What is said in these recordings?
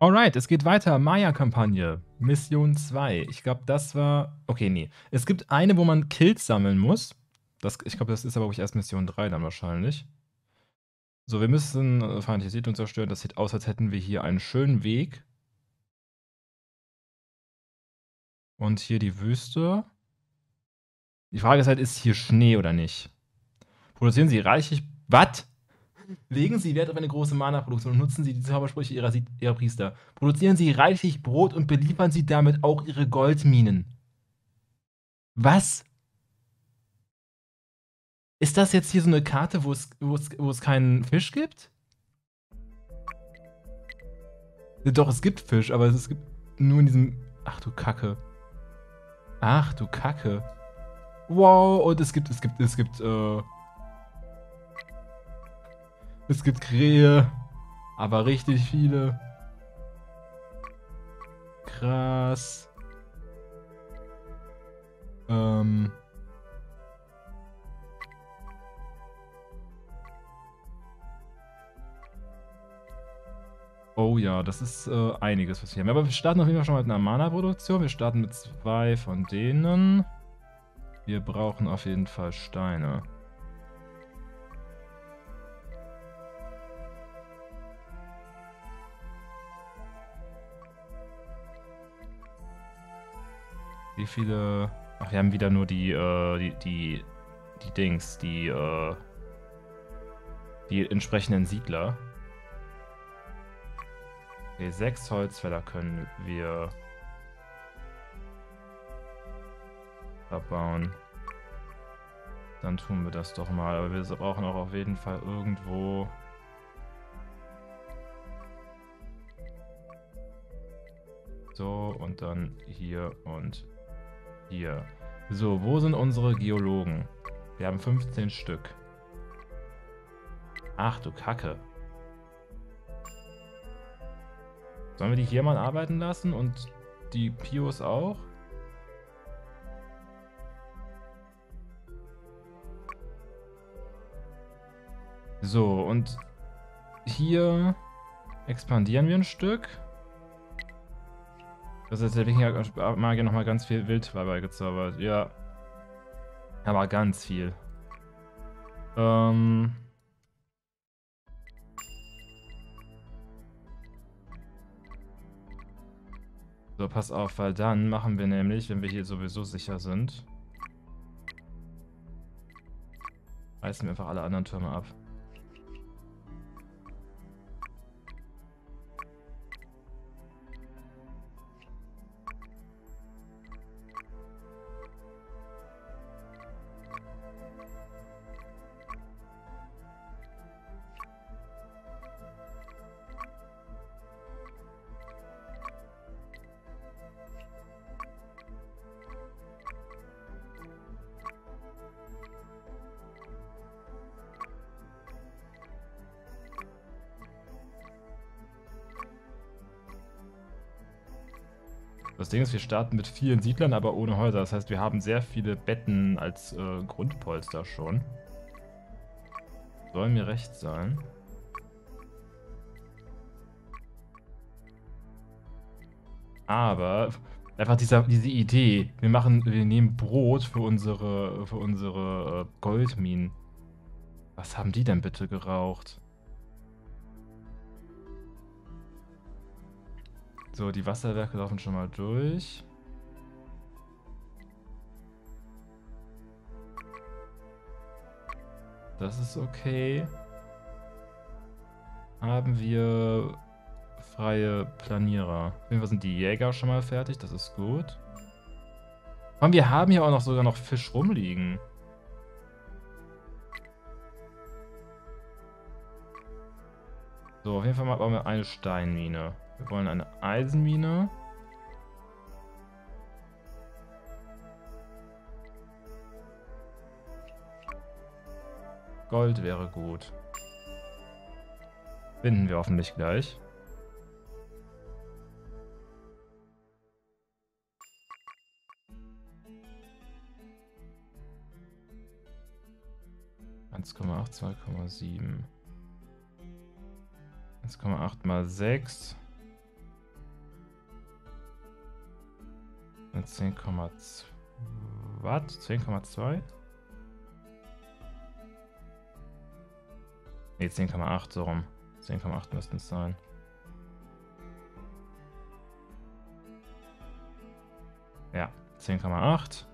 Alright, es geht weiter. Maya-Kampagne. Mission 2. Ich glaube, das war. Okay, nee. Es gibt eine, wo man Kills sammeln muss. Das, ich glaube, das ist aber auch erst Mission 3 dann wahrscheinlich. So, wir müssen äh, feindliche Siedlung zerstören. Das sieht aus, als hätten wir hier einen schönen Weg. Und hier die Wüste. Die Frage ist halt, ist hier Schnee oder nicht? Produzieren Sie reichlich. Was? Legen Sie Wert auf eine große Mana-Produktion und nutzen Sie die Zaubersprüche Ihrer, Ihrer Priester. Produzieren Sie reichlich Brot und beliefern Sie damit auch Ihre Goldminen. Was? Ist das jetzt hier so eine Karte, wo es, wo es, wo es keinen Fisch gibt? Doch, es gibt Fisch, aber es gibt nur in diesem... Ach du Kacke. Ach du Kacke. Wow, und es gibt, es gibt, es gibt, äh... Es gibt Krähe. Aber richtig viele. Krass. Ähm... Oh ja, das ist äh, einiges, was wir haben. Aber wir starten auf jeden Fall schon mit einer Mana-Produktion. Wir starten mit zwei von denen. Wir brauchen auf jeden Fall Steine. Wie viele... Ach, wir haben wieder nur die, äh, die, die, die Dings, die, äh, die entsprechenden Siedler. Okay, sechs Holzfäller können wir abbauen. Dann tun wir das doch mal. Aber wir brauchen auch auf jeden Fall irgendwo... So, und dann hier und hier. So, wo sind unsere Geologen? Wir haben 15 Stück. Ach du Kacke. Sollen wir die hier mal arbeiten lassen und die Pios auch? So, und hier expandieren wir ein Stück. Das ist der Wikinger-Magier nochmal ganz viel Wild dabei gezaubert. Ja. Aber ganz viel. Ähm... So, pass auf, weil dann machen wir nämlich, wenn wir hier sowieso sicher sind, reißen wir einfach alle anderen Türme ab. Das Ding ist, wir starten mit vielen Siedlern, aber ohne Häuser. Das heißt, wir haben sehr viele Betten als äh, Grundpolster schon. Soll mir recht sein. Aber einfach dieser, diese Idee, wir machen, wir nehmen Brot für unsere, für unsere äh, Goldminen. Was haben die denn bitte geraucht? So, die Wasserwerke laufen schon mal durch. Das ist okay. Haben wir freie Planierer. Auf jeden Fall sind die Jäger schon mal fertig, das ist gut. Und wir haben hier auch noch sogar noch Fisch rumliegen. So, auf jeden Fall machen wir eine Steinmine. Wir wollen eine Eisenmine. Gold wäre gut. Finden wir hoffentlich gleich. Eins Komma acht, zwei Komma sieben. Eins Komma acht mal sechs. 10,2. Was? 10,2? Ne, 10,8 so rum. 10,8 müssten es sein. Ja, 10,8.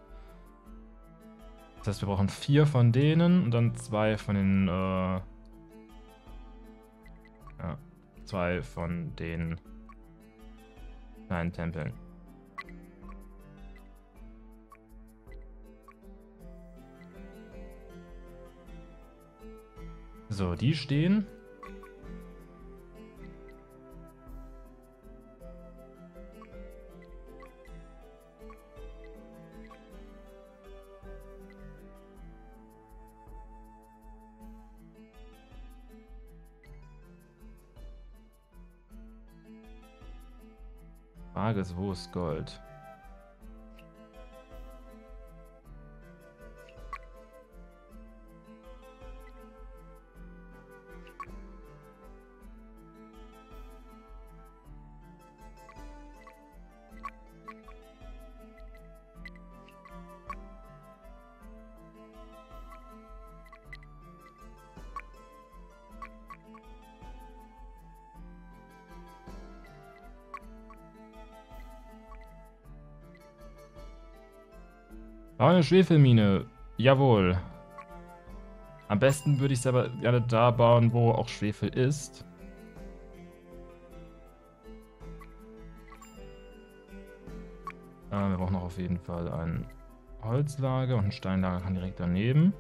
Das heißt, wir brauchen vier von denen und dann zwei von den, äh, ja, zwei von den kleinen Tempeln. So, die stehen. Frage ist, wo ist Gold? Schwefelmine. Jawohl. Am besten würde ich es aber gerne da bauen, wo auch Schwefel ist. Äh, wir brauchen auch auf jeden Fall ein Holzlager und ein Steinlager kann direkt daneben.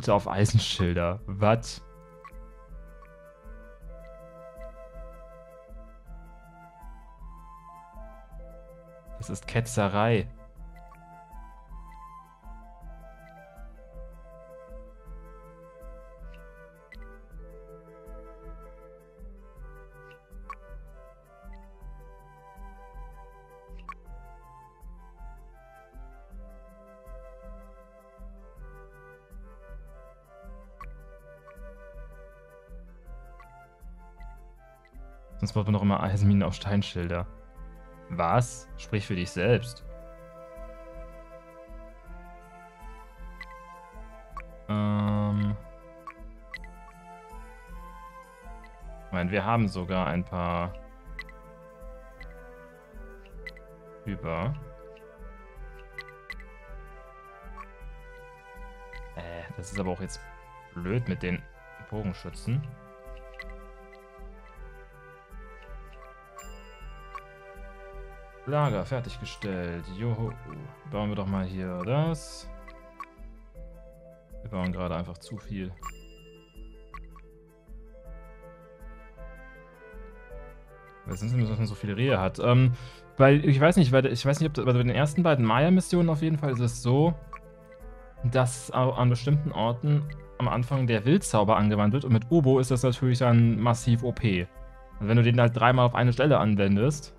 Bitte auf Eisenschilder. Was? Das ist Ketzerei. Baut man doch immer Eisenminen auf Steinschilder. Was? Sprich für dich selbst. Ähm. Ich meine, wir haben sogar ein paar über. Äh, das ist aber auch jetzt blöd mit den Bogenschützen. Lager fertiggestellt. Joho. Bauen wir doch mal hier das. Wir bauen gerade einfach zu viel. Sind denn, dass man so viele Rehe hat? Ähm, weil, ich weiß nicht, weil ich weiß nicht, ob das, bei den ersten beiden Maya-Missionen auf jeden Fall ist es so, dass an bestimmten Orten am Anfang der Wildzauber angewandt wird und mit Obo ist das natürlich dann massiv OP. Und also wenn du den halt dreimal auf eine Stelle anwendest,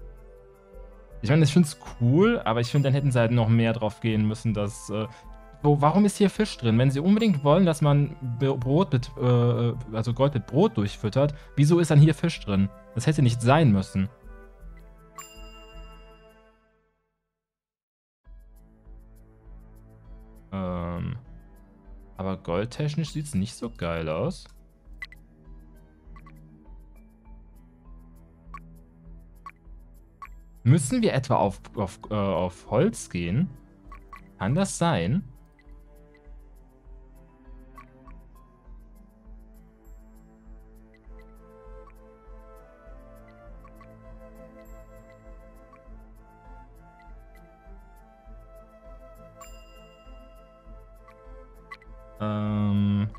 ich meine, ich finde es cool, aber ich finde, dann hätten sie halt noch mehr drauf gehen müssen, dass. Äh, wo, warum ist hier Fisch drin? Wenn sie unbedingt wollen, dass man Brot mit, äh, also Gold mit Brot durchfüttert, wieso ist dann hier Fisch drin? Das hätte nicht sein müssen. Ähm. Aber goldtechnisch sieht es nicht so geil aus. Müssen wir etwa auf, auf, äh, auf Holz gehen? Kann das sein? Ähm...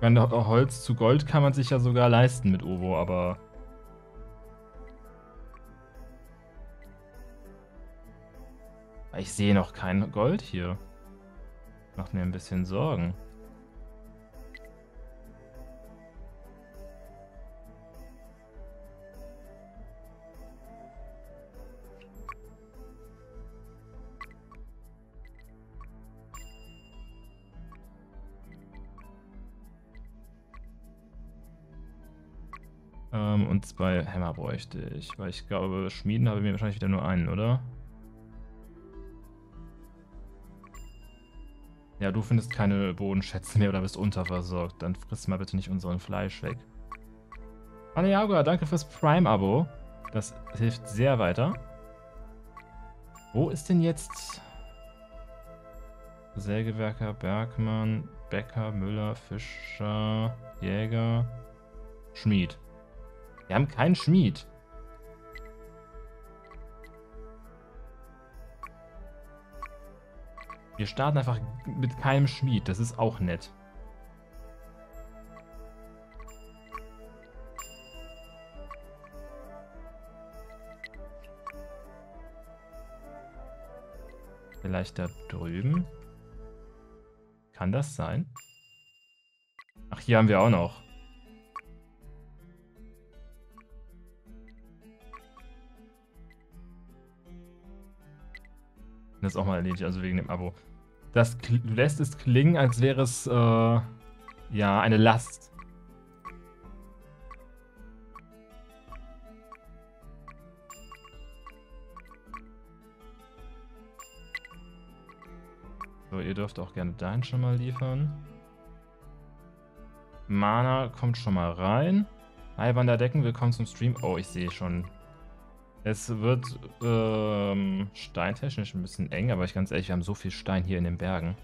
Wenn Holz zu Gold kann man sich ja sogar leisten mit Ovo, aber... Ich sehe noch kein Gold hier. Macht mir ein bisschen Sorgen. Ähm, und zwei Hämmer bräuchte ich, weil ich glaube, Schmieden habe ich mir wahrscheinlich wieder nur einen, oder? Ja, du findest keine Bodenschätze mehr oder bist unterversorgt. Dann friss mal bitte nicht unseren Fleisch weg. Aniaga, danke fürs Prime-Abo. Das hilft sehr weiter. Wo ist denn jetzt Sägewerker, Bergmann, Bäcker, Müller, Fischer, Jäger, Schmied? Wir haben keinen Schmied. Wir starten einfach mit keinem Schmied. Das ist auch nett. Vielleicht da drüben? Kann das sein? Ach, hier haben wir auch noch. Das ist auch mal erledigt, also wegen dem Abo. Das lässt es klingen, als wäre es, äh, ja, eine Last. So, ihr dürft auch gerne dahin schon mal liefern. Mana kommt schon mal rein. Hi Wanderdecken, willkommen zum Stream. Oh, ich sehe schon. Es wird ähm, steintechnisch ein bisschen eng, aber ich ganz ehrlich, wir haben so viel Stein hier in den Bergen.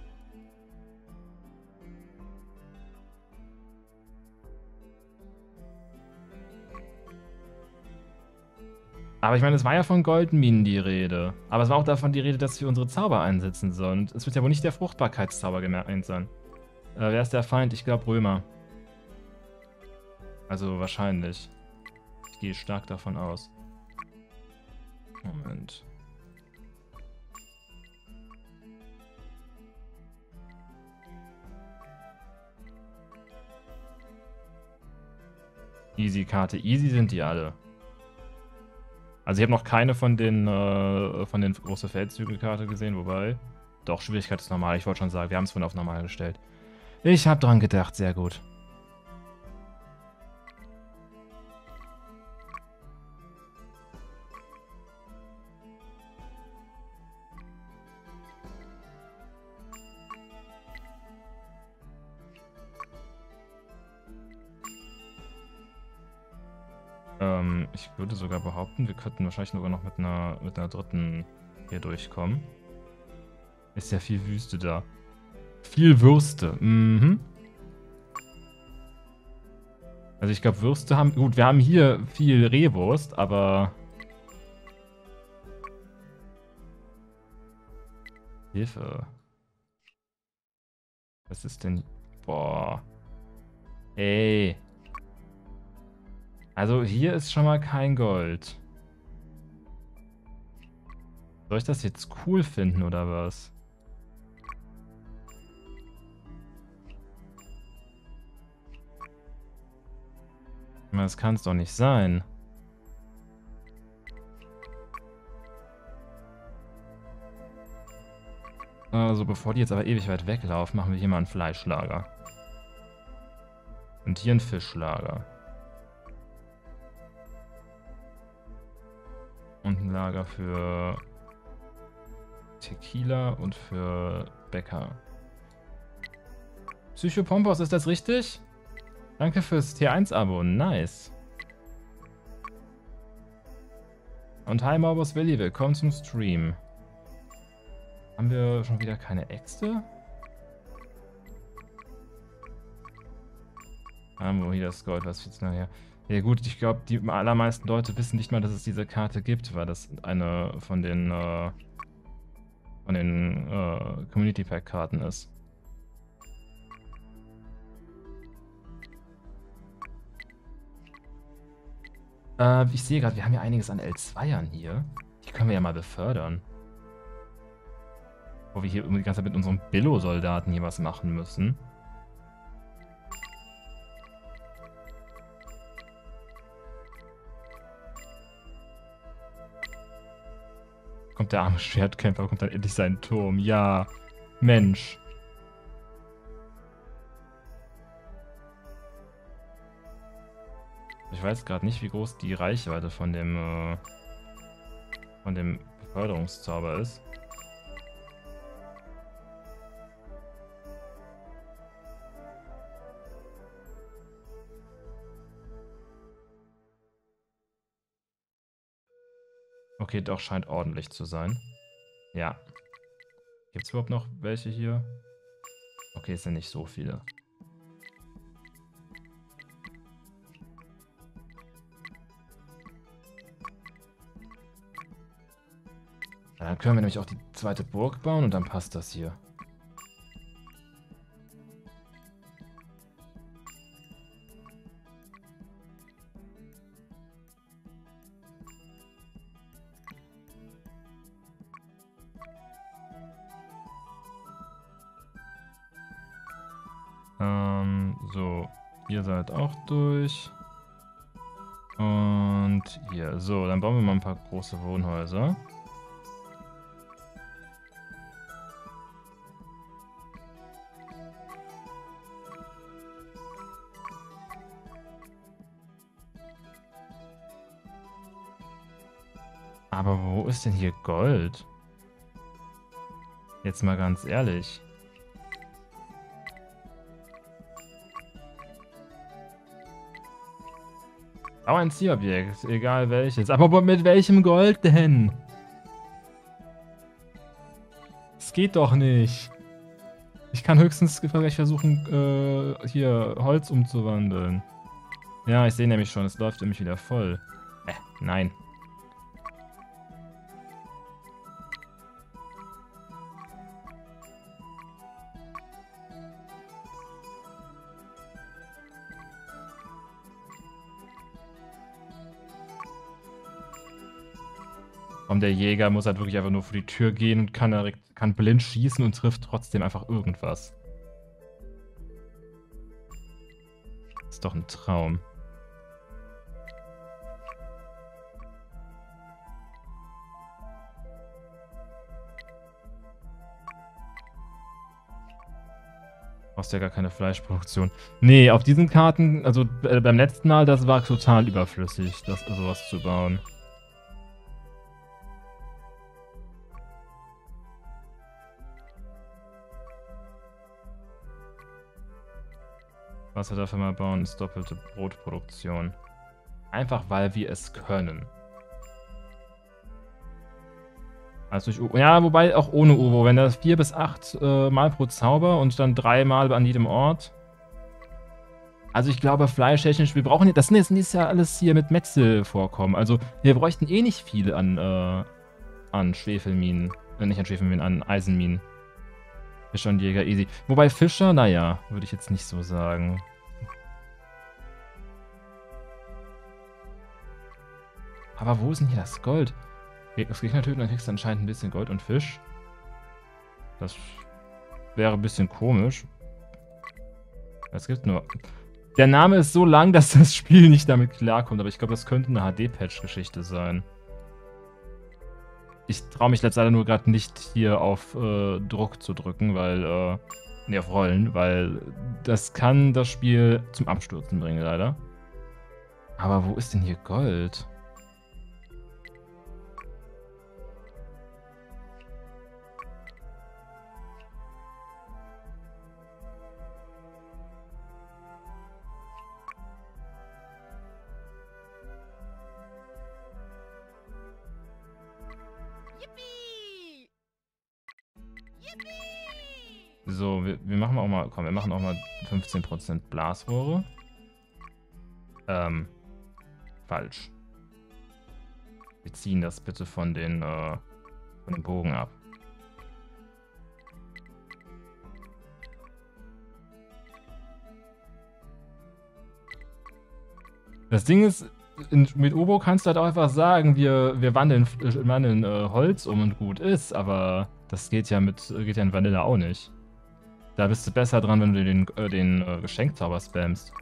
Aber ich meine, es war ja von Goldminen die Rede. Aber es war auch davon die Rede, dass wir unsere Zauber einsetzen sollen. Und es wird ja wohl nicht der Fruchtbarkeitszauber gemeint sein. Äh, wer ist der Feind? Ich glaube Römer. Also wahrscheinlich. Ich gehe stark davon aus. Moment. Easy-Karte. Easy sind die alle. Also ich habe noch keine von den äh, von den große Feldzüge-Karte gesehen, wobei. Doch, Schwierigkeit ist normal. Ich wollte schon sagen, wir haben es von auf normal gestellt. Ich habe dran gedacht, sehr gut. Ich würde sogar behaupten, wir könnten wahrscheinlich sogar noch mit einer, mit einer dritten hier durchkommen. Ist ja viel Wüste da. Viel Würste. Mhm. Also ich glaube, Würste haben... Gut, wir haben hier viel Rehwurst, aber... Hilfe. Was ist denn... Boah. Ey. Also hier ist schon mal kein Gold. Soll ich das jetzt cool finden oder was? Das kann es doch nicht sein. Also bevor die jetzt aber ewig weit weglaufen, machen wir hier mal ein Fleischlager. Und hier ein Fischlager. Und ein Lager für Tequila und für Bäcker. Psychopompos, ist das richtig? Danke fürs Tier 1 Abo, nice. Und hi Morbus Willi, willkommen zum Stream. Haben wir schon wieder keine Äxte? Haben wir hier das Gold, was jetzt nachher... Ja gut, ich glaube, die allermeisten Leute wissen nicht mal, dass es diese Karte gibt, weil das eine von den äh, von den äh, Community Pack Karten ist. Äh, ich sehe gerade, wir haben ja einiges an L2ern hier. Die können wir ja mal befördern. Wo wir hier die ganze Zeit mit unseren Billo-Soldaten hier was machen müssen. Kommt der arme Schwertkämpfer, kommt dann endlich sein Turm. Ja, Mensch. Ich weiß gerade nicht, wie groß die Reichweite von dem, äh, von dem Beförderungszauber ist. Okay, doch, scheint ordentlich zu sein. Ja. Gibt es überhaupt noch welche hier? Okay, es sind nicht so viele. Dann können wir nämlich auch die zweite Burg bauen und dann passt das hier. Seid auch durch. Und hier, so, dann bauen wir mal ein paar große Wohnhäuser. Aber wo ist denn hier Gold? Jetzt mal ganz ehrlich. Auch ein Zielobjekt, egal welches. Aber mit welchem Gold denn? Es geht doch nicht. Ich kann höchstens vielleicht versuchen, äh, hier Holz umzuwandeln. Ja, ich sehe nämlich schon, es läuft nämlich wieder voll. Äh, nein. Und der Jäger muss halt wirklich einfach nur vor die Tür gehen und kann, direkt, kann blind schießen und trifft trotzdem einfach irgendwas. Ist doch ein Traum. Brauchst ja gar keine Fleischproduktion. Nee, auf diesen Karten, also äh, beim letzten Mal, das war total überflüssig, das, sowas zu bauen. Was wir dafür mal bauen, ist doppelte Brotproduktion. Einfach weil wir es können. Also U Ja, wobei auch ohne Uvo. Wenn das 4 bis 8 äh, Mal pro Zauber und dann dreimal an jedem Ort. Also ich glaube, fleischtechnisch, wir brauchen... Das ist, ist ja alles hier mit Metzel vorkommen. Also wir bräuchten eh nicht viel an, äh, an Schwefelminen. Äh, nicht an Schwefelminen, an Eisenminen. Fischer und Jäger easy. Wobei Fischer, naja, würde ich jetzt nicht so sagen. Aber wo ist denn hier das Gold? Das Gegner töten, dann kriegst du anscheinend ein bisschen Gold und Fisch. Das wäre ein bisschen komisch. Es gibt nur... Der Name ist so lang, dass das Spiel nicht damit klarkommt, aber ich glaube, das könnte eine HD-Patch-Geschichte sein. Ich traue mich leider nur gerade nicht hier auf äh, Druck zu drücken, weil, äh, nee, auf Rollen, weil das kann das Spiel zum Abstürzen bringen, leider. Aber wo ist denn hier Gold? So, wir, wir, machen auch mal, komm, wir machen auch mal 15% Blasrohre. Ähm, falsch. Wir ziehen das bitte von den, äh, von dem Bogen ab. Das Ding ist, in, mit Obo kannst du halt auch einfach sagen, wir, wir wandeln, wandeln äh, Holz um und gut ist, aber das geht ja mit geht ja in Vanilla auch nicht. Da bist du besser dran, wenn du den, äh, den äh, Geschenkzauber spammst.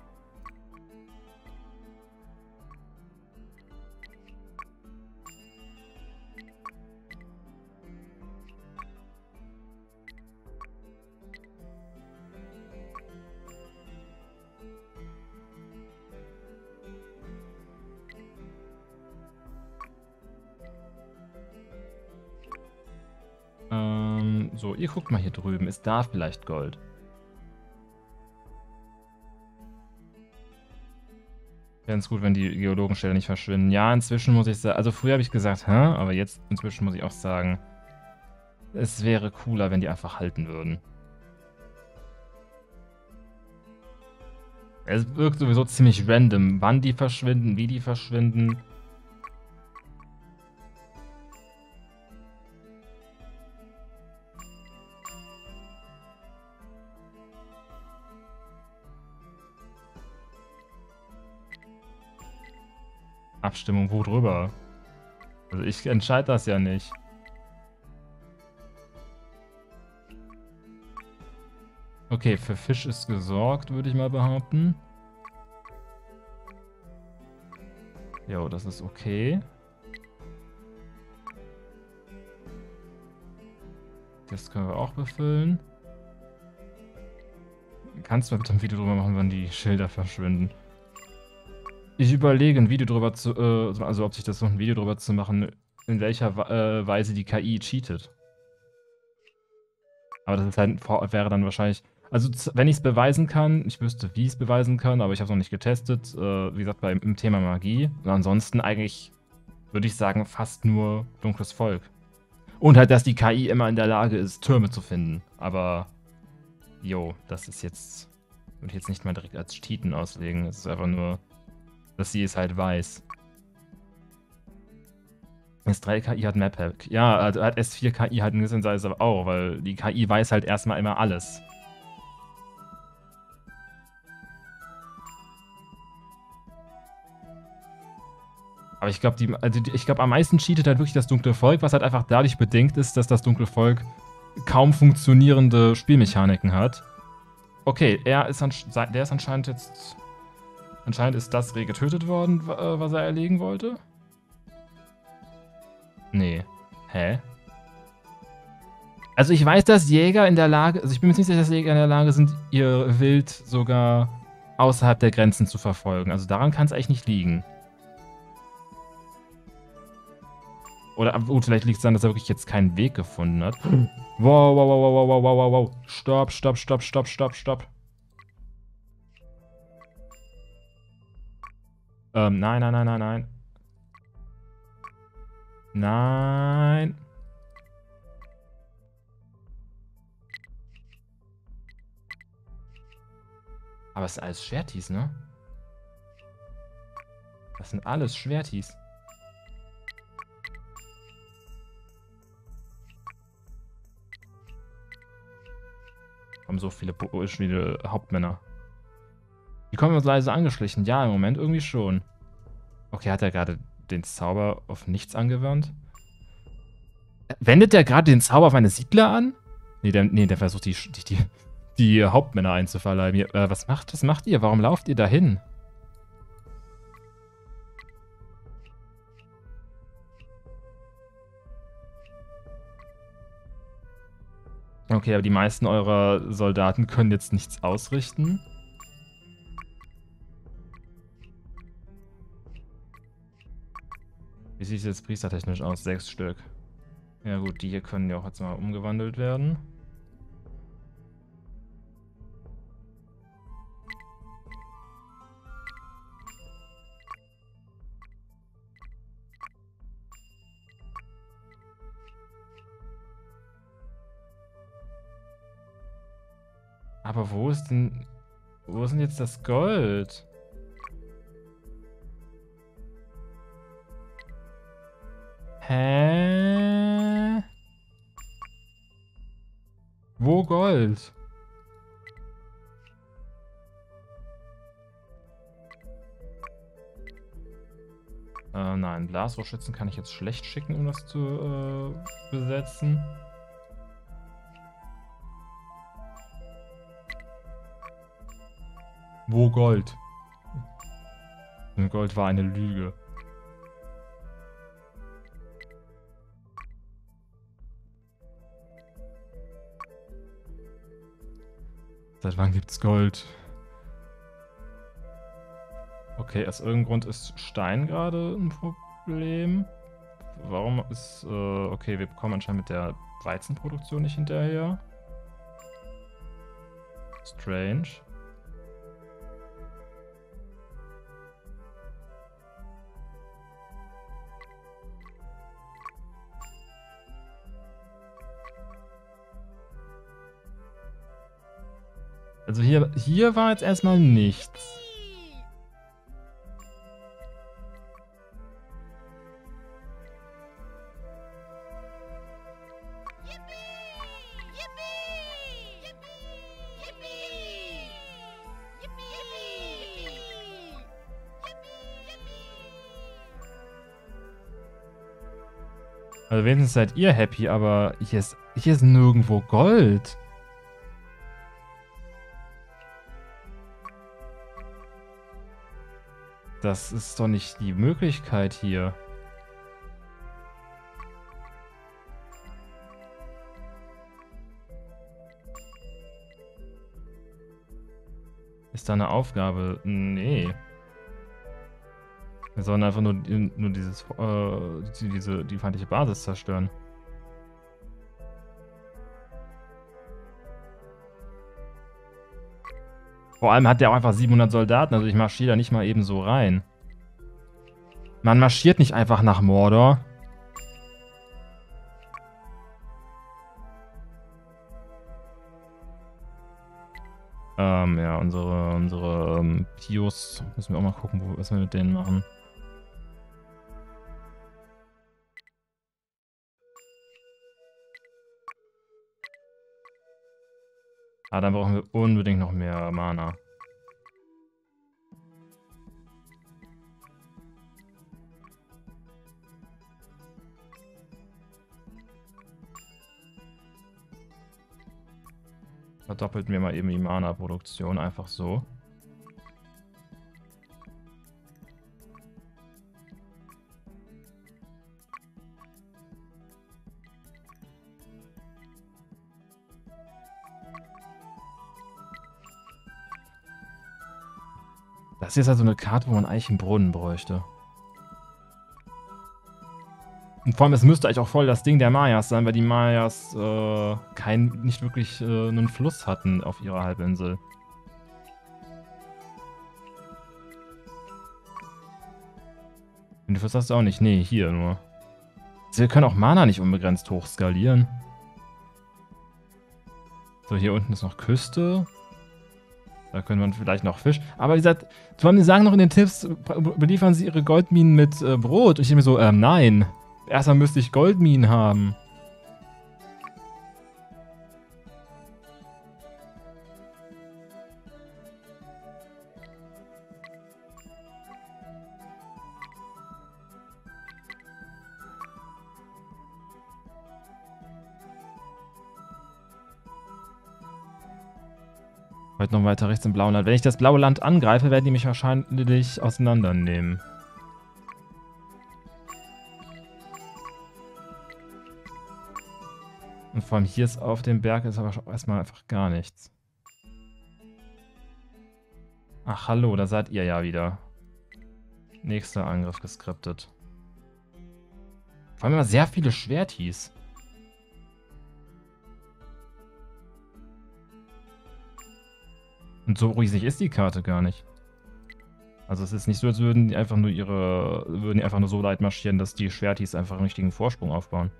Ihr guckt mal hier drüben, ist da vielleicht Gold? Ganz gut, wenn die Geologenstelle nicht verschwinden. Ja, inzwischen muss ich sagen, also früher habe ich gesagt, hä, aber jetzt inzwischen muss ich auch sagen, es wäre cooler, wenn die einfach halten würden. Es wirkt sowieso ziemlich random, wann die verschwinden, wie die verschwinden. Abstimmung worüber? Also ich entscheide das ja nicht. Okay, für Fisch ist gesorgt, würde ich mal behaupten. Jo, das ist okay. Das können wir auch befüllen. Kannst du bitte ein Video drüber machen, wann die Schilder verschwinden? Ich überlege, ein Video drüber zu, äh, also ob sich das noch ein Video drüber zu machen, in welcher äh, Weise die KI cheatet. Aber das halt, wäre dann wahrscheinlich also, wenn ich es beweisen kann, ich wüsste, wie ich es beweisen kann, aber ich habe es noch nicht getestet. Äh, wie gesagt, beim, im Thema Magie. Und ansonsten eigentlich, würde ich sagen, fast nur dunkles Volk. Und halt, dass die KI immer in der Lage ist, Türme zu finden. Aber, jo, das ist jetzt, würde ich jetzt nicht mal direkt als Cheaten auslegen. Es ist einfach nur, dass sie es halt weiß. S3 KI hat MapHack. Ja, also hat S4 KI halt ein bisschen Synthesizer auch, weil die KI weiß halt erstmal immer alles. Aber ich glaube, also ich am meisten cheatet halt wirklich das dunkle Volk, was halt einfach dadurch bedingt ist, dass das dunkle Volk kaum funktionierende Spielmechaniken hat. Okay, er ist der ist anscheinend jetzt. Anscheinend ist das Reh getötet worden, äh, was er erlegen wollte. Nee. Hä? Also ich weiß, dass Jäger in der Lage, also ich bin mir nicht sicher, dass Jäger in der Lage sind, ihr Wild sogar außerhalb der Grenzen zu verfolgen. Also daran kann es eigentlich nicht liegen. Oder gut, vielleicht liegt es daran, dass er wirklich jetzt keinen Weg gefunden hat. Wow, wow, wow, wow, wow, wow, wow, wow. Stopp, stopp, stopp, stopp, stopp, stopp. Ähm, nein, nein, nein, nein, nein. Nein. Aber es sind alles Schwertis, ne? Das sind alles Schwertis. Haben so viele, viele Hauptmänner. Die kommen uns leise angeschlichen. Ja, im Moment irgendwie schon. Okay, hat er gerade den Zauber auf nichts angewandt? Wendet der gerade den Zauber auf meine Siedler an? Nee, der, nee, der versucht die, die, die, die Hauptmänner einzuverleiben. Äh, was macht, was macht ihr? Warum lauft ihr dahin? Okay, aber die meisten eurer Soldaten können jetzt nichts ausrichten. Wie sieht es jetzt priestertechnisch aus? Sechs Stück. Ja gut, die hier können ja auch jetzt mal umgewandelt werden. Aber wo ist denn... Wo ist denn jetzt das Gold? Hä? Wo Gold? Äh, nein, Blasrohrschützen kann ich jetzt schlecht schicken, um das zu äh, besetzen. Wo Gold? Gold war eine Lüge. Seit wann gibt's Gold? Okay, aus irgendeinem Grund ist Stein gerade ein Problem. warum ist, äh, okay, wir kommen anscheinend mit der Weizenproduktion nicht hinterher. Strange. Also hier, hier war jetzt erstmal nichts. Also wenigstens seid ihr happy, aber hier ist, hier ist nirgendwo Gold. Das ist doch nicht die Möglichkeit hier. Ist da eine Aufgabe? Nee. Wir sollen einfach nur, nur dieses, äh, diese, die feindliche Basis zerstören. Vor allem hat der auch einfach 700 Soldaten, also ich marschiere da nicht mal eben so rein. Man marschiert nicht einfach nach Mordor. Ähm, ja, unsere, unsere ähm, Pios, müssen wir auch mal gucken, wo, was wir mit denen machen. Ah, dann brauchen wir unbedingt noch mehr Mana. Verdoppelten wir mal eben die Mana-Produktion einfach so. Das ist also eine Karte, wo man eigentlich einen Brunnen bräuchte. Und vor allem, es müsste eigentlich auch voll das Ding der Mayas sein, weil die Mayas äh, kein, nicht wirklich äh, einen Fluss hatten auf ihrer Halbinsel. Und Fluss hast du auch nicht. Nee, hier nur. Also wir können auch Mana nicht unbegrenzt hochskalieren. So, hier unten ist noch Küste. Da können wir vielleicht noch Fisch. Aber wie gesagt, vor allem, die sagen noch in den Tipps, beliefern sie ihre Goldminen mit äh, Brot. Und ich denke mir so, ähm, nein. Erstmal müsste ich Goldminen haben. Noch weiter rechts im blauen Land. Wenn ich das blaue Land angreife, werden die mich wahrscheinlich auseinandernehmen. Und vor allem hier ist auf dem Berg ist aber erstmal einfach gar nichts. Ach, hallo, da seid ihr ja wieder. Nächster Angriff geskriptet. Vor allem immer sehr viele Schwertis. Und so riesig ist die Karte gar nicht. Also es ist nicht so, als würden die einfach nur ihre, würden die einfach nur so weit marschieren, dass die Schwertis einfach einen richtigen Vorsprung aufbauen.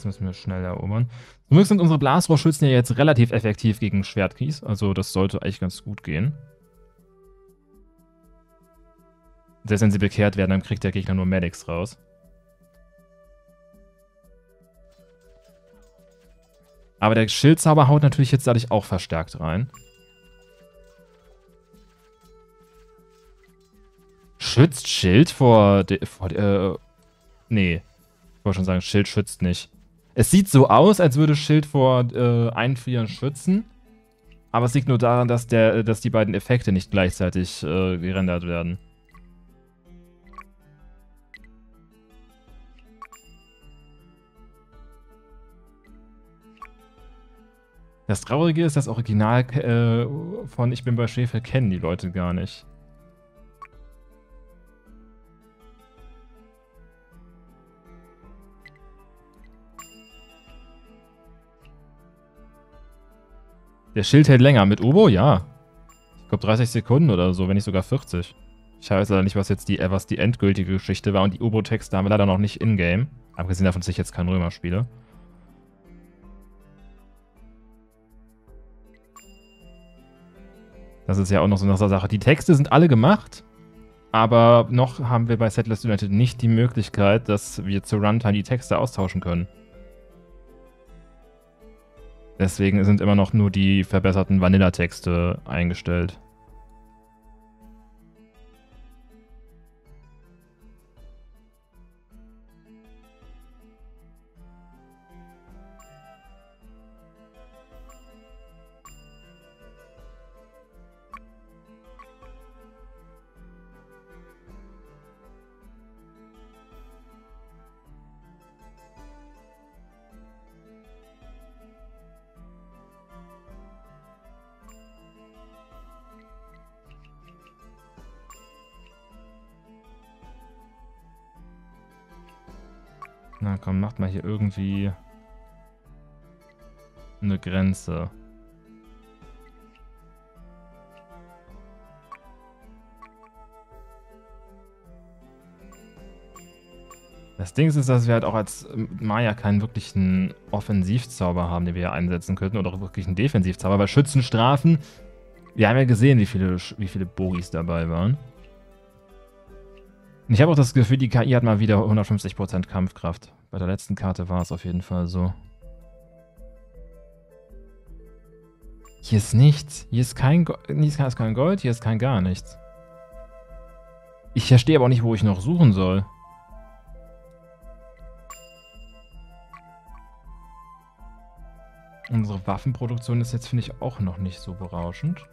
Das müssen wir schnell erobern. Zumindest sind unsere Blasrohrschützen ja jetzt relativ effektiv gegen Schwertkies. Also das sollte eigentlich ganz gut gehen. Selbst wenn sie bekehrt werden, dann kriegt der Gegner nur Medics raus. Aber der Schildzauber haut natürlich jetzt dadurch auch verstärkt rein. Schützt Schild vor... vor äh, nee. Ich wollte schon sagen, Schild schützt nicht. Es sieht so aus, als würde Schild vor äh, Einfrieren schützen. Aber es liegt nur daran, dass, der, dass die beiden Effekte nicht gleichzeitig äh, gerendert werden. Das Traurige ist, das Original äh, von Ich bin bei Schwefel kennen die Leute gar nicht. Der Schild hält länger. Mit Ubo? Ja. Ich glaube 30 Sekunden oder so, wenn nicht sogar 40. Ich weiß leider nicht, was jetzt die, äh, was die endgültige Geschichte war. Und die Ubo-Texte haben wir leider noch nicht in-game. Abgesehen davon, dass ich jetzt kein Römer spiele. Das ist ja auch noch so eine Sache. Die Texte sind alle gemacht, aber noch haben wir bei Settlers United nicht die Möglichkeit, dass wir zur Runtime die Texte austauschen können. Deswegen sind immer noch nur die verbesserten Vanilla-Texte eingestellt. Na komm, macht mal hier irgendwie eine Grenze. Das Ding ist, dass wir halt auch als Maya keinen wirklichen Offensivzauber haben, den wir hier einsetzen könnten. Oder auch wirklich einen Defensivzauber. Weil Schützenstrafen, wir haben ja gesehen, wie viele, wie viele Bogis dabei waren. Und ich habe auch das Gefühl, die KI hat mal wieder 150% Kampfkraft. Bei der letzten Karte war es auf jeden Fall so. Hier ist nichts. Hier ist kein, Go hier ist kein Gold, hier ist kein gar nichts. Ich verstehe aber auch nicht, wo ich noch suchen soll. Unsere Waffenproduktion ist jetzt, finde ich, auch noch nicht so berauschend.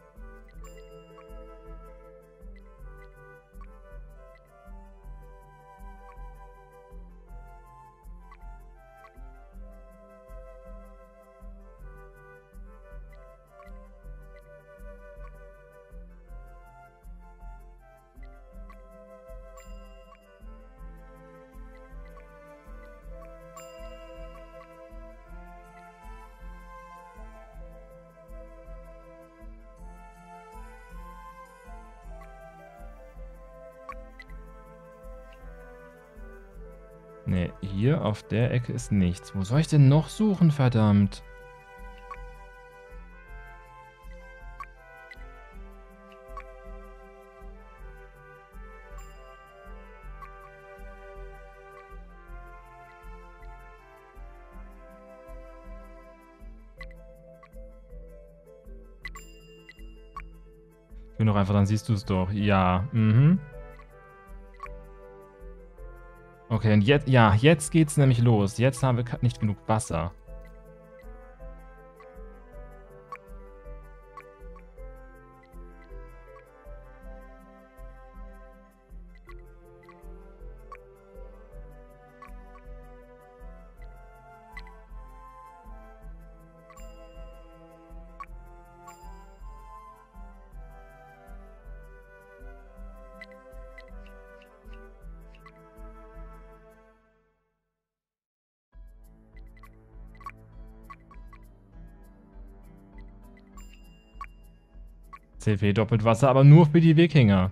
Auf der Ecke ist nichts. Wo soll ich denn noch suchen, verdammt? Will noch einfach, dann siehst du es doch. Ja, mhm. Okay, und jetzt, ja, jetzt geht's nämlich los. Jetzt haben wir nicht genug Wasser. CW doppelt Wasser, aber nur für die Wikinger.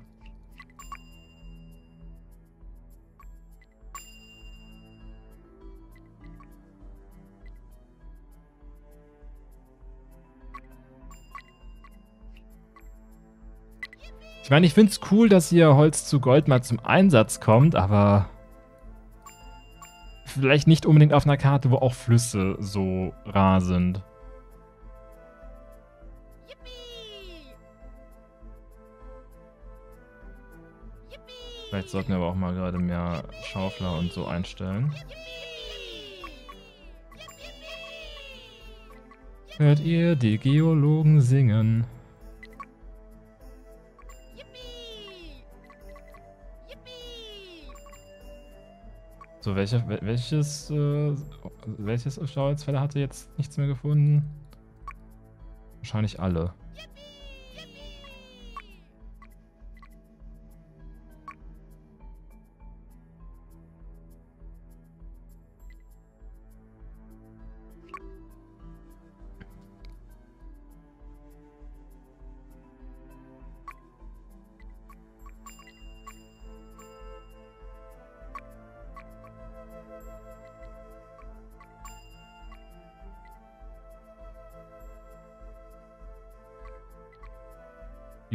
Ich meine, ich finde es cool, dass hier Holz zu Gold mal zum Einsatz kommt, aber vielleicht nicht unbedingt auf einer Karte, wo auch Flüsse so rar sind. Vielleicht sollten wir aber auch mal gerade mehr Schaufler und so einstellen. Hört ihr die Geologen singen? So, welche, welches, äh, welches Schauholzfäller hatte jetzt nichts mehr gefunden? Wahrscheinlich alle.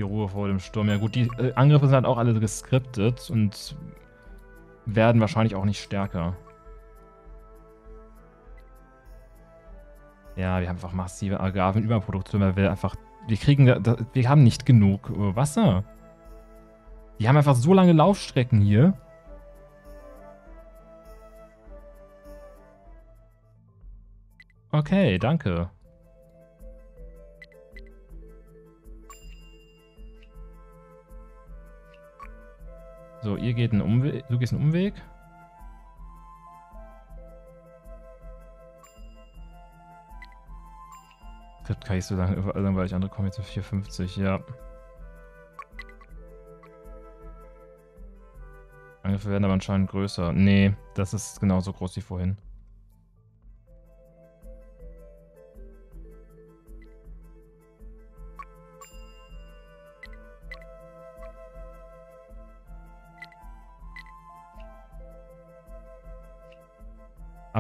Die Ruhe vor dem Sturm. Ja gut, die äh, Angriffe sind halt auch alle geskriptet und werden wahrscheinlich auch nicht stärker. Ja, wir haben einfach massive Agavenüberproduktion, weil wir einfach... Wir kriegen... wir haben nicht genug äh, Wasser. Die haben einfach so lange Laufstrecken hier. Okay, danke. Ihr geht einen Umweg. Du gehst einen Umweg. Das kann ich so lange, weil ich andere kommen jetzt zu 450, ja. Angriffe werden aber anscheinend größer. Nee, das ist genauso groß wie vorhin.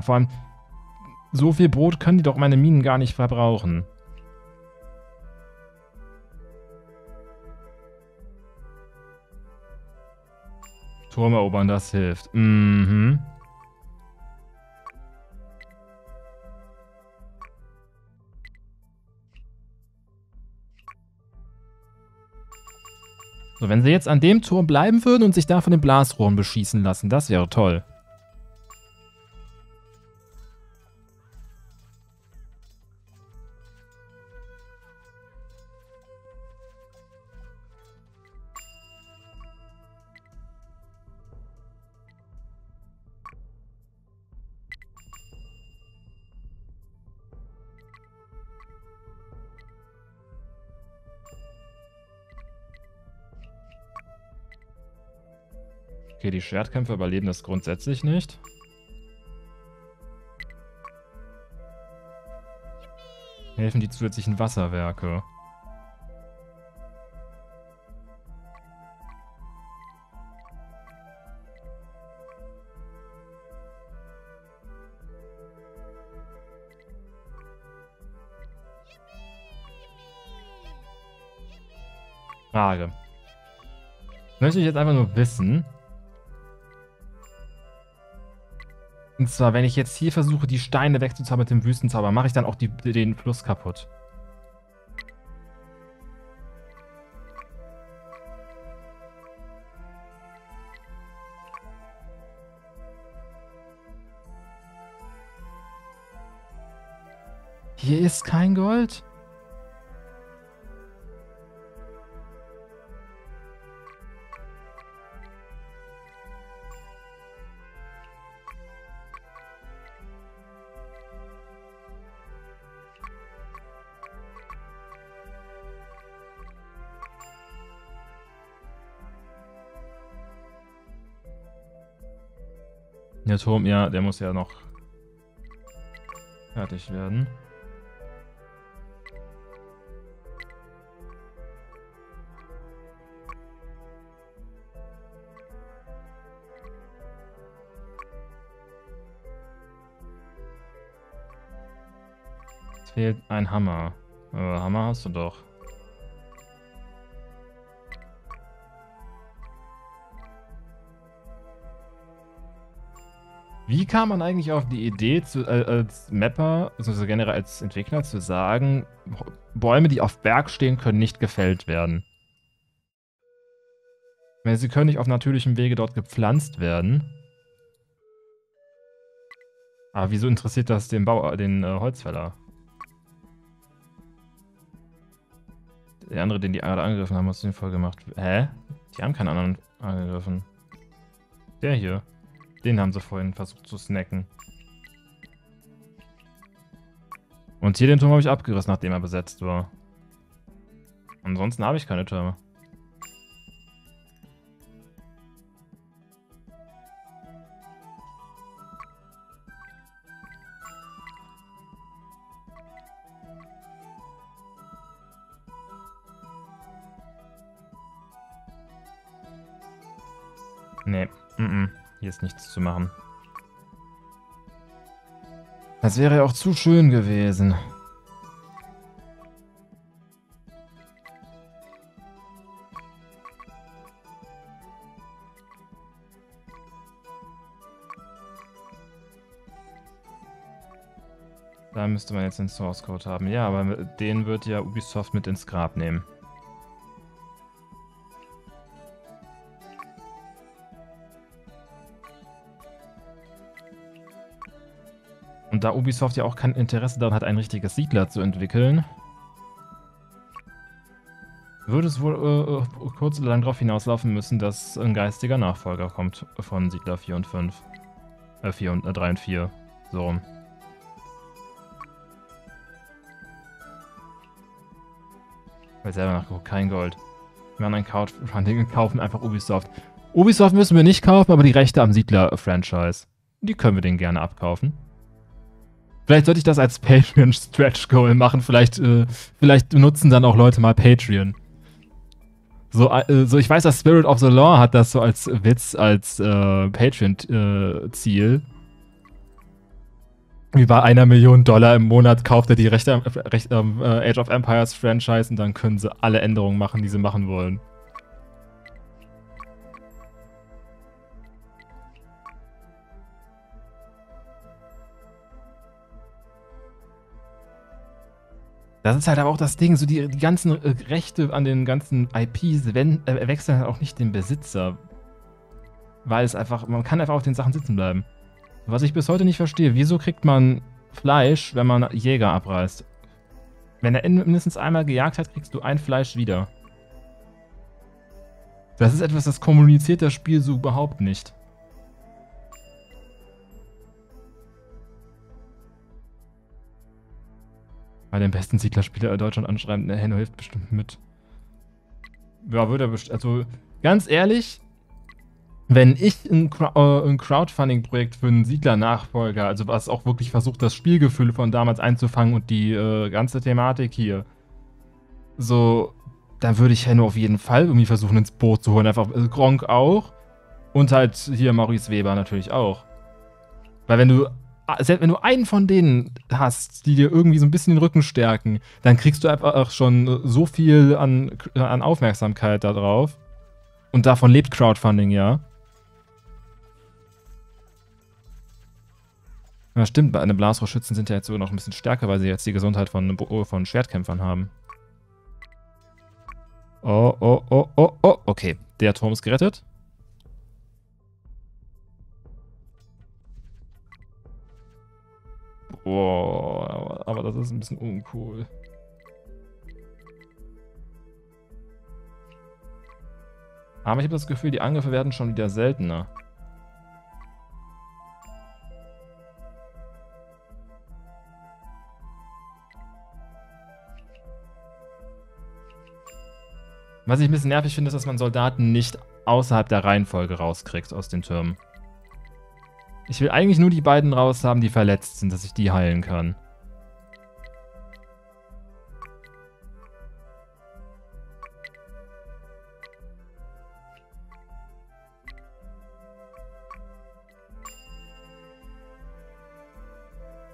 Aber vor allem, so viel Brot können die doch meine Minen gar nicht verbrauchen. Turm erobern, das hilft. Mhm. So, wenn sie jetzt an dem Turm bleiben würden und sich da von den Blasrohren beschießen lassen, das wäre toll. Die Schwertkämpfer überleben das grundsätzlich nicht. Helfen die zusätzlichen Wasserwerke. Frage. Möchte ich jetzt einfach nur wissen, Und zwar, wenn ich jetzt hier versuche, die Steine wegzuzaubern mit dem Wüstenzauber, mache ich dann auch die, den Fluss kaputt. Hier ist kein Gold. Der Turm, ja, der muss ja noch fertig werden. Es fehlt ein Hammer. Aber äh, Hammer hast du doch. Wie kam man eigentlich auf die Idee, zu, äh, als Mapper, also generell als Entwickler, zu sagen, Bäume, die auf Berg stehen, können nicht gefällt werden? Weil sie können nicht auf natürlichem Wege dort gepflanzt werden. Aber wieso interessiert das den, Bau, den äh, Holzfäller? Der andere, den die gerade angegriffen haben, hast du den voll gemacht. Hä? Die haben keinen anderen angegriffen. Der hier. Den haben sie vorhin versucht zu snacken. Und hier den Turm habe ich abgerissen, nachdem er besetzt war. Ansonsten habe ich keine Türme. Nee, mm -mm. Hier ist nichts zu machen. Das wäre ja auch zu schön gewesen. Da müsste man jetzt den Source Code haben. Ja, aber den wird ja Ubisoft mit ins Grab nehmen. Da Ubisoft ja auch kein Interesse daran hat, ein richtiges Siedler zu entwickeln, würde es wohl äh, äh kurz oder lang darauf hinauslaufen müssen, dass ein geistiger Nachfolger kommt von Siedler 4 und 5. Äh, 4 und, äh, 3 und 4. So rum. Habe selber nachgeguckt, kein Gold. Wir machen ein Crowdfunding und kaufen einfach Ubisoft. Ubisoft müssen wir nicht kaufen, aber die Rechte am Siedler-Franchise, die können wir denen gerne abkaufen. Vielleicht sollte ich das als Patreon Stretch Goal machen. Vielleicht, äh, vielleicht nutzen dann auch Leute mal Patreon. So, äh, so, ich weiß, dass Spirit of the Law hat das so als Witz, als äh, Patreon-Ziel. Wie bei einer Million Dollar im Monat kauft er die Rechte am äh, Age of Empires Franchise und dann können sie alle Änderungen machen, die sie machen wollen. Das ist halt aber auch das Ding, so die, die ganzen äh, Rechte an den ganzen IPs wenn, äh, wechseln halt auch nicht den Besitzer. Weil es einfach, man kann einfach auf den Sachen sitzen bleiben. Was ich bis heute nicht verstehe, wieso kriegt man Fleisch, wenn man Jäger abreißt? Wenn er mindestens einmal gejagt hat, kriegst du ein Fleisch wieder. Das ist etwas, das kommuniziert das Spiel so überhaupt nicht. Bei den besten Siedlerspieler Deutschland anschreiben, der Henno hilft bestimmt mit. Ja, würde er bestimmt. Also, ganz ehrlich, wenn ich ein, äh, ein Crowdfunding-Projekt für einen Siedler-Nachfolger, also was auch wirklich versucht, das Spielgefühl von damals einzufangen und die äh, ganze Thematik hier, so, dann würde ich Henno auf jeden Fall irgendwie versuchen, ins Boot zu holen. Einfach äh, Gronk auch. Und halt hier Maurice Weber natürlich auch. Weil wenn du selbst wenn du einen von denen hast, die dir irgendwie so ein bisschen den Rücken stärken, dann kriegst du einfach schon so viel an, an Aufmerksamkeit darauf. Und davon lebt Crowdfunding ja. Ja, stimmt, bei einem Blasrohrschützen sind ja jetzt sogar noch ein bisschen stärker, weil sie jetzt die Gesundheit von, von Schwertkämpfern haben. Oh, oh, oh, oh, oh. Okay, der Turm ist gerettet. Boah, aber das ist ein bisschen uncool. Aber ich habe das Gefühl, die Angriffe werden schon wieder seltener. Was ich ein bisschen nervig finde, ist, dass man Soldaten nicht außerhalb der Reihenfolge rauskriegt aus den Türmen. Ich will eigentlich nur die beiden raus haben, die verletzt sind, dass ich die heilen kann.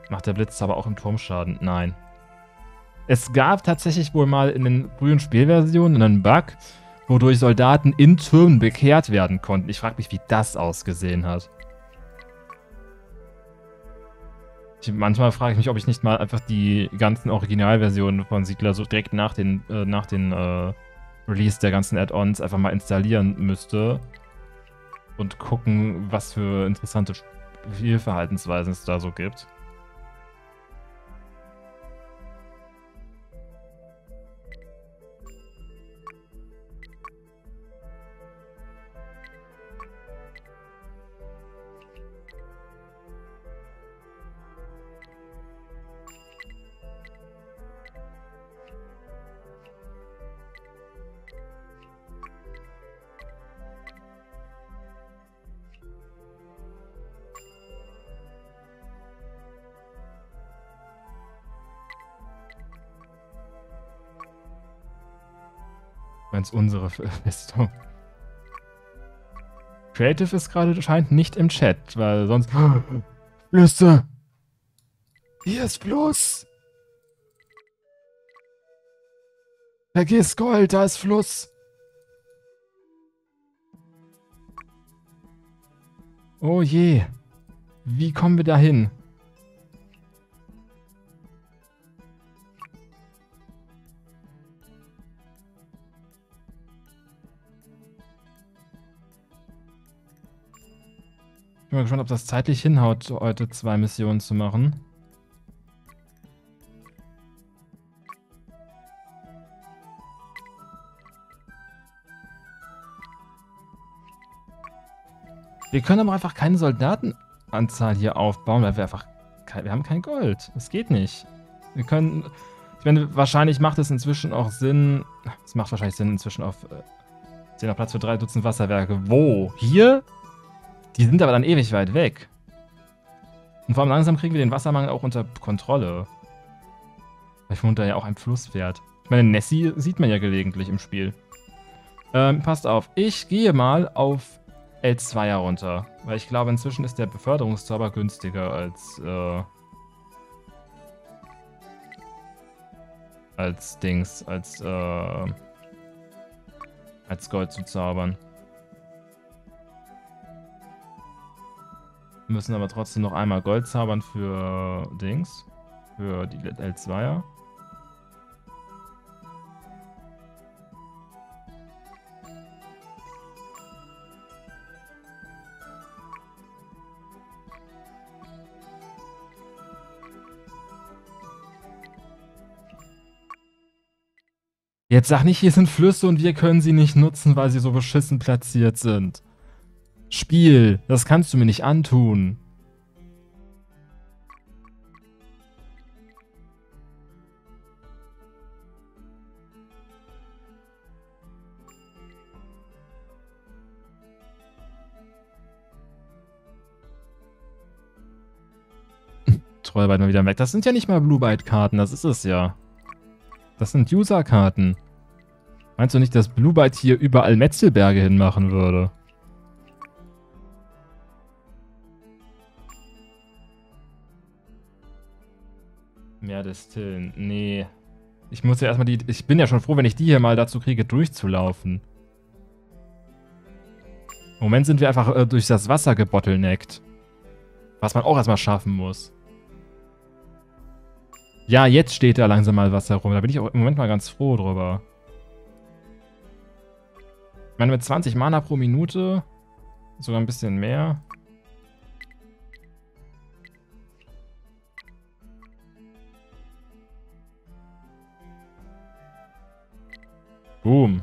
Macht der Blitz aber auch im Turm Schaden? Nein. Es gab tatsächlich wohl mal in den frühen Spielversionen einen Bug, wodurch Soldaten in Türmen bekehrt werden konnten. Ich frage mich, wie das ausgesehen hat. Ich, manchmal frage ich mich, ob ich nicht mal einfach die ganzen Originalversionen von Siedler so direkt nach den, äh, nach den äh, Release der ganzen Add-ons einfach mal installieren müsste und gucken, was für interessante Spielverhaltensweisen es da so gibt. Es unsere Festung. Creative ist gerade scheint nicht im Chat, weil sonst. Flüsse! Hier ist Fluss! Vergiss Gold, da ist Fluss! Oh je. Wie kommen wir da hin? Bin mal gespannt, ob das zeitlich hinhaut, heute zwei Missionen zu machen. Wir können aber einfach keine Soldatenanzahl hier aufbauen, weil wir einfach... Wir haben kein Gold. Das geht nicht. Wir können... Ich meine, wahrscheinlich macht es inzwischen auch Sinn... Es macht wahrscheinlich Sinn, inzwischen auf... Äh, sehen noch Platz für drei Dutzend Wasserwerke. Wo? Hier? Die sind aber dann ewig weit weg. Und vor allem langsam kriegen wir den Wassermangel auch unter Kontrolle. Weil wohnt da ja auch ein Flusspferd. Ich meine, Nessie sieht man ja gelegentlich im Spiel. Ähm, passt auf. Ich gehe mal auf L2 herunter. Weil ich glaube, inzwischen ist der Beförderungszauber günstiger als, äh, als Dings, als, äh, als Gold zu zaubern. Müssen aber trotzdem noch einmal Gold zaubern für Dings. Für die L2er. Jetzt sag nicht, hier sind Flüsse und wir können sie nicht nutzen, weil sie so beschissen platziert sind. Spiel, das kannst du mir nicht antun. Trollbyte mal wieder weg. Das sind ja nicht mal Blue Byte Karten, das ist es ja. Das sind User-Karten. Meinst du nicht, dass Blue Byte hier überall Metzelberge hinmachen würde? Mehr destillen. Nee. Ich muss ja erstmal die. Ich bin ja schon froh, wenn ich die hier mal dazu kriege, durchzulaufen. Im Moment sind wir einfach äh, durch das Wasser gebottleneckt. Was man auch erstmal schaffen muss. Ja, jetzt steht da langsam mal Wasser rum. Da bin ich auch im Moment mal ganz froh drüber. Ich meine, mit 20 Mana pro Minute, sogar ein bisschen mehr, Boom.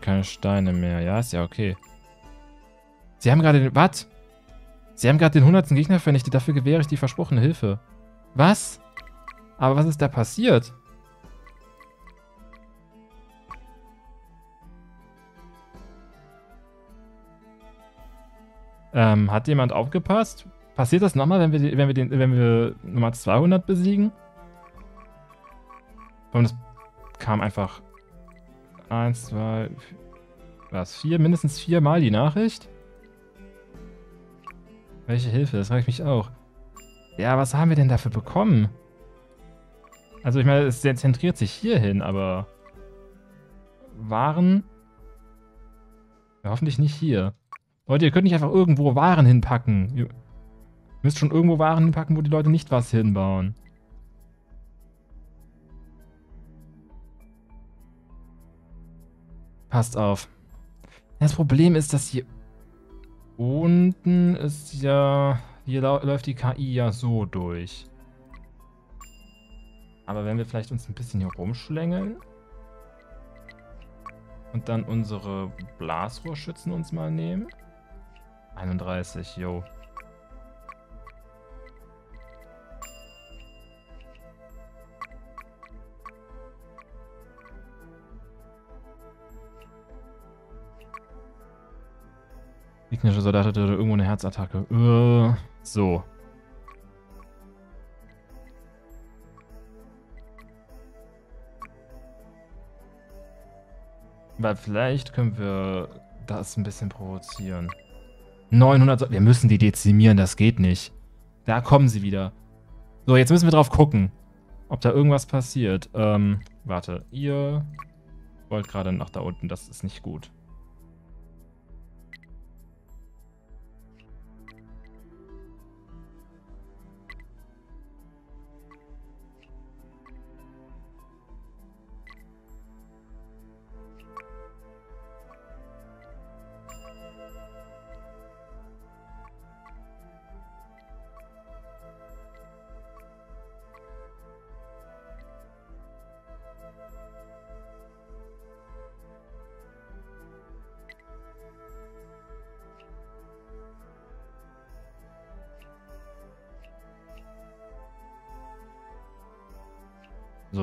Keine Steine mehr. Ja, ist ja okay. Sie haben gerade den... Was? Sie haben gerade den 100. Gegner vernichtet. Dafür gewähre ich die versprochene Hilfe. Was? Aber was ist da passiert? Ähm, hat jemand aufgepasst? Passiert das nochmal, wenn wir, wenn wir, den, wenn wir Nummer 200 besiegen? Und es kam einfach eins, zwei, was, vier, mindestens viermal die Nachricht? Welche Hilfe? Das frage ich mich auch. Ja, was haben wir denn dafür bekommen? Also ich meine, es zentriert sich hier hin, aber Waren? Ja, hoffentlich nicht hier. Leute, ihr könnt nicht einfach irgendwo Waren hinpacken. Müsst schon irgendwo Waren hinpacken, wo die Leute nicht was hinbauen. Passt auf. Das Problem ist, dass hier unten ist ja... Hier läuft die KI ja so durch. Aber wenn wir vielleicht uns ein bisschen hier rumschlängeln und dann unsere Blasrohrschützen uns mal nehmen. 31, yo. Gegnerischer Soldat hatte irgendwo eine Herzattacke. Uh, so. Weil vielleicht können wir das ein bisschen provozieren. 900... So wir müssen die dezimieren, das geht nicht. Da kommen sie wieder. So, jetzt müssen wir drauf gucken, ob da irgendwas passiert. Ähm, warte, ihr wollt gerade nach da unten, das ist nicht gut.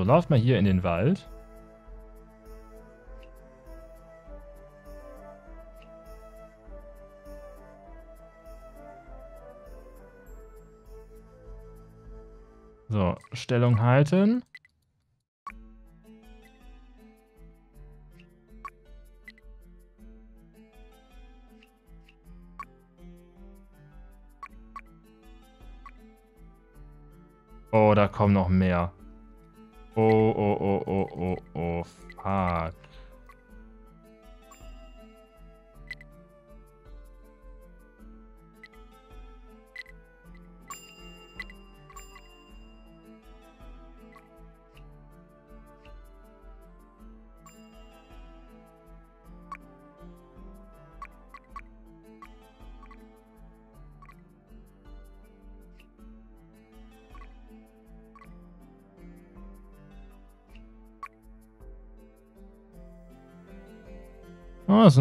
Lauft mal hier in den Wald. So, Stellung halten. Oh, da kommen noch mehr. Oh, oh, oh, oh,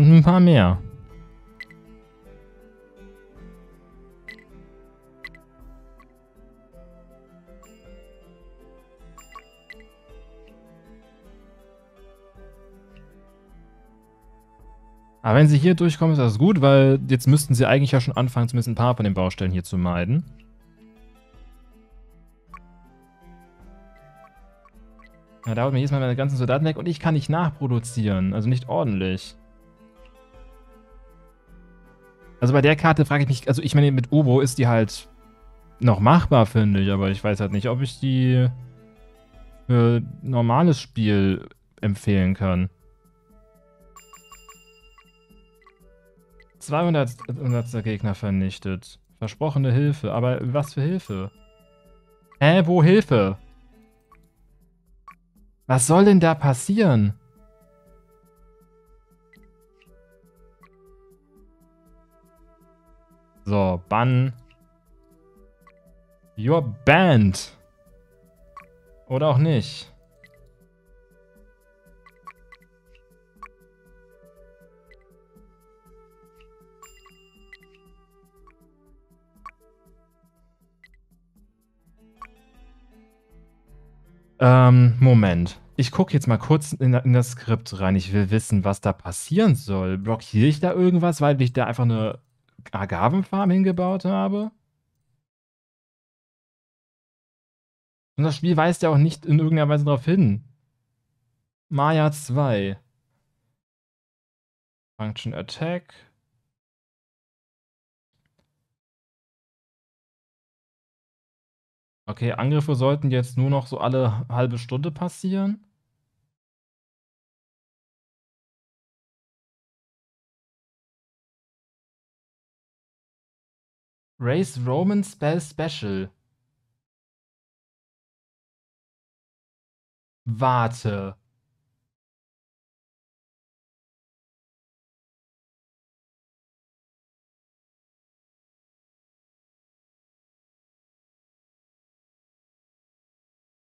sind ein paar mehr. Aber wenn sie hier durchkommen, ist das gut, weil jetzt müssten sie eigentlich ja schon anfangen, zumindest ein paar von den Baustellen hier zu meiden. Da dauert mir jedes Mal meine ganzen Soldaten weg und ich kann nicht nachproduzieren. Also nicht ordentlich. Also bei der Karte frage ich mich, also ich meine, mit Obo ist die halt noch machbar, finde ich, aber ich weiß halt nicht, ob ich die für normales Spiel empfehlen kann. 200 Gegner vernichtet. Versprochene Hilfe. Aber was für Hilfe? Hä, wo Hilfe? Was soll denn da passieren? So, Bann. Your Band. Oder auch nicht. Ähm, Moment. Ich gucke jetzt mal kurz in, in, das Skript rein. Ich will wissen, was da passieren soll. Blockiere ich da irgendwas, weil ich da einfach eine Agavenfarm hingebaut habe. Und das Spiel weist ja auch nicht in irgendeiner Weise darauf hin. Maya 2. Function Attack. Okay, Angriffe sollten jetzt nur noch so alle halbe Stunde passieren. Raise Roman Spell Special. Warte.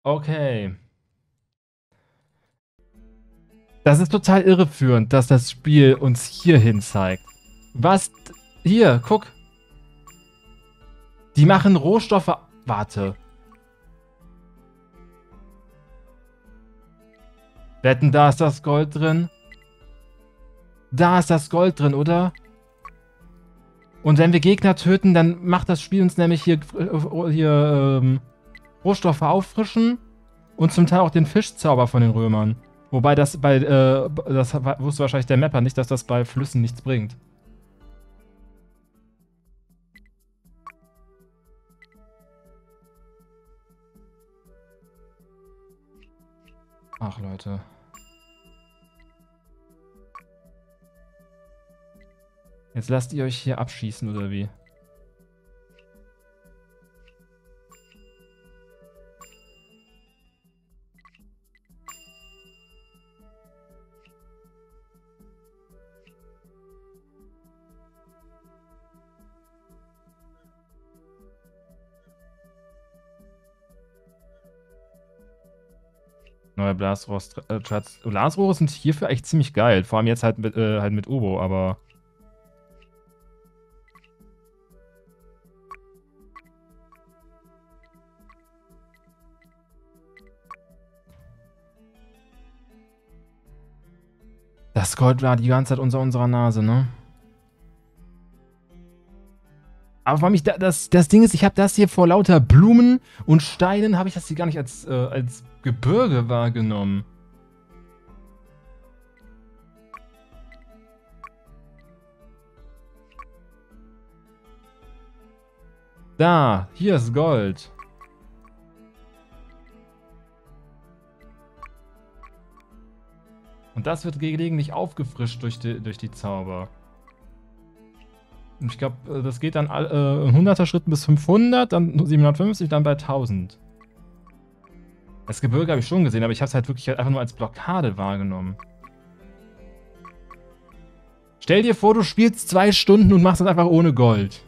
Okay. Das ist total irreführend, dass das Spiel uns hierhin zeigt. Was? Hier, guck. Die machen Rohstoffe... Warte. Wetten, da ist das Gold drin? Da ist das Gold drin, oder? Und wenn wir Gegner töten, dann macht das Spiel uns nämlich hier, hier ähm, Rohstoffe auffrischen und zum Teil auch den Fischzauber von den Römern. Wobei das bei, äh, das wusste wahrscheinlich der Mapper nicht, dass das bei Flüssen nichts bringt. Ach, Leute. Jetzt lasst ihr euch hier abschießen, oder wie? Neue Blasrohrs-Trats. Äh, Blasrohre sind hierfür echt ziemlich geil. Vor allem jetzt halt mit, äh, halt mit Obo, aber... Das Gold war die ganze Zeit unter unserer Nase, ne? Aber vor allem, das, das Ding ist, ich habe das hier vor lauter Blumen und Steinen, habe ich das hier gar nicht als, äh, als Gebirge wahrgenommen. Da, hier ist Gold. Und das wird gelegentlich aufgefrischt durch die, durch die Zauber. Ich glaube, äh, das geht dann äh, 100er Schritten bis 500, dann 750, dann bei 1000. Das Gebirge habe ich schon gesehen, aber ich habe es halt wirklich einfach nur als Blockade wahrgenommen. Stell dir vor, du spielst zwei Stunden und machst das einfach ohne Gold.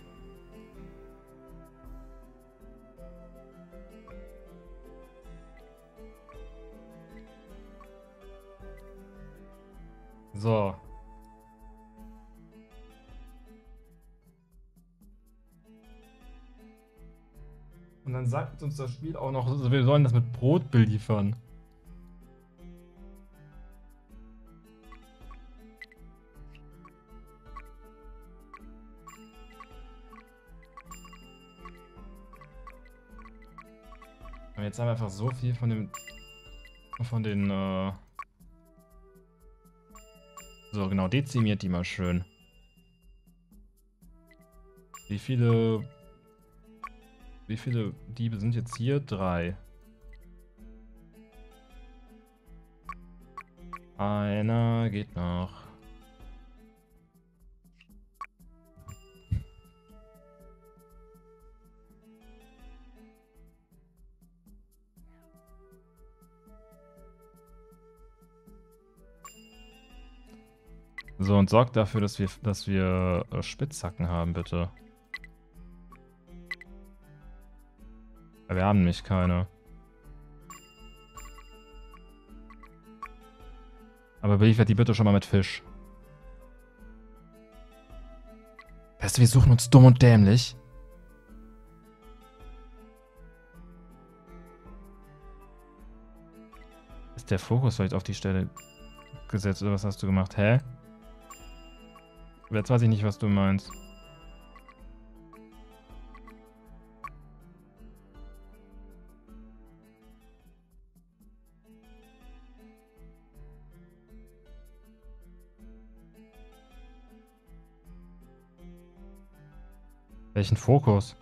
So. Und dann sagt uns das Spiel auch noch, wir sollen das mit Brot beliefern. Und jetzt haben wir einfach so viel von dem von den äh so genau dezimiert die mal schön. Wie viele wie viele Diebe sind jetzt hier? Drei. Einer geht noch. So, und sorgt dafür, dass wir, dass wir äh, Spitzhacken haben, bitte. Wir haben nämlich keine. Aber beliefert die bitte schon mal mit Fisch. Weißt du, wir suchen uns dumm und dämlich. Ist der Fokus vielleicht auf die Stelle gesetzt oder was hast du gemacht? Hä? Jetzt weiß ich nicht, was du meinst. Welchen Fokus?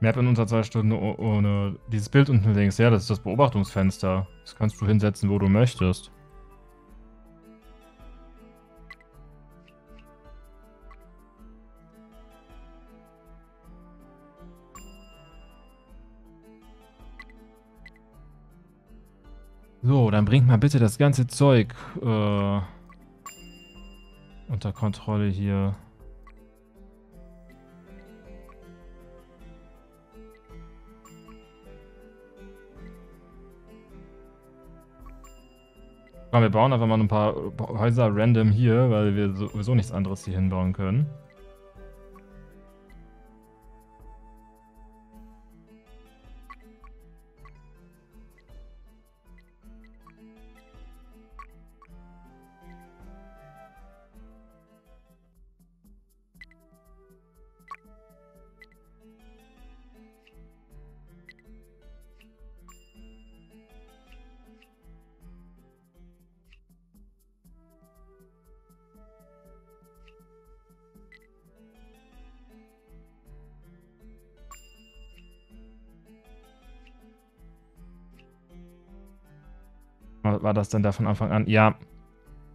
Map in unter zwei Stunden ohne dieses Bild unten links. Ja, das ist das Beobachtungsfenster. Das kannst du hinsetzen, wo du möchtest. Dann bringt mal bitte das ganze Zeug äh, unter Kontrolle hier. Wir bauen einfach mal ein paar Häuser random hier, weil wir sowieso nichts anderes hier hinbauen können. War, das denn da von Anfang an? Ja.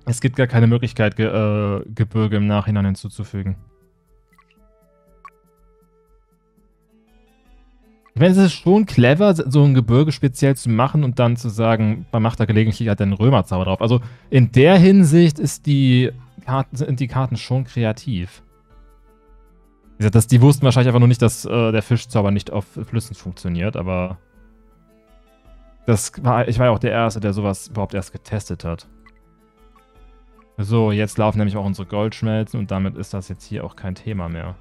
Es gibt gar keine Möglichkeit, Ge äh, Gebirge im Nachhinein hinzuzufügen. Ich meine, es ist schon clever, so ein Gebirge speziell zu machen und dann zu sagen, man macht da gelegentlich halt einen Römerzauber drauf. Also in der Hinsicht ist die Karten, sind die Karten schon kreativ. Wie gesagt, das, die wussten wahrscheinlich einfach nur nicht, dass äh, der Fischzauber nicht auf Flüssen funktioniert, aber das war, ich war ja auch der Erste, der sowas überhaupt erst getestet hat. So, jetzt laufen nämlich auch unsere Goldschmelzen und damit ist das jetzt hier auch kein Thema mehr.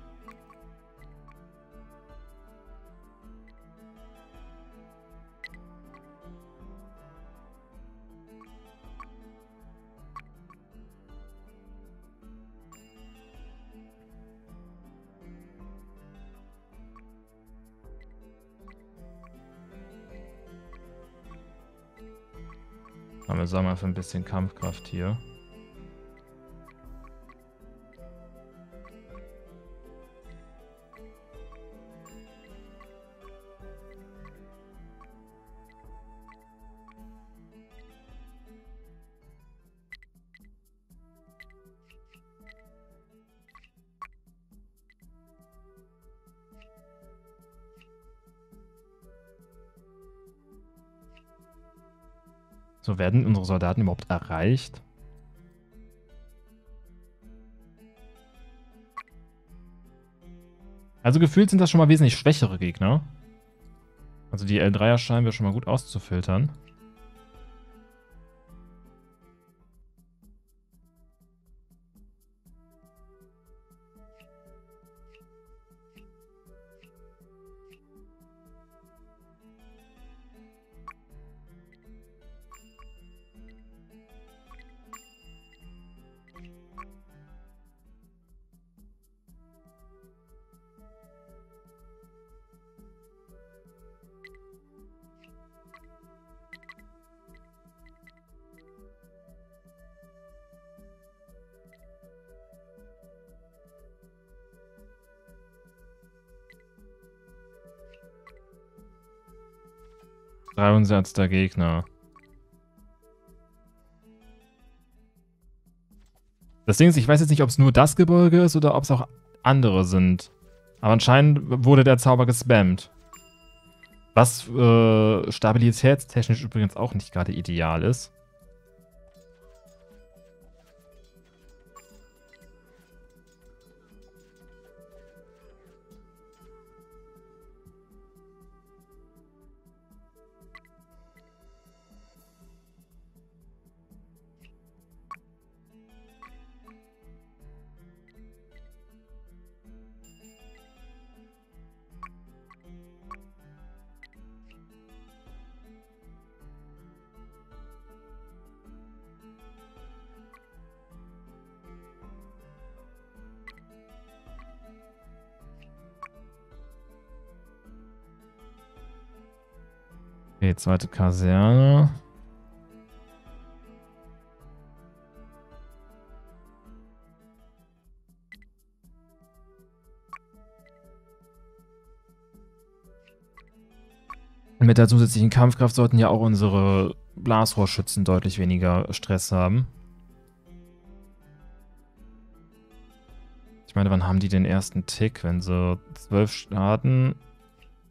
Aber wir sammeln für ein bisschen Kampfkraft hier. Werden unsere Soldaten überhaupt erreicht? Also gefühlt sind das schon mal wesentlich schwächere Gegner. Also die L3er scheinen wir schon mal gut auszufiltern. Der Gegner. Das Ding ist, ich weiß jetzt nicht, ob es nur das Gebirge ist oder ob es auch andere sind. Aber anscheinend wurde der Zauber gespammt. Was äh, stabilitätstechnisch übrigens auch nicht gerade ideal ist. Zweite Kaserne. Mit der zusätzlichen Kampfkraft sollten ja auch unsere Blasrohrschützen deutlich weniger Stress haben. Ich meine, wann haben die den ersten Tick? Wenn sie zwölf Staaten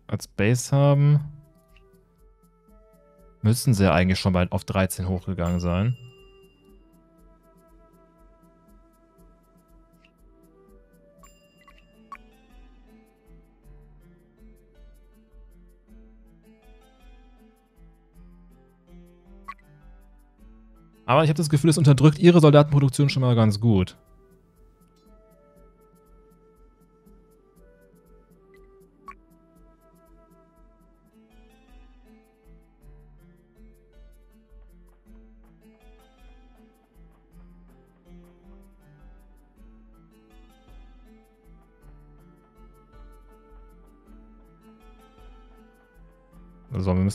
als Base haben? Müssten sie ja eigentlich schon bald auf 13 hochgegangen sein. Aber ich habe das Gefühl, es unterdrückt ihre Soldatenproduktion schon mal ganz gut.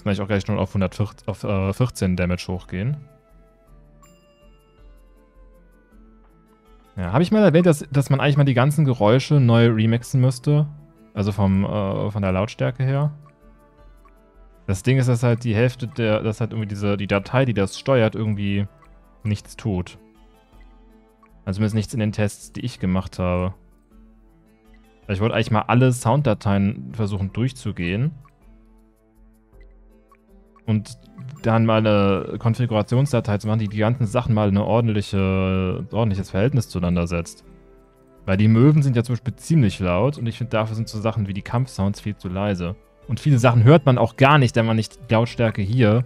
Müssen eigentlich auch gleich schon auf, 114, auf äh, 14 Damage hochgehen. Ja, habe ich mal erwähnt, dass, dass man eigentlich mal die ganzen Geräusche neu remixen müsste? Also vom, äh, von der Lautstärke her? Das Ding ist, dass halt die Hälfte der, dass halt irgendwie diese, die Datei, die das steuert, irgendwie nichts tut. Also zumindest nichts in den Tests, die ich gemacht habe. Ich wollte eigentlich mal alle Sounddateien versuchen durchzugehen. Und dann mal eine Konfigurationsdatei zu machen, die die ganzen Sachen mal in ein ordentliche, ordentliches Verhältnis zueinander setzt. Weil die Möwen sind ja zum Beispiel ziemlich laut und ich finde, dafür sind so Sachen wie die Kampfsounds viel zu leise. Und viele Sachen hört man auch gar nicht, wenn man nicht die Lautstärke hier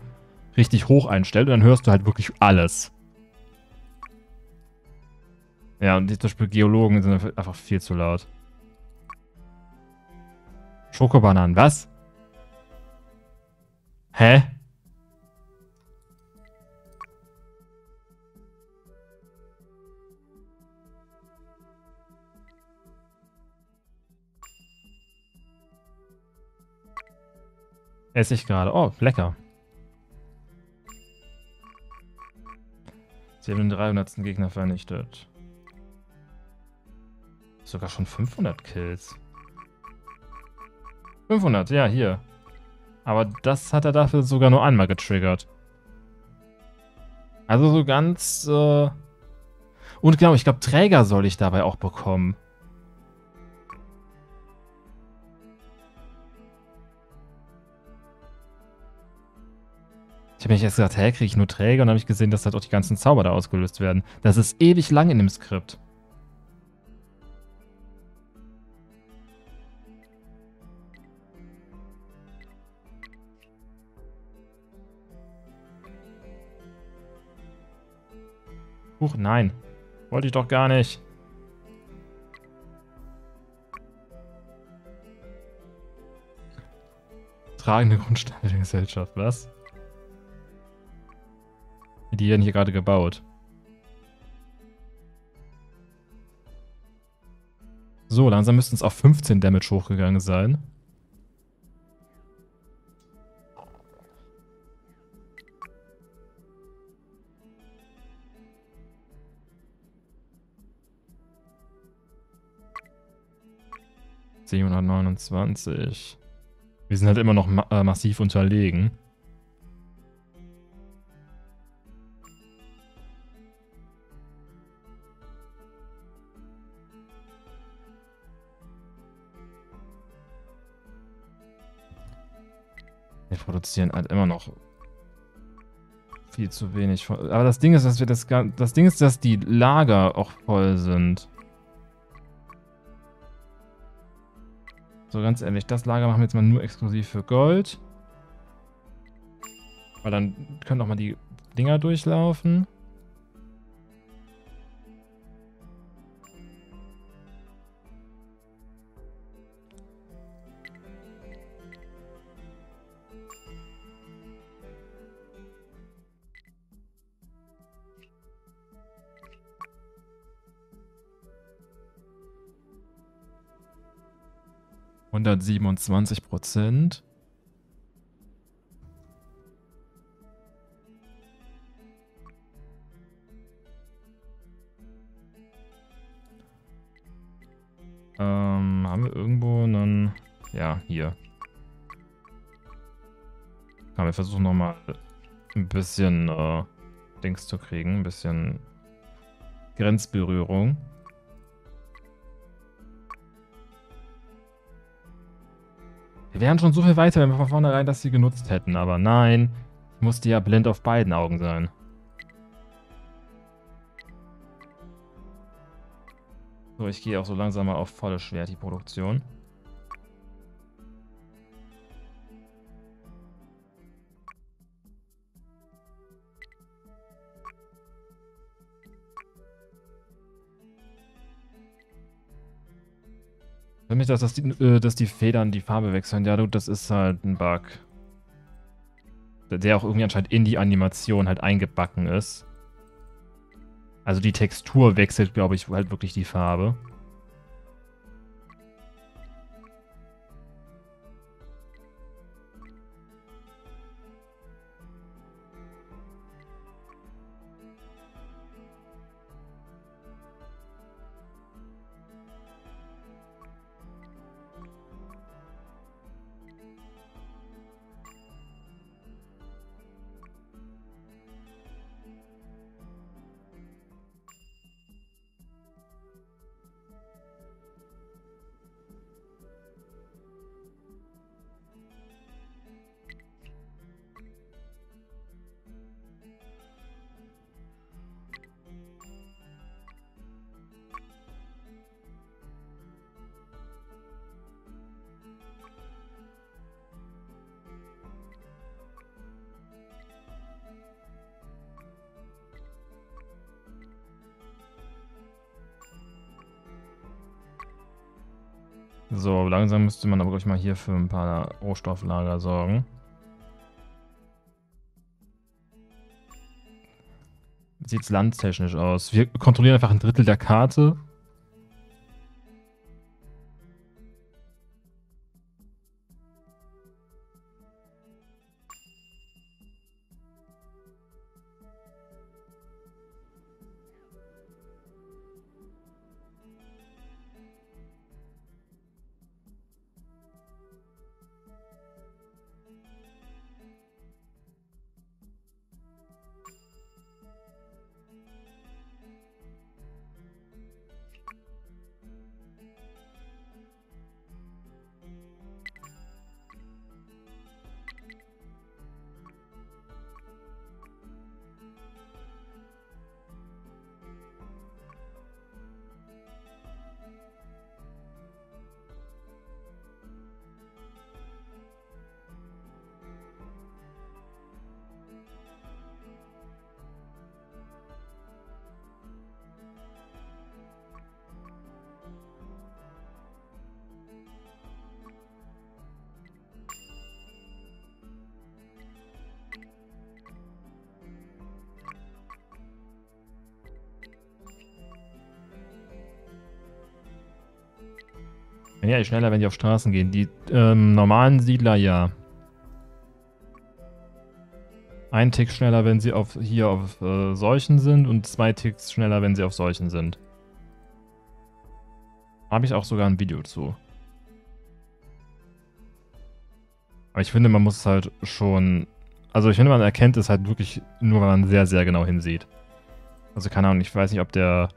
richtig hoch einstellt. Und dann hörst du halt wirklich alles. Ja, und zum Beispiel Geologen sind einfach viel zu laut. Schokobananen, was? Hä? Esse ich gerade. Oh, lecker. Sie haben den 300. Gegner vernichtet. Sogar schon 500 Kills. 500, ja, hier. Aber das hat er dafür sogar nur einmal getriggert. Also so ganz... Äh Und genau, ich glaube, Träger soll ich dabei auch bekommen. Ich habe mich erst gesagt, hä, kriege ich nur Träger? Und dann habe ich gesehen, dass halt auch die ganzen Zauber da ausgelöst werden. Das ist ewig lang in dem Skript. Huch, nein. Wollte ich doch gar nicht. Tragende Grundsteine der Gesellschaft, was? Die werden hier gerade gebaut. So, langsam müssten es auf 15 Damage hochgegangen sein. Wir sind halt immer noch ma äh, massiv unterlegen. Produzieren halt immer noch viel zu wenig. Aber das Ding ist, dass wir das das Ding ist, dass die Lager auch voll sind. So, ganz ehrlich, das Lager machen wir jetzt mal nur exklusiv für Gold. Weil dann können auch mal die Dinger durchlaufen. 127 Prozent. Ähm, haben wir irgendwo einen... Ja, hier. Kann wir versuchen nochmal ein bisschen äh, Dings zu kriegen. Ein bisschen Grenzberührung. Wir wären schon so viel weiter, wenn wir von vornherein das hier genutzt hätten. Aber nein, musste ja blind auf beiden Augen sein. So, ich gehe auch so langsam mal auf volle Schwert, die Produktion. Für mich, dass, das die, äh, dass die Federn die Farbe wechseln. Ja, du, das ist halt ein Bug. Der auch irgendwie anscheinend in die Animation halt eingebacken ist. Also die Textur wechselt, glaube ich, halt wirklich die Farbe. So, langsam müsste man aber, glaube ich, mal hier für ein paar Rohstofflager sorgen. Sieht es landtechnisch aus? Wir kontrollieren einfach ein Drittel der Karte. Ja, schneller, wenn die auf Straßen gehen. Die ähm, normalen Siedler ja. Ein Tick schneller, wenn sie auf, hier auf äh, Seuchen sind und zwei Ticks schneller, wenn sie auf Seuchen sind. Habe ich auch sogar ein Video zu. Aber ich finde, man muss es halt schon... Also ich finde, man erkennt es halt wirklich nur, wenn man sehr, sehr genau hinsieht. Also keine Ahnung, ich weiß nicht, ob der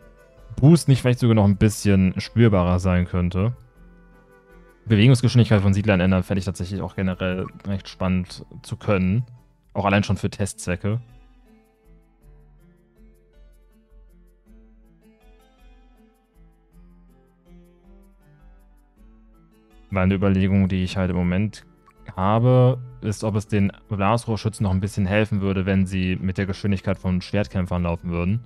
Boost nicht vielleicht sogar noch ein bisschen spürbarer sein könnte. Bewegungsgeschwindigkeit von Siedlern ändern, fände ich tatsächlich auch generell recht spannend zu können. Auch allein schon für Testzwecke. Weil eine Überlegung, die ich halt im Moment habe, ist, ob es den Blasrohrschützen noch ein bisschen helfen würde, wenn sie mit der Geschwindigkeit von Schwertkämpfern laufen würden.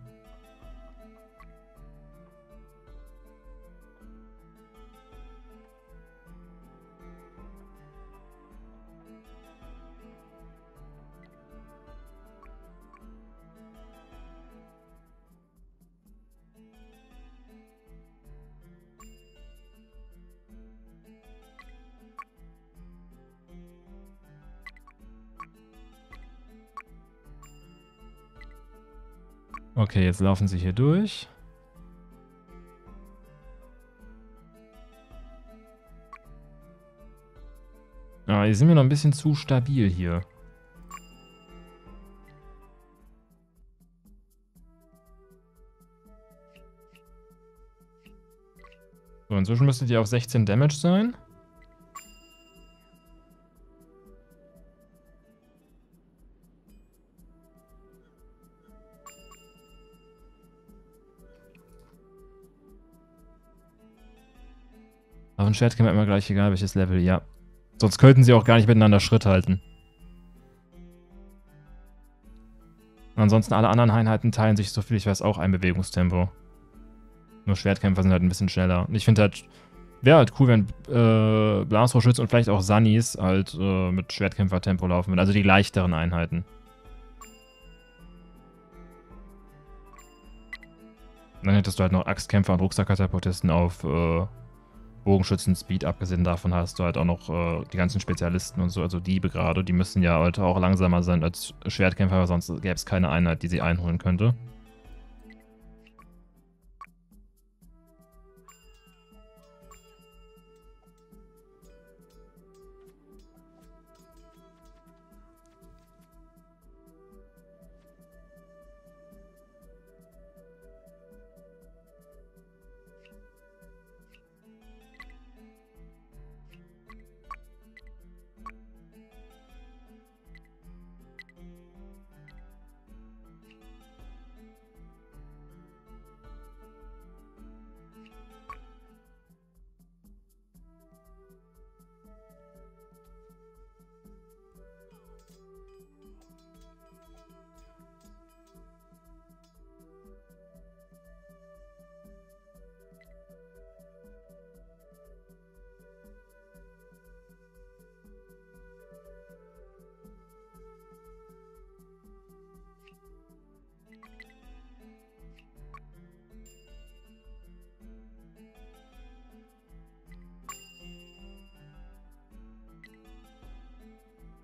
Okay, jetzt laufen sie hier durch. Ah, die sind mir noch ein bisschen zu stabil hier. So, inzwischen müsstet ihr auf 16 Damage sein. Auf ein Schwert käme immer gleich, egal welches Level, ja. Sonst könnten sie auch gar nicht miteinander Schritt halten. Und ansonsten alle anderen Einheiten teilen sich, so viel ich weiß, auch ein Bewegungstempo. Nur Schwertkämpfer sind halt ein bisschen schneller. Und ich finde halt, wäre halt cool, wenn äh, Blasrohrschützen und vielleicht auch Sunnies halt äh, mit Schwertkämpfer-Tempo laufen würden. Also die leichteren Einheiten. dann hättest du halt noch Axtkämpfer und Rucksackkatapultisten auf äh, Bogenschützen-Speed, abgesehen davon hast du halt auch noch äh, die ganzen Spezialisten und so, also Diebe gerade, die müssen ja halt auch langsamer sein als Schwertkämpfer, weil sonst gäbe es keine Einheit, die sie einholen könnte.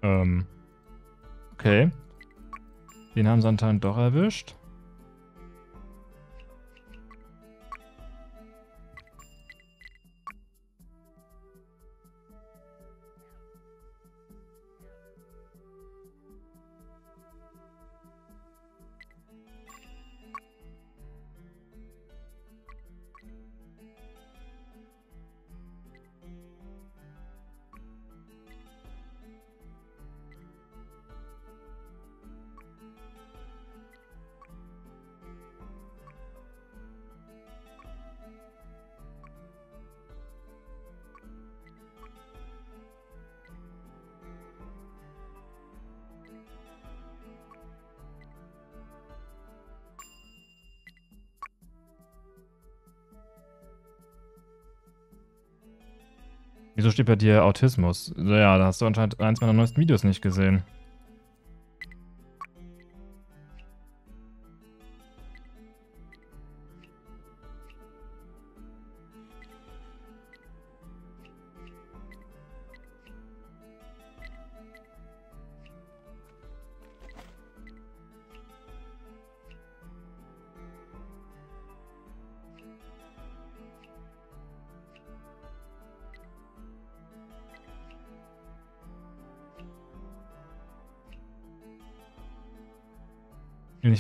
Ähm. Okay. Den haben sie anscheinend doch erwischt. Steht bei dir Autismus? Ja, da hast du anscheinend eins meiner neuesten Videos nicht gesehen.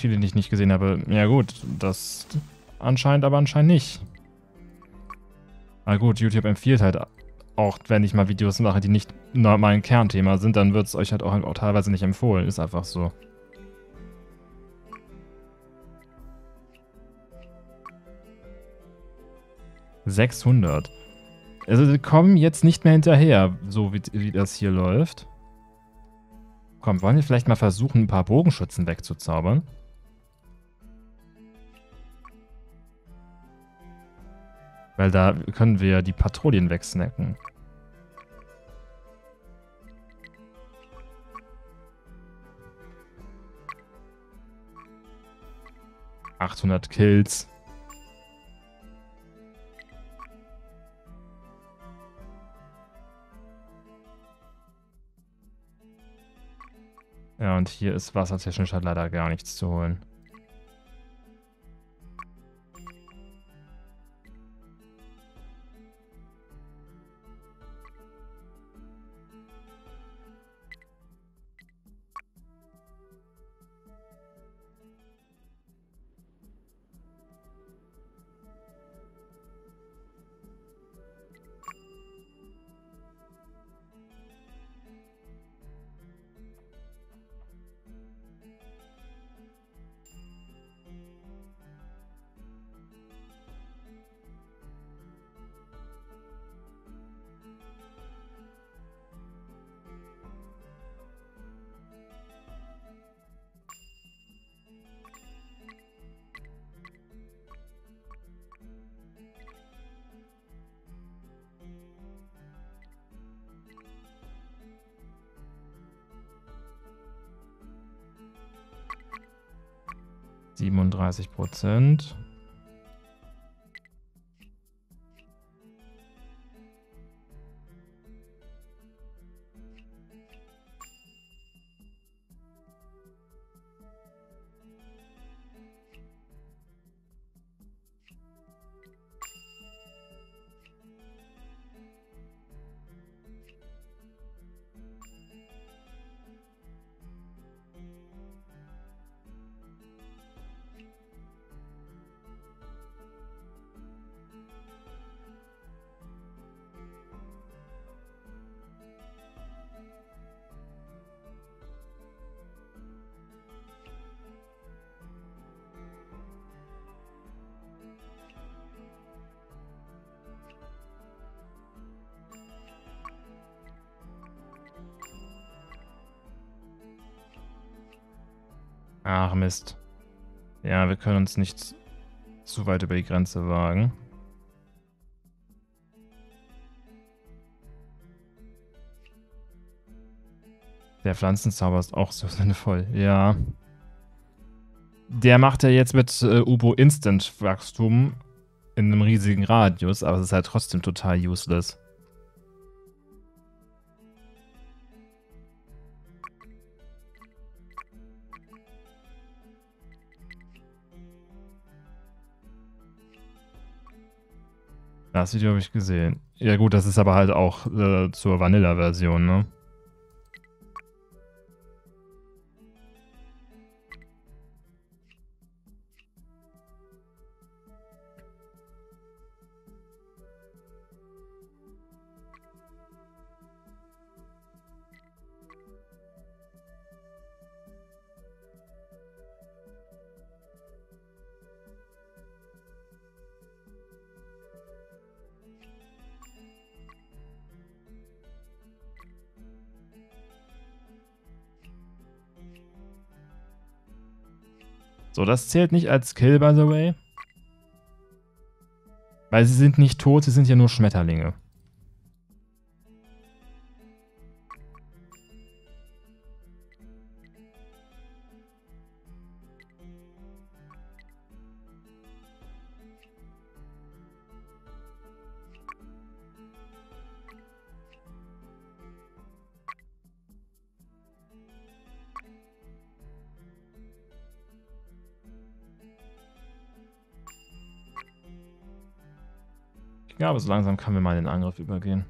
Viele, die ich nicht gesehen habe. Ja gut, das anscheinend, aber anscheinend nicht. Na gut, YouTube empfiehlt halt auch, wenn ich mal Videos mache, die nicht mein Kernthema sind, dann wird es euch halt auch, auch teilweise nicht empfohlen. Ist einfach so. Sechshundert. Also sie kommen jetzt nicht mehr hinterher, so wie, wie das hier läuft. Komm, wollen wir vielleicht mal versuchen, ein paar Bogenschützen wegzuzaubern? Weil da können wir die Patrouillen wegsnacken. Achthundert Kills. Ja, und hier ist wassertechnisch halt leider gar nichts zu holen. sind. Ach Mist. Ja, wir können uns nicht zu weit über die Grenze wagen. Der Pflanzenzauber ist auch so sinnvoll. Ja. Der macht ja jetzt mit äh, Ubo Instant Wachstum in einem riesigen Radius, aber es ist halt trotzdem total useless. Das Video habe ich gesehen. Ja gut, das ist aber halt auch äh, zur Vanilla-Version, ne? Das zählt nicht als Kill, by the way. Weil sie sind nicht tot, sie sind ja nur Schmetterlinge. Aber so langsam können wir mal in den Angriff übergehen.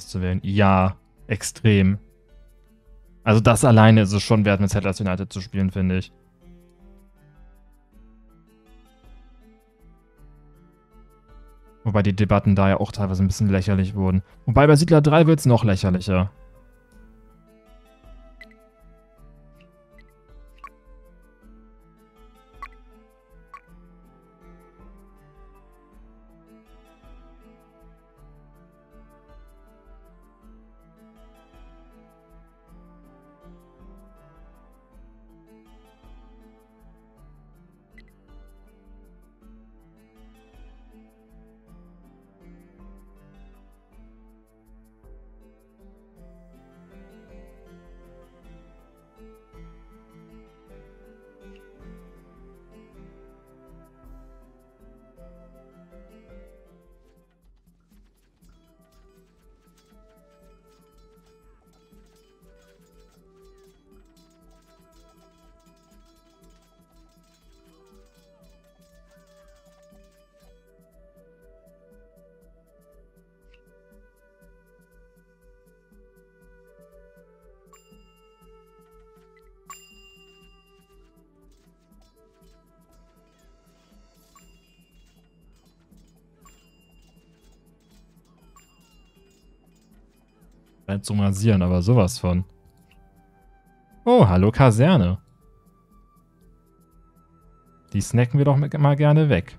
Angenehm anders zu wählen. Ja, extrem. Also das alleine ist es schon wert, mit Settlers United zu spielen, finde ich. Wobei die Debatten da ja auch teilweise ein bisschen lächerlich wurden. Wobei bei Siedler 3 wird es noch lächerlicher. Zu rasieren, aber sowas von. Oh, hallo Kaserne. Die snacken wir doch mal gerne weg.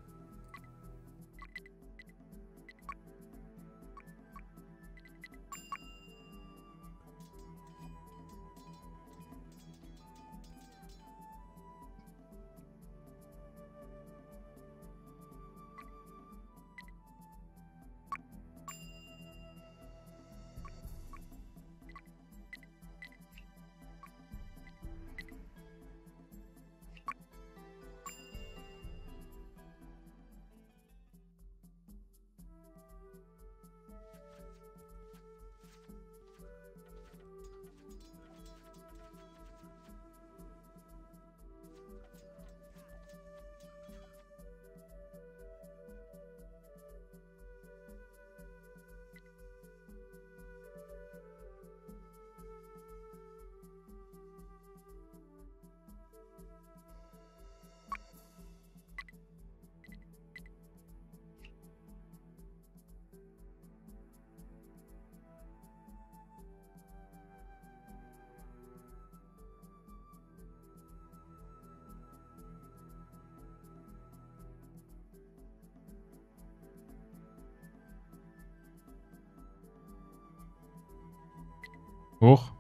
Hoch.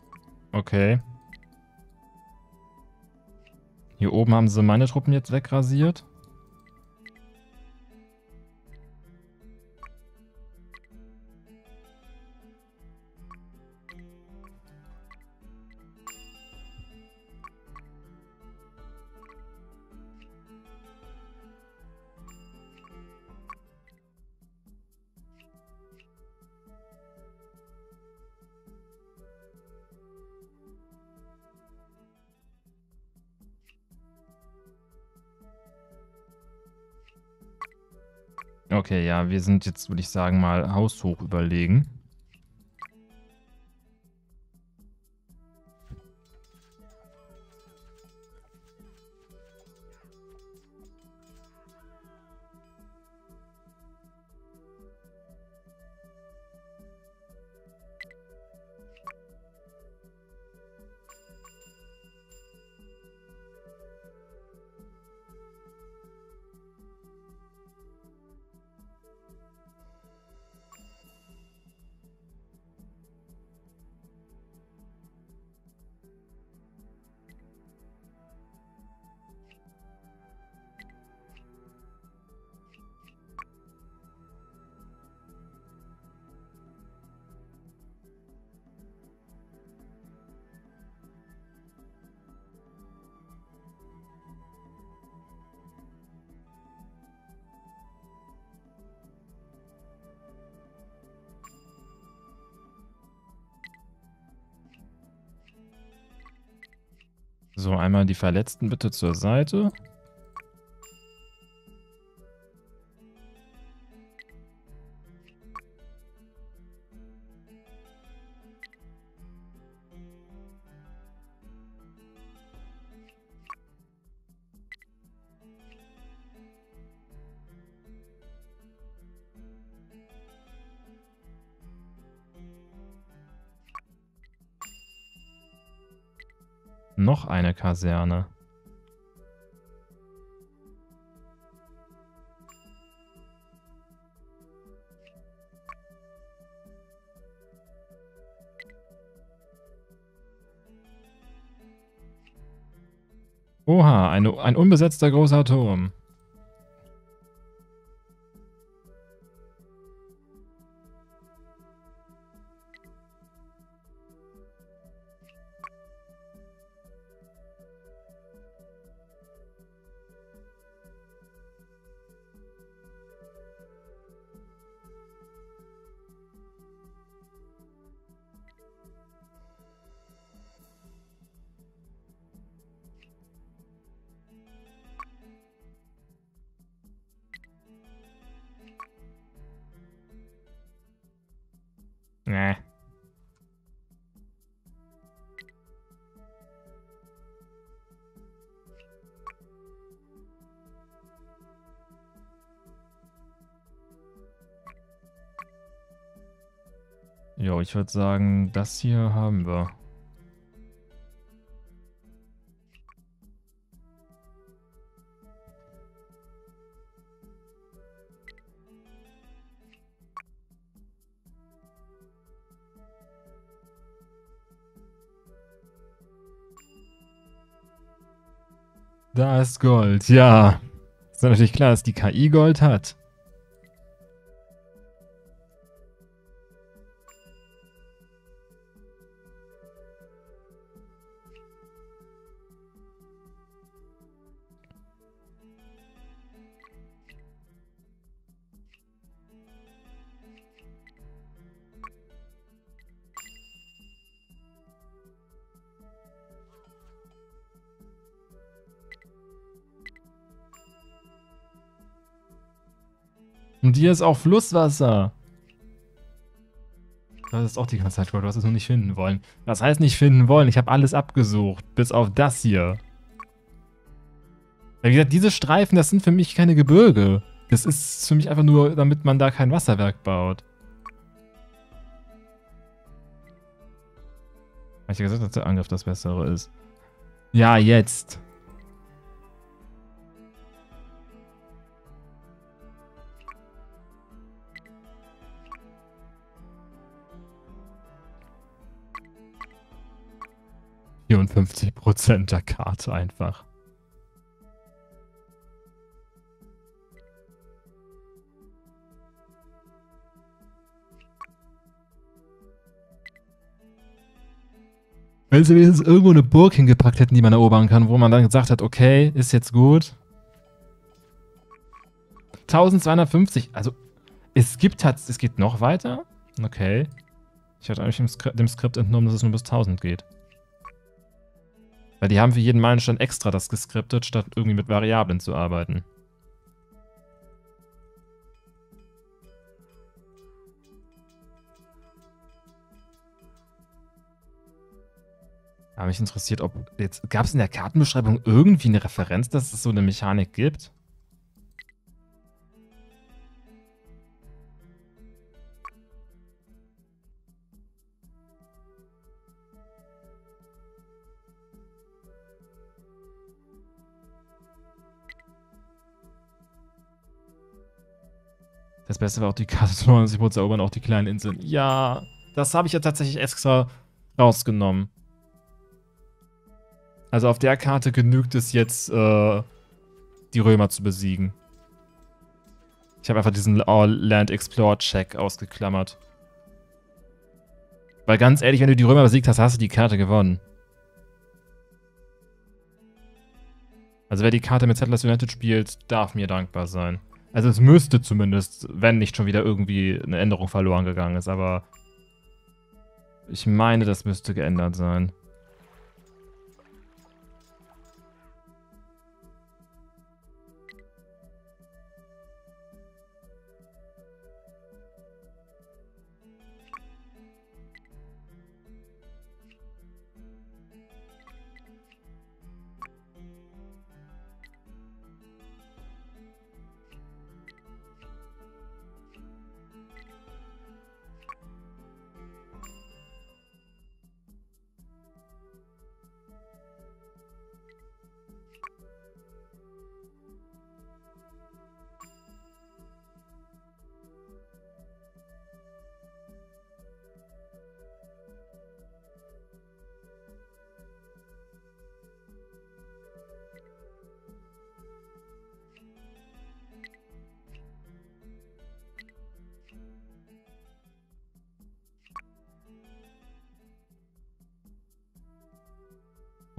Okay. Hier oben haben sie meine Truppen jetzt wegrasiert. Okay, ja, wir sind jetzt, würde ich sagen, mal haushoch überlegen. Die Verletzten bitte zur Seite. Kaserne. Oha, eine, ein unbesetzter großer Turm. Ich würde sagen, das hier haben wir. Da ist Gold, ja. Ist natürlich klar, dass die KI Gold hat. Und hier ist auch Flusswasser. Das ist auch die ganze Zeit. Du hast es nur nicht finden wollen. Was heißt nicht finden wollen? Ich habe alles abgesucht. Bis auf das hier. Wie gesagt, diese Streifen, das sind für mich keine Gebirge. Das ist für mich einfach nur, damit man da kein Wasserwerk baut. Habe ich ja gesagt, dass der Angriff das Bessere ist. Ja, jetzt. 54% der Karte einfach. Wenn sie wenigstens irgendwo eine Burg hingepackt hätten, die man erobern kann, wo man dann gesagt hat, okay, ist jetzt gut. 1250, also es gibt halt, es geht noch weiter? Okay. Ich hatte eigentlich dem Skript entnommen, dass es nur bis 1000 geht. Weil die haben für jeden Meilenstein extra das geskriptet, statt irgendwie mit Variablen zu arbeiten. Aber mich interessiert, ob jetzt gab es in der Kartenbeschreibung irgendwie eine Referenz, dass es so eine Mechanik gibt? Das Beste war auch die Karte zu 90% erobern auch die kleinen Inseln. Ja, das habe ich ja tatsächlich extra rausgenommen. Also auf der Karte genügt es jetzt, äh, die Römer zu besiegen. Ich habe einfach diesen All-Land Explore-Check ausgeklammert. Weil ganz ehrlich, wenn du die Römer besiegt hast, hast du die Karte gewonnen. Also wer die Karte mit Settlers United spielt, darf mir dankbar sein. Also es müsste zumindest, wenn nicht schon wieder irgendwie eine Änderung verloren gegangen ist, aber ich meine, das müsste geändert sein.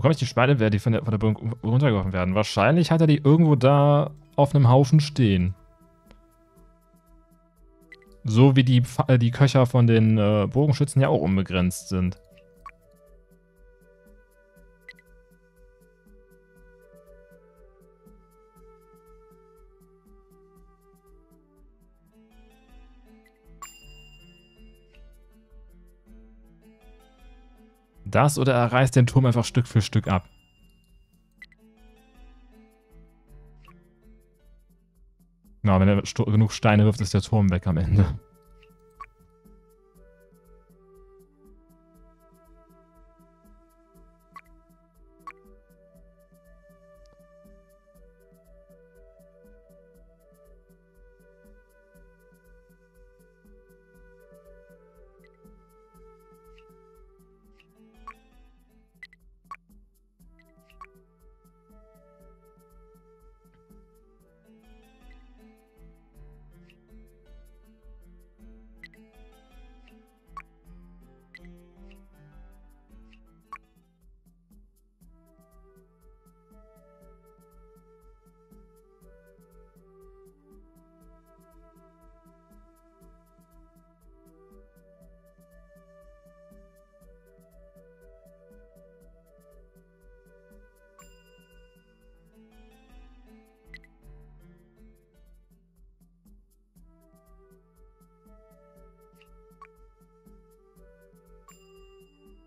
Wo ich die Schweine, die von der, von der Burg runtergeworfen werden? Wahrscheinlich hat er die irgendwo da auf einem Haufen stehen. So wie die, äh, die Köcher von den äh, Bogenschützen ja auch unbegrenzt sind. Das oder er reißt den Turm einfach Stück für Stück ab. Na, wenn er genug Steine wirft, ist der Turm weg am Ende.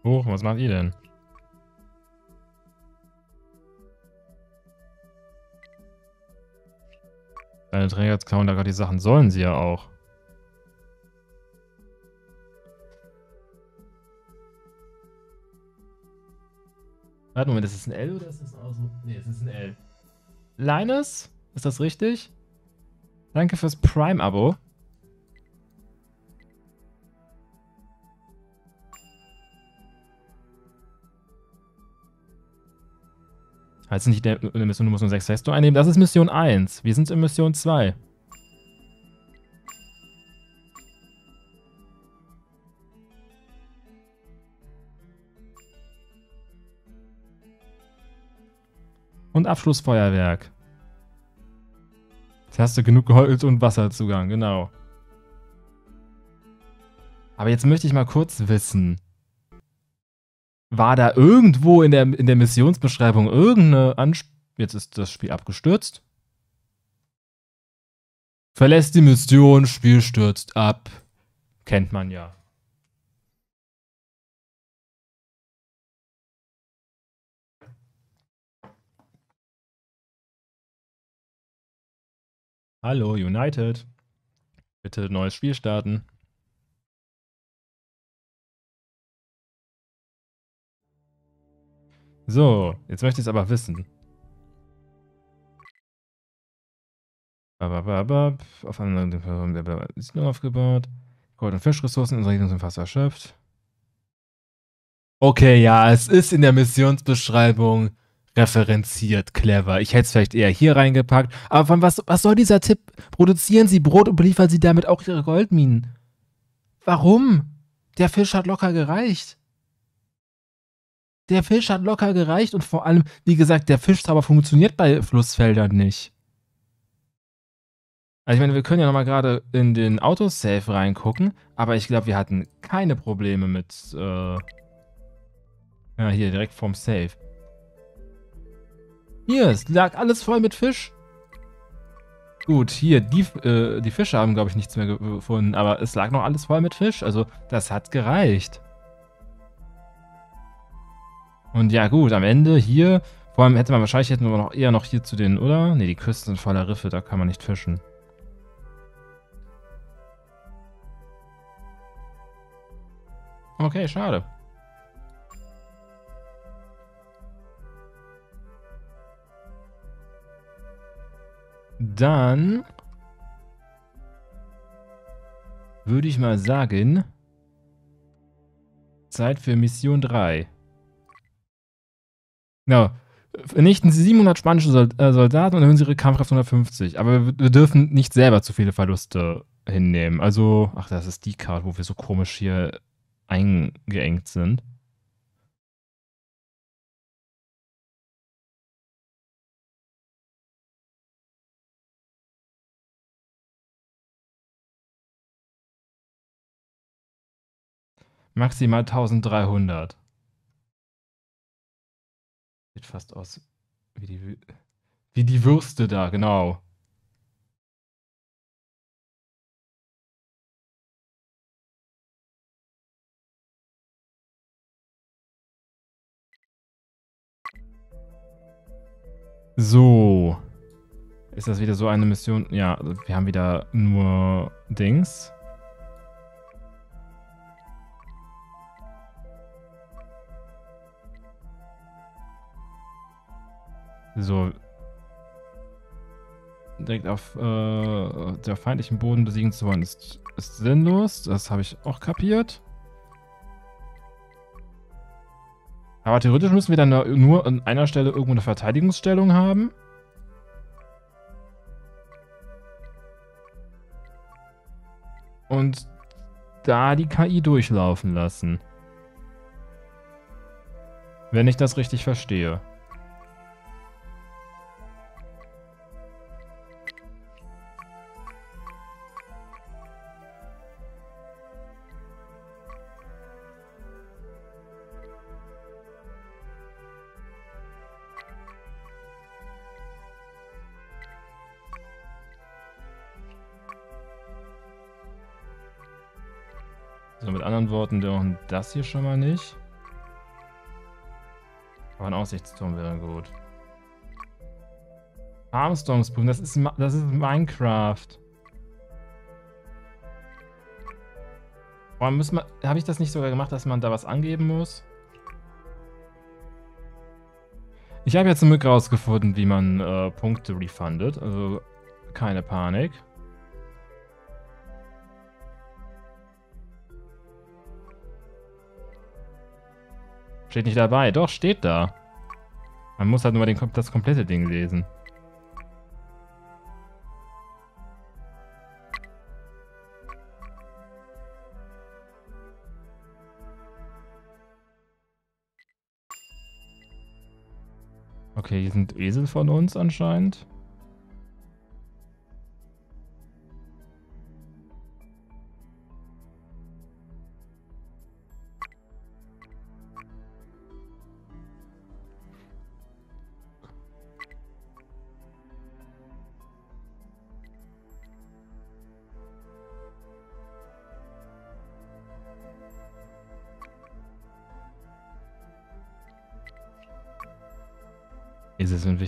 Hoch, was macht ihr denn? Deine Träger kauen da gerade die Sachen. Sollen sie ja auch. Warte, Moment, ist das ein L oder ist das auch so? Nee, es ist ein L. Linus? Ist das richtig? Danke fürs Prime-Abo. Also nicht in der Mission, du musst nur 6 Resto einnehmen. Das ist Mission 1. Wir sind in Mission 2. Und Abschlussfeuerwerk. Jetzt hast du genug Holz und Wasserzugang, genau. Aber jetzt möchte ich mal kurz wissen. War da irgendwo in der, in der Missionsbeschreibung irgendeine Ansp Jetzt ist das Spiel abgestürzt. Verlässt die Mission, Spiel stürzt ab. Kennt man ja. Hallo, United. Bitte neues Spiel starten. So, jetzt möchte ich es aber wissen. Auf anderen ist nur aufgebaut. Gold- und Fischressourcen, unsere Regierung sind fast erschöpft. Okay, ja, es ist in der Missionsbeschreibung referenziert, clever. Ich hätte es vielleicht eher hier reingepackt. Aber von was, was soll dieser Tipp? Produzieren Sie Brot und beliefern Sie damit auch Ihre Goldminen. Warum? Der Fisch hat locker gereicht. Der Fisch hat locker gereicht und vor allem, wie gesagt, der Fischzauber funktioniert bei Flussfeldern nicht. Also ich meine, wir können ja nochmal gerade in den Autosave reingucken, aber ich glaube, wir hatten keine Probleme mit, äh ja, hier, direkt vorm Save. Hier, es lag alles voll mit Fisch. Gut, hier, die, äh, die Fische haben, glaube ich, nichts mehr gefunden, aber es lag noch alles voll mit Fisch, also das hat gereicht. Und ja gut, am Ende hier, vor allem hätte man wahrscheinlich hätten wir noch eher noch hier zu den, oder? Ne, die Küsten sind voller Riffe, da kann man nicht fischen. Okay, schade. Dann würde ich mal sagen, Zeit für Mission 3. Genau. Vernichten Sie 700 spanische äh, Soldaten und erhöhen Sie Ihre Kampfkraft 150. Aber wir, dürfen nicht selber zu viele Verluste hinnehmen. Also, ach, das ist die Karte, wo wir so komisch hier eingeengt sind. Maximal 1300. Sieht fast aus wie die, wie die Würste da, genau. So. Ist das wieder so eine Mission? Ja, wir haben wieder nur Dings. So. Direkt auf äh, der feindlichen Boden besiegen zu wollen, ist, ist sinnlos. Das habe ich auch kapiert. Aber theoretisch müssen wir dann nur an einer Stelle irgendwo eine Verteidigungsstellung haben. Und da die KI durchlaufen lassen. Wenn ich das richtig verstehe. So, mit anderen Worten, und das hier schon mal nicht. Aber ein Aussichtsturm wäre gut. Armstrongs prüfen, das ist, das ist Minecraft. Warum wir. Habe ich das nicht sogar gemacht, dass man da was angeben muss? Ich habe ja zum Glück rausgefunden, wie man äh, Punkte refundet. Also keine Panik. Steht nicht dabei. Doch, steht da. Man muss halt nur den, das komplette Ding lesen. Okay, hier sind Esel von uns anscheinend.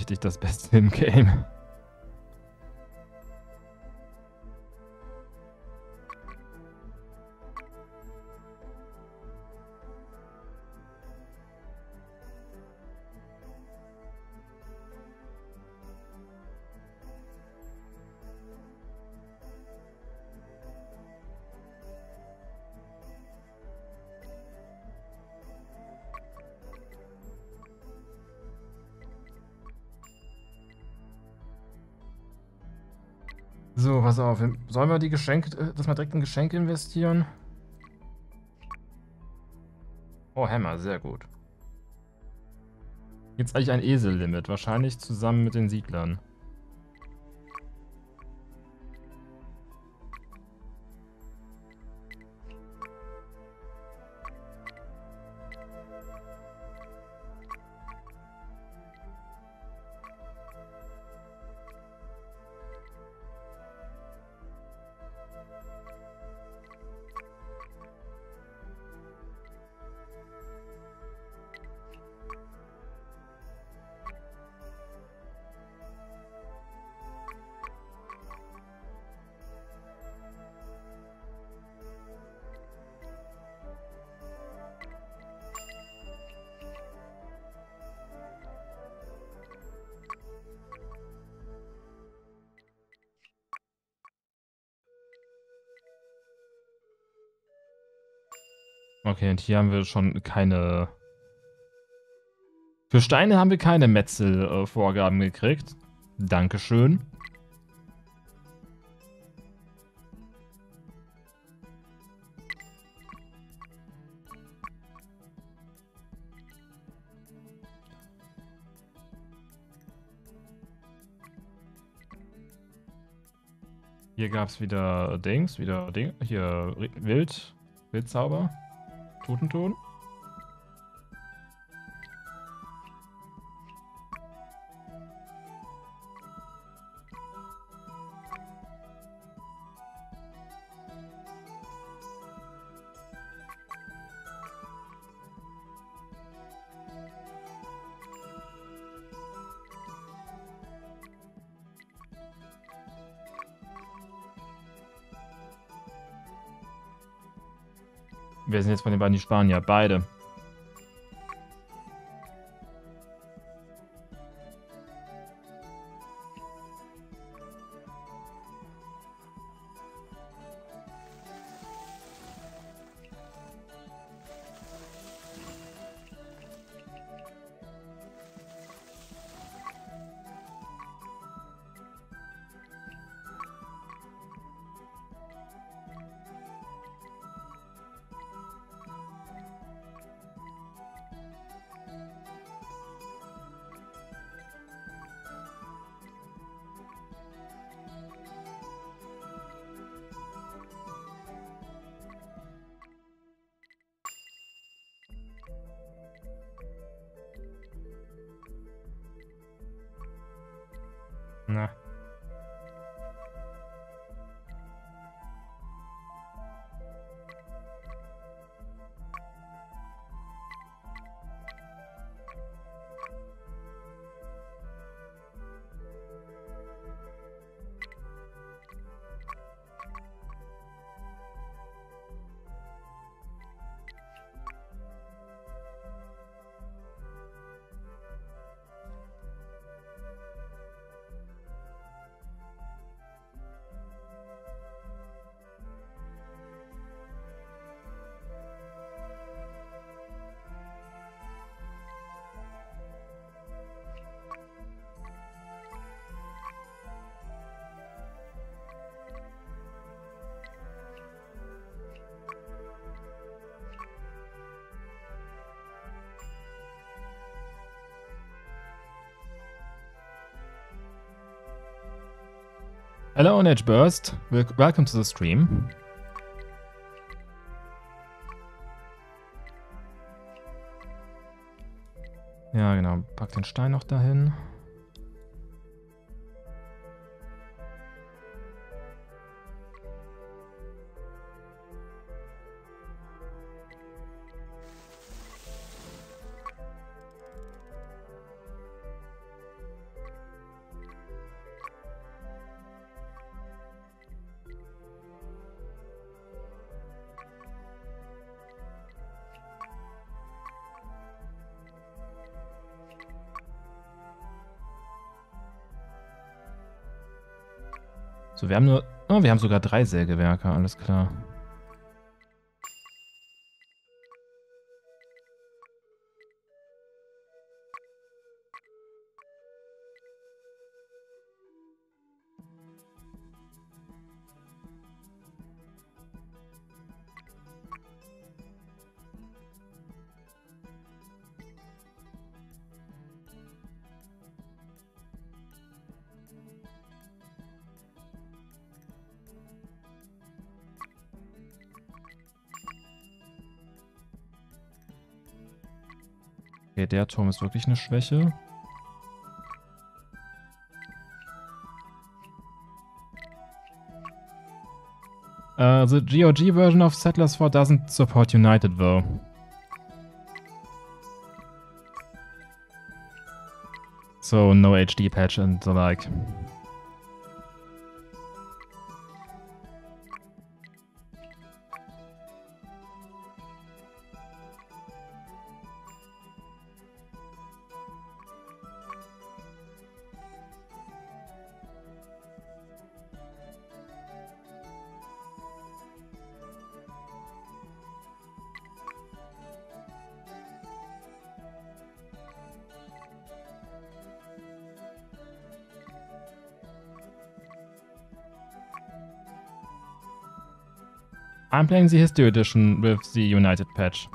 Wichtig, das Beste im Game. Pass auf. Sollen wir die Geschenke, äh, dass wir direkt in Geschenke investieren? Oh, Hammer, sehr gut. Jetzt eigentlich ein Esel-Limit, wahrscheinlich zusammen mit den Siedlern. Okay, und hier haben wir schon keine... Für Steine haben wir keine Metzel-Vorgaben gekriegt. Dankeschön. Hier gab es wieder Dings, wieder Ding, hier Wild, Wildzauber. Totenton? Von den beiden die Spanier? Beide. Na. Hello, Edge Burst. Welcome to the stream. Ja, genau. Pack den Stein noch dahin. Wir haben nur... Oh, wir haben sogar drei Sägewerke, alles klar. Der Turm ist wirklich eine Schwäche. Uh, the GOG version of Settlers 4 doesn't support United though. So no HD patch and the like. Playing the History Edition with the United patch.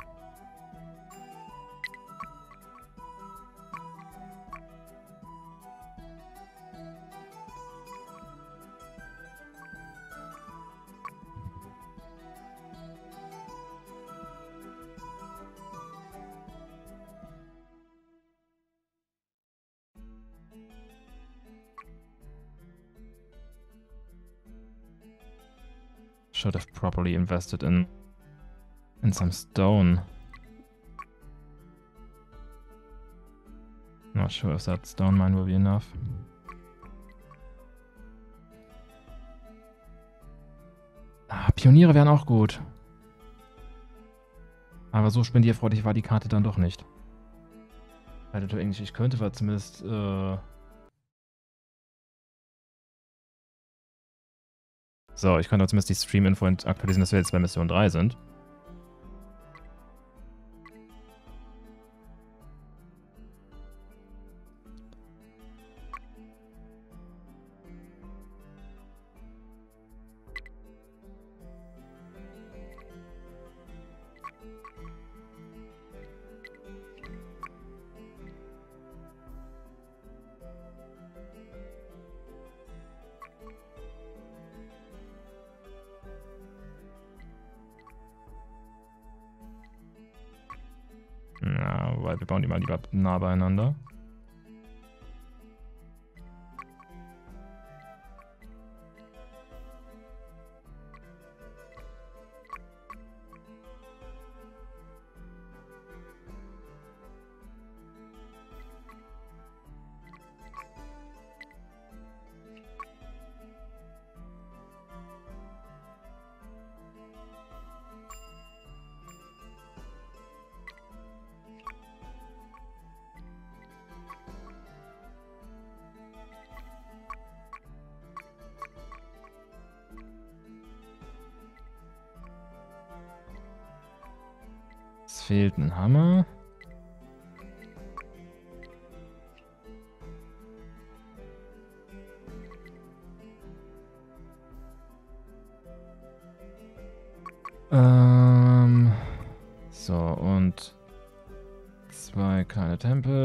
Invested in in some stone. Not sure if that stone mine will be enough. Ah, Pioniere wären auch gut. Aber so spendierfreudig war die Karte dann doch nicht. Also Englisch, ich könnte war zumindest äh, So, ich kann zumindest die Stream-Info aktualisieren, dass wir jetzt bei Mission 3 sind. Nah beieinander. Fehlt ein Hammer. Ähm, so, und zwei kleine Tempel.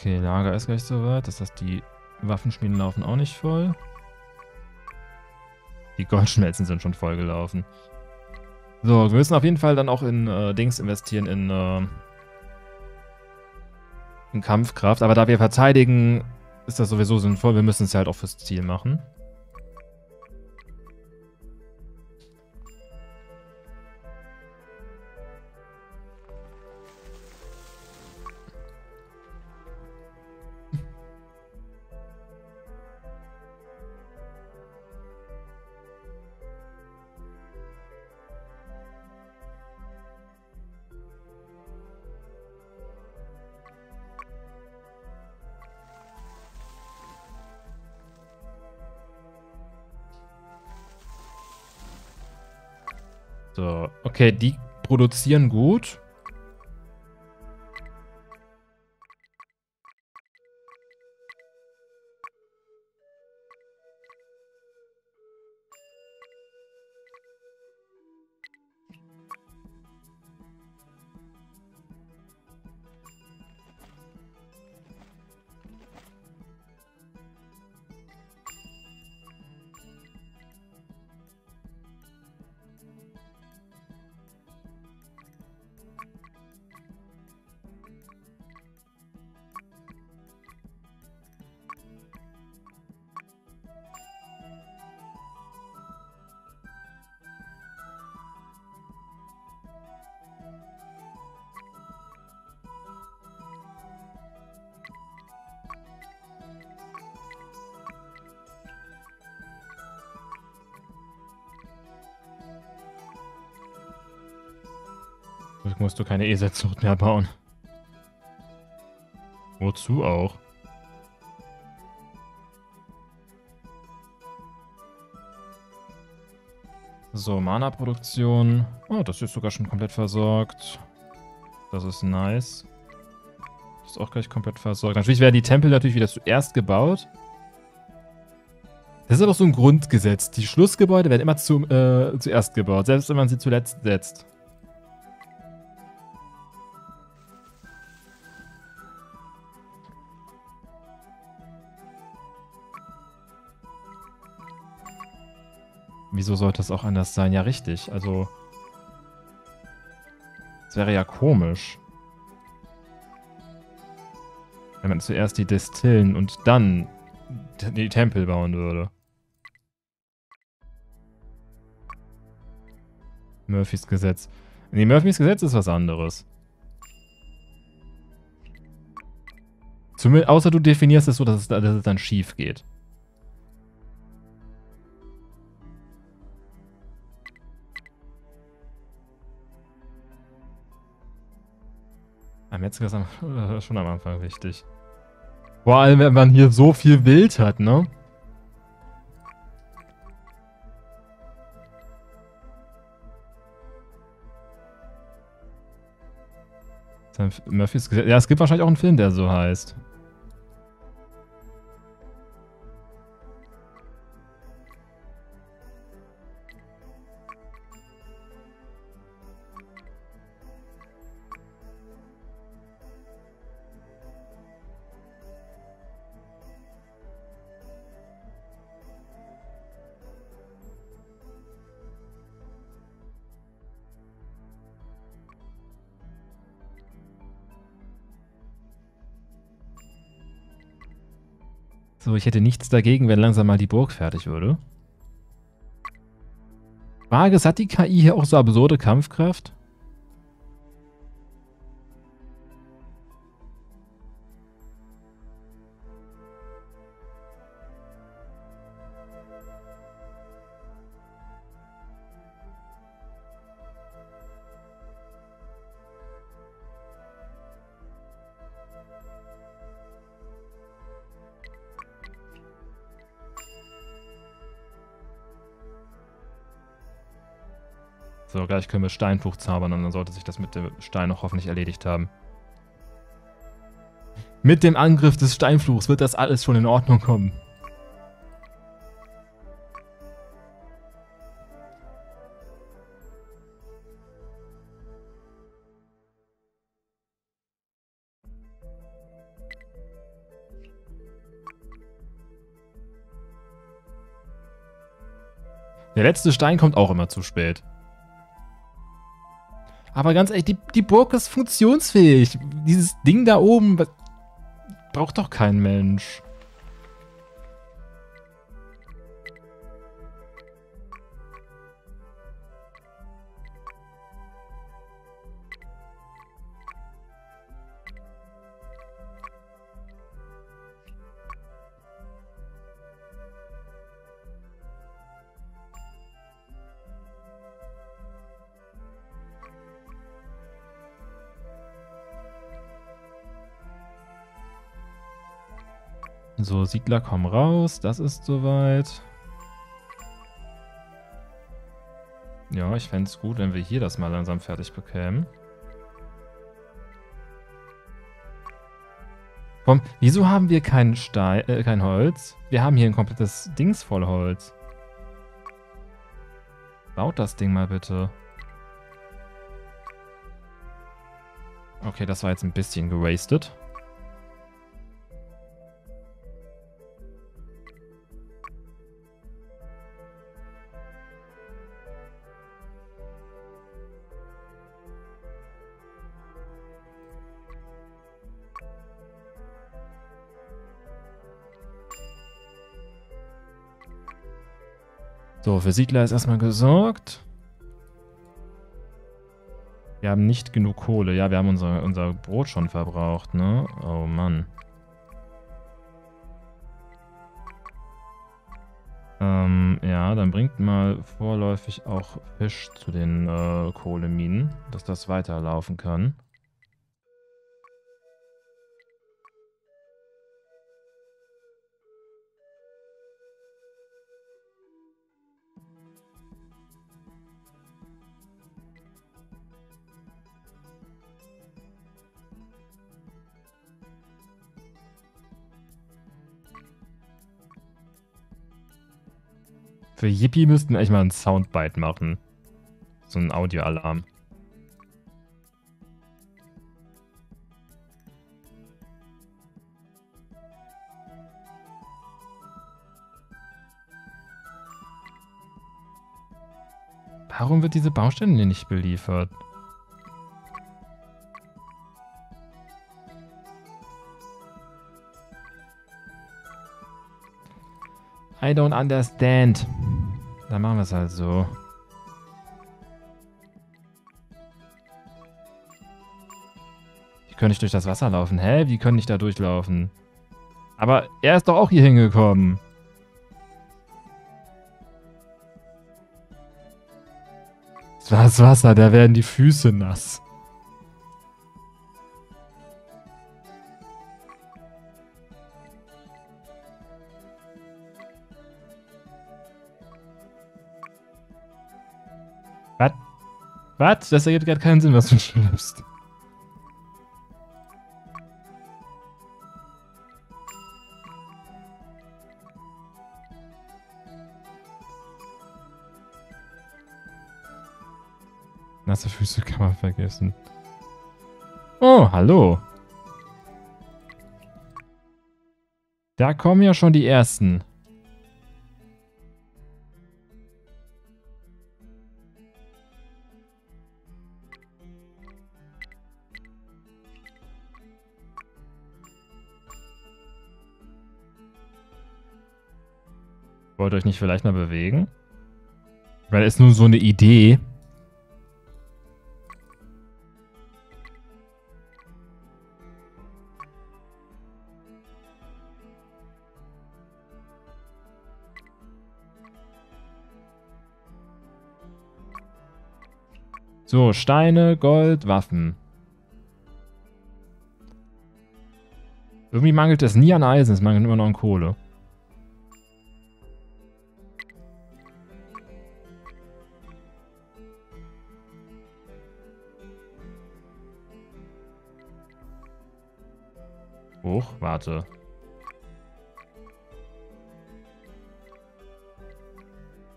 Okay, Lager ist gleich soweit. Das heißt, die Waffenschmieden laufen auch nicht voll. Die Goldschmelzen sind schon voll gelaufen. So, wir müssen auf jeden Fall dann auch in äh, Dings investieren, in, äh, in Kampfkraft. Aber da wir verteidigen, ist das sowieso sinnvoll. Wir müssen es halt auch fürs Ziel machen. Okay, die produzieren gut. Du keine E-Setzzucht mehr bauen. Wozu auch? So, Mana-Produktion. Oh, das ist sogar schon komplett versorgt. Das ist nice. Das ist auch gleich komplett versorgt. Natürlich werden die Tempel natürlich wieder zuerst gebaut. Das ist aber so ein Grundgesetz. Die Schlussgebäude werden immer zu, äh, zuerst gebaut, selbst wenn man sie zuletzt setzt. Wieso sollte es auch anders sein? Ja, richtig. Also. Es wäre ja komisch. Wenn man zuerst die Destillen und dann die Tempel bauen würde. Murphys Gesetz. Nee, Murphys Gesetz ist was anderes. Zumindest, außer du definierst es so, dass es, dass es dann schief geht. Metzger ist am, schon am Anfang wichtig. Vor allem, wenn man hier so viel Wild hat, ne? Murphys Gesetz. Ja, es gibt wahrscheinlich auch einen Film, der so heißt. So, ich hätte nichts dagegen, wenn langsam mal die Burg fertig würde. Frage, hat die KI hier auch so absurde Kampfkraft? Vielleicht können wir Steinfluch zaubern und dann sollte sich das mit dem Stein noch hoffentlich erledigt haben. Mit dem Angriff des Steinfluchs wird das alles schon in Ordnung kommen. Der letzte Stein kommt auch immer zu spät. Aber ganz ehrlich, die, die Burg ist funktionsfähig. Dieses Ding da oben braucht doch kein Mensch. So, Siedler kommen raus. Das ist soweit. Ja, ich fände es gut, wenn wir hier das mal langsam fertig bekämen. Komm, wieso haben wir kein, Stein, äh, kein Holz? Wir haben hier ein komplettes Dings voll Holz. Baut das Ding mal bitte. Okay, das war jetzt ein bisschen gewastet. Für Siedler ist erstmal gesorgt. Wir haben nicht genug Kohle. Ja, wir haben unser, unser Brot schon verbraucht, ne? Oh Mann. Ähm, ja, dann bringt mal vorläufig auch Fisch zu den äh, Kohleminen, dass das weiterlaufen kann. Für Yippie müssten wir echt mal einen Soundbite machen. So ein Audioalarm. Warum wird diese Baustelle nicht beliefert? I don't understand. Dann machen wir es halt so. Die können nicht durch das Wasser laufen. Hä? Wie können nicht da durchlaufen? Aber er ist doch auch hier hingekommen. Das Wasser, da werden die Füße nass. Was? Das ergibt gerade keinen Sinn, was du schreibst. Nasse Füße kann man vergessen. Oh, hallo. Da kommen ja schon die ersten. Wollt ihr euch nicht vielleicht mal bewegen? Weil es nur so eine Idee. So, Steine, Gold, Waffen. Irgendwie mangelt es nie an Eisen, es mangelt immer noch an Kohle. Hoch, warte.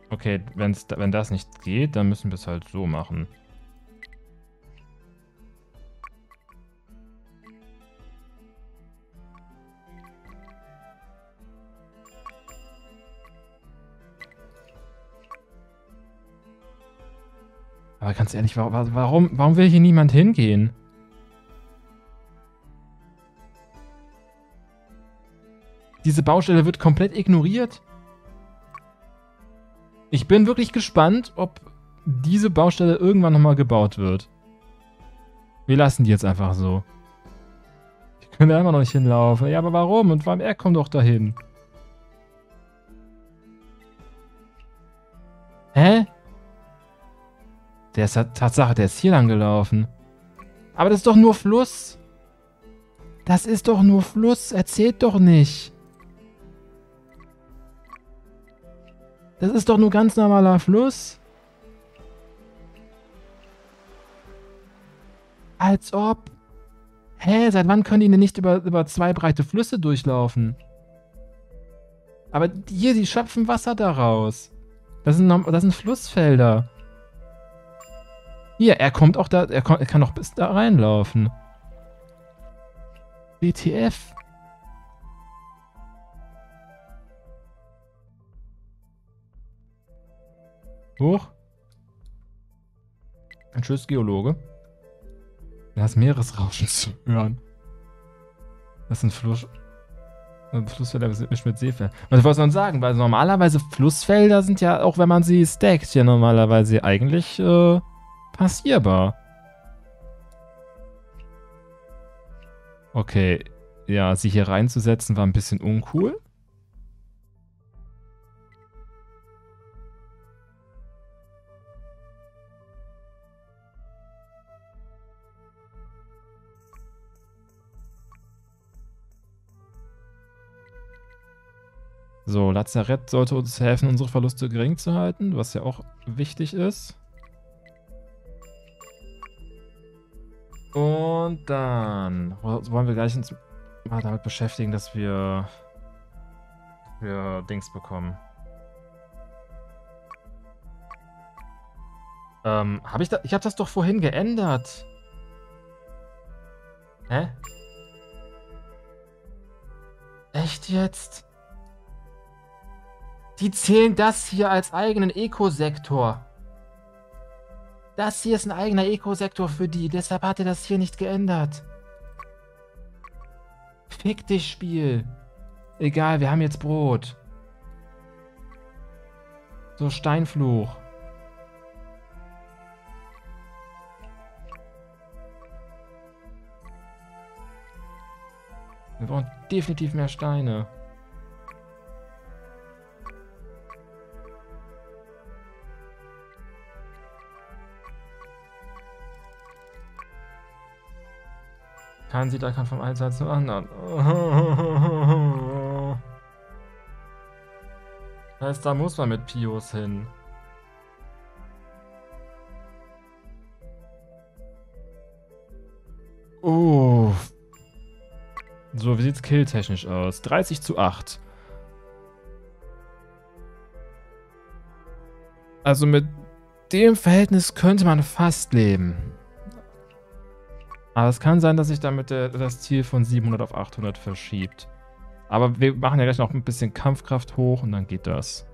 Okay, wenn's, wenn das nicht geht, dann müssen wir es halt so machen. Aber ganz ehrlich, warum, warum will hier niemand hingehen? Diese Baustelle wird komplett ignoriert. Ich bin wirklich gespannt, ob diese Baustelle irgendwann nochmal gebaut wird. Wir lassen die jetzt einfach so. Ich könnte immer noch nicht hinlaufen. Ja, aber warum? Und warum? Er kommt doch dahin. Hä? Der ist Tatsache, der ist hier lang gelaufen. Aber das ist doch nur Fluss. Das ist doch nur Fluss. Erzählt doch nicht. Das ist doch nur ganz normaler Fluss. Als ob. Hä, seit wann können die denn nicht über, über zwei breite Flüsse durchlaufen? Aber hier, die schöpfen Wasser daraus. Das sind, das sind Flussfelder. Hier, er kommt auch da, er, kommt, er kann doch bis da reinlaufen. WTF. Hoch. Ein Tschüss, Geologe. Das Meeresrauschen zu hören. Das sind Fluss... Flussfelder nicht mit Seefeldern. Was wollte man sagen? Weil normalerweise Flussfelder sind ja, auch wenn man sie stackt, ja normalerweise eigentlich äh, passierbar. Okay, ja, sie hier reinzusetzen war ein bisschen uncool. So, Lazarett sollte uns helfen, unsere Verluste gering zu halten, was ja auch wichtig ist. Und dann wollen wir gleich uns mal damit beschäftigen, dass wir, wir Dings bekommen. Ähm, habe ich da, ich habe das doch vorhin geändert. Hä? Echt jetzt? Die zählen das hier als eigenen Ecosektor. Das hier ist ein eigener Ecosektor für die, deshalb hat er das hier nicht geändert. Fick dich, Spiel. Egal, wir haben jetzt Brot. So, Steinfluch. Wir brauchen definitiv mehr Steine. Kein Siedler kann vom einen Seite zum anderen. Das heißt, da muss man mit Pios hin. Oh. So, wie sieht's killtechnisch aus? 30 zu 8. Also mit dem Verhältnis könnte man fast leben. Aber es kann sein, dass sich damit der, das Ziel von 700 auf 800 verschiebt. Aber wir machen ja gleich noch ein bisschen Kampfkraft hoch und dann geht das.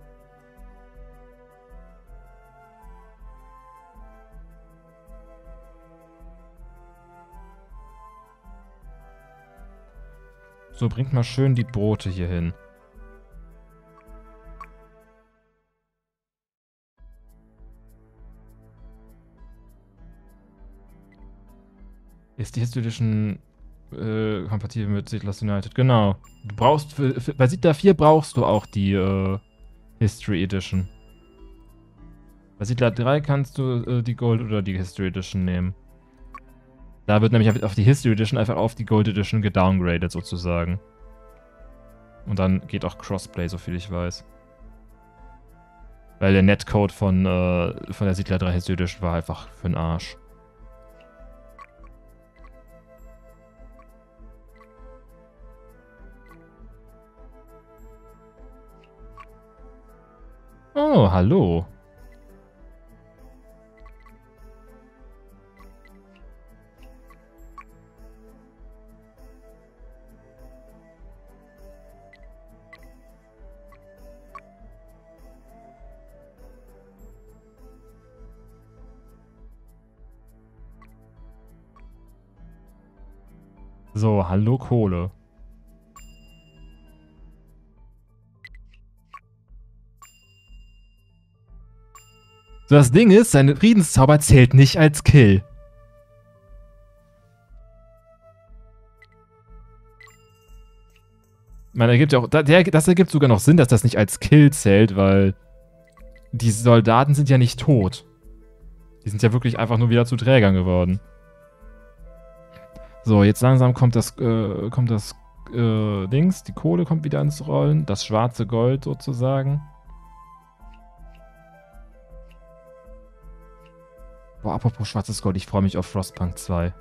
So, bringt mal schön die Brote hier hin. Ist die History Edition äh, kompatibel mit Siedlers United? Genau. Du brauchst für, für, bei Siedler 4 brauchst du auch die äh, History Edition. Bei Siedler 3 kannst du äh, die Gold oder die History Edition nehmen. Da wird nämlich auf die History Edition einfach auf die Gold Edition gedowngradet sozusagen. Und dann geht auch Crossplay, soviel ich weiß. Weil der Netcode von, äh, von der Siedler 3 History Edition war einfach für den Arsch. Oh, hallo. So, hallo Kohle. So, das Ding ist, sein Friedenszauber zählt nicht als Kill. Man ergibt ja auch, das ergibt sogar noch Sinn, dass das nicht als Kill zählt, weil die Soldaten sind ja nicht tot. Die sind ja wirklich einfach nur wieder zu Trägern geworden. So, jetzt langsam kommt das, äh, kommt das äh, Dings, die Kohle kommt wieder ins Rollen, das schwarze Gold sozusagen. Boah, apropos schwarzes Gold, ich freue mich auf Frostpunk 2.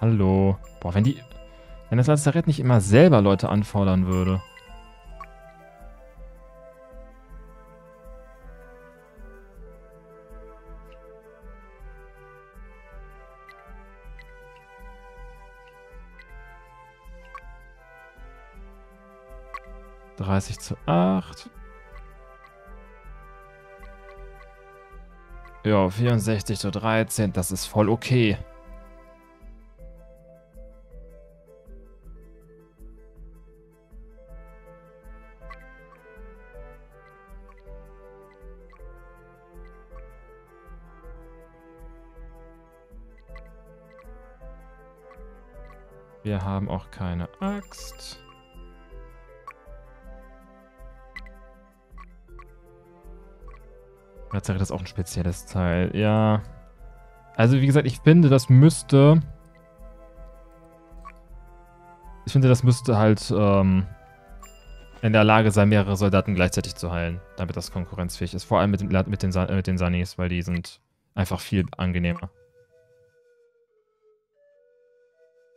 Hallo. Boah, wenn die... Wenn das Lazarett nicht immer selber Leute anfordern würde. Dreißig zu acht. Ja, 64 zu 13, das ist voll okay. Wir haben auch keine Axt. Tatsache, das ist auch ein spezielles Teil. Ja. Also, wie gesagt, ich finde, das müsste... Ich finde, das müsste halt ähm, in der Lage sein, mehrere Soldaten gleichzeitig zu heilen, damit das konkurrenzfähig ist. Vor allem mit den, mit den, mit den Sanis, weil die sind einfach viel angenehmer.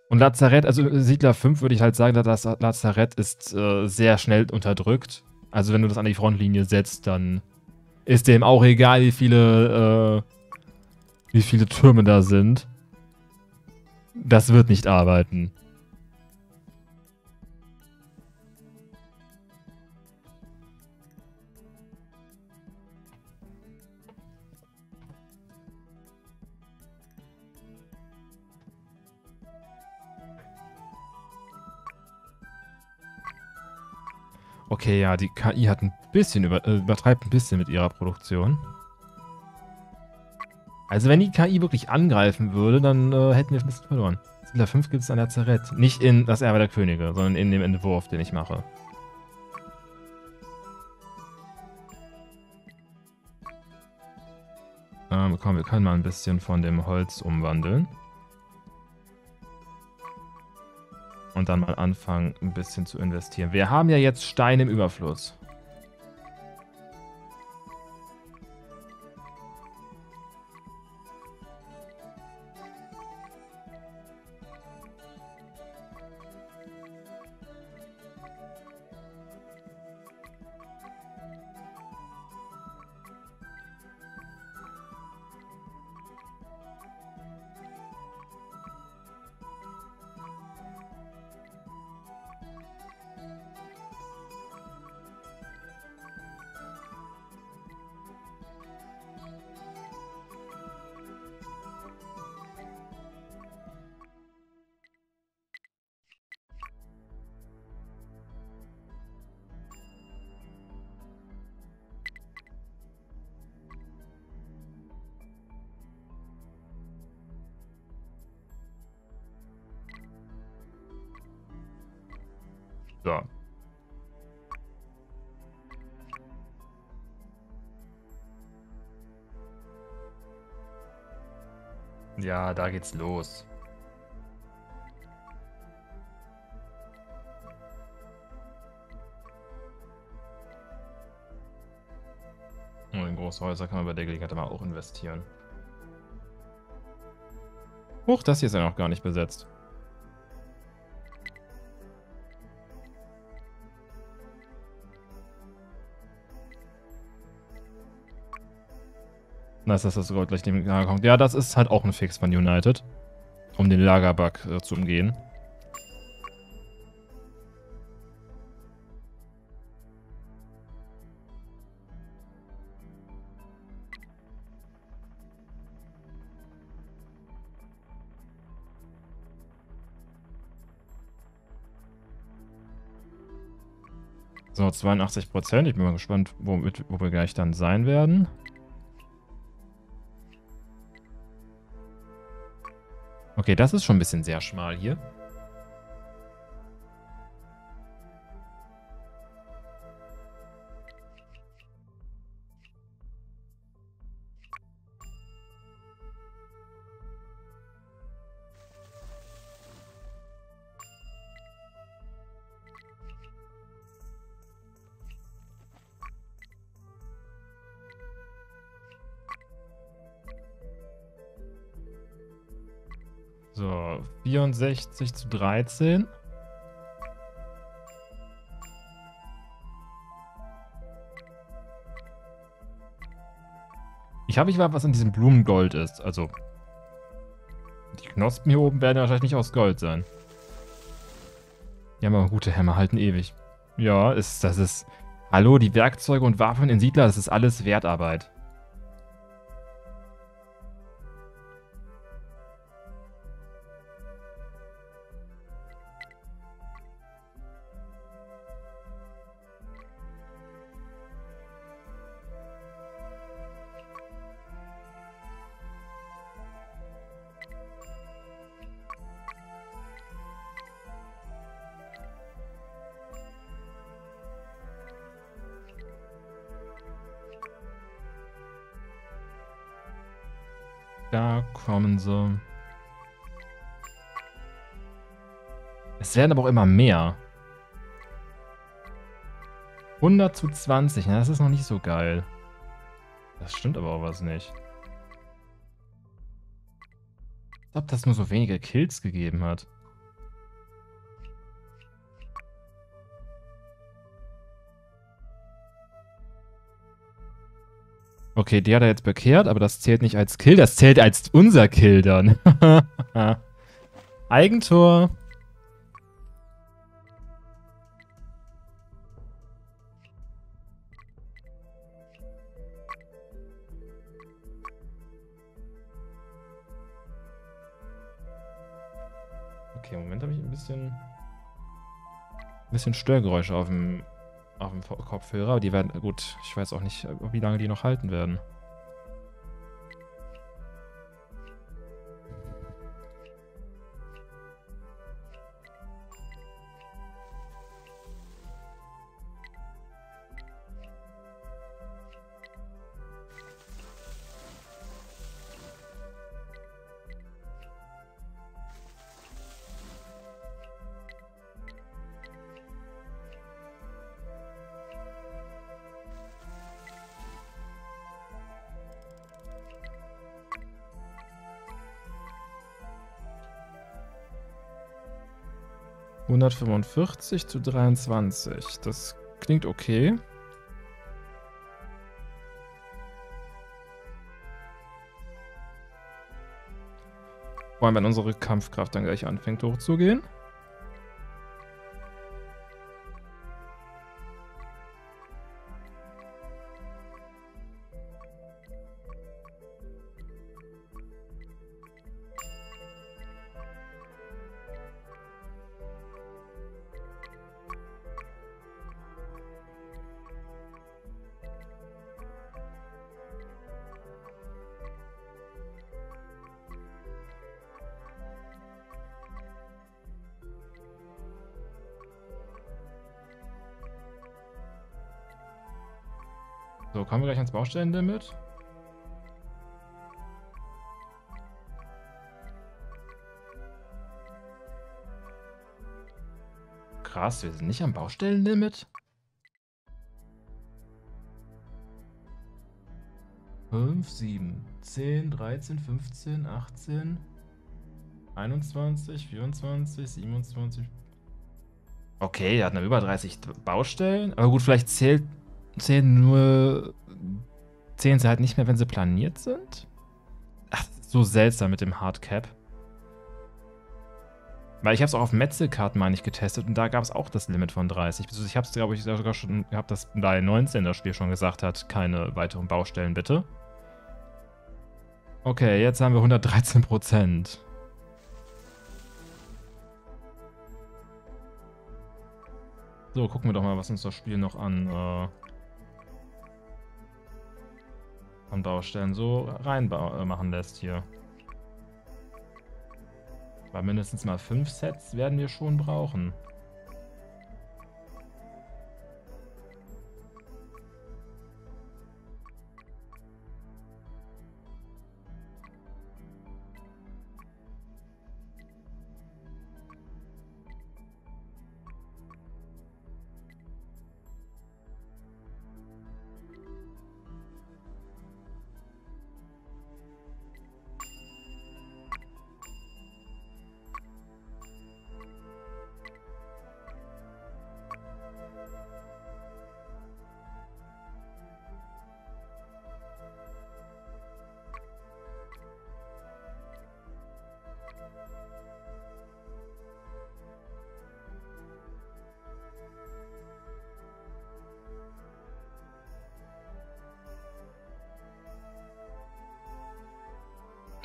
Und Lazarett, also Siedler 5 würde ich halt sagen, das Lazarett ist äh, sehr schnell unterdrückt. Also wenn du das an die Frontlinie setzt, dann ist dem auch egal, wie viele, äh, wie viele Türme da sind. Das wird nicht arbeiten. Okay, ja, die KI hat ein bisschen über, äh, übertreibt ein bisschen mit ihrer Produktion. Also wenn die KI wirklich angreifen würde, dann äh, hätten wir ein bisschen verloren. Siedler 5 gibt es an der Zerrett. Nicht in das Erbe der Könige, sondern in dem Entwurf, den ich mache. Ähm, komm, wir können mal ein bisschen von dem Holz umwandeln. Und dann mal anfangen, ein bisschen zu investieren. Wir haben ja jetzt Stein im Überfluss. Da geht's los. Und in große Häuser kann man bei der Gelegenheit aber auch investieren. Huch, das hier ist ja noch gar nicht besetzt. Nice, dass das Gold gleich dem Lager kommt. Ja, das ist halt auch ein Fix von United. Um den Lagerbug äh, zu umgehen. So, 82 Prozent. Ich bin mal gespannt, womit, wo wir gleich dann sein werden. Okay, das ist schon ein bisschen sehr schmal hier. 64 zu 13. Ich habe nicht mal, was in diesem Blumengold ist. Also, die Knospen hier oben werden wahrscheinlich nicht aus Gold sein. Ja, aber gute Hämmer halten ewig. Ja, ist, das ist... Hallo, die Werkzeuge und Waffen in Siedler, das ist alles Wertarbeit. Sie. Es werden aber auch immer mehr. 100 zu 20, na, das ist noch nicht so geil. Das stimmt aber auch was nicht. Als ob das nur so wenige Kills gegeben hat. Okay, der hat er jetzt bekehrt, aber das zählt nicht als Kill, das zählt als unser Kill dann. Eigentor. Okay, im Moment habe ich ein bisschen, ein bisschen Störgeräusche auf dem auf dem Kopfhörer. Die werden, gut, ich weiß auch nicht, wie lange die noch halten werden. Hundertfünfundvierzig zu 23. Das klingt okay. Vor allem, wenn unsere Kampfkraft dann gleich anfängt hochzugehen. Ans Baustellenlimit? Krass, wir sind nicht am Baustellenlimit? Fünf, sieben, zehn, dreizehn, fünfzehn, achtzehn, einundzwanzig, vierundzwanzig, siebenundzwanzig. Okay, er hat noch über 30 Baustellen. Aber gut, vielleicht zählt zählen nur zählen sie halt nicht mehr, wenn sie planiert sind? Ach, so seltsam mit dem Hardcap. Weil ich habe es auch auf Metzelkarten, meine ich, getestet und da gab es auch das Limit von 30. Ich habe es, glaube ich, sogar schon gehabt, dass bei 19 das Spiel schon gesagt hat, keine weiteren Baustellen bitte. Okay, jetzt haben wir 113 Prozent. So, gucken wir doch mal, was uns das Spiel noch an, äh, an Baustellen so reinmachen lässt hier. Weil mindestens mal fünf Sets werden wir schon brauchen.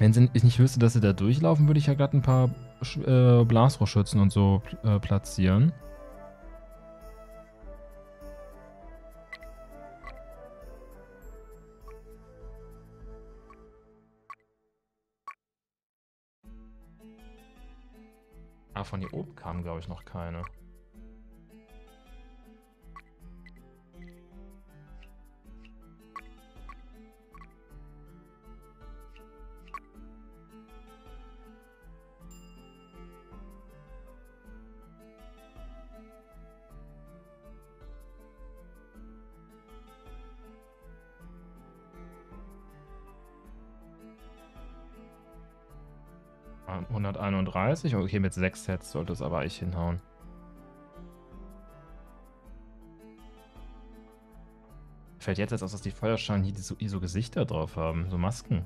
Wenn ich nicht wüsste, dass sie da durchlaufen, würde ich ja gerade ein paar äh, Blasrohrschützen und so äh, platzieren. Ah, von hier oben kamen, glaube ich, noch keine. 131. Okay, mit 6 Sets sollte es aber eigentlich hinhauen. Fällt jetzt erst aus, dass die Feuersteine hier so, hier so Gesichter drauf haben, so Masken.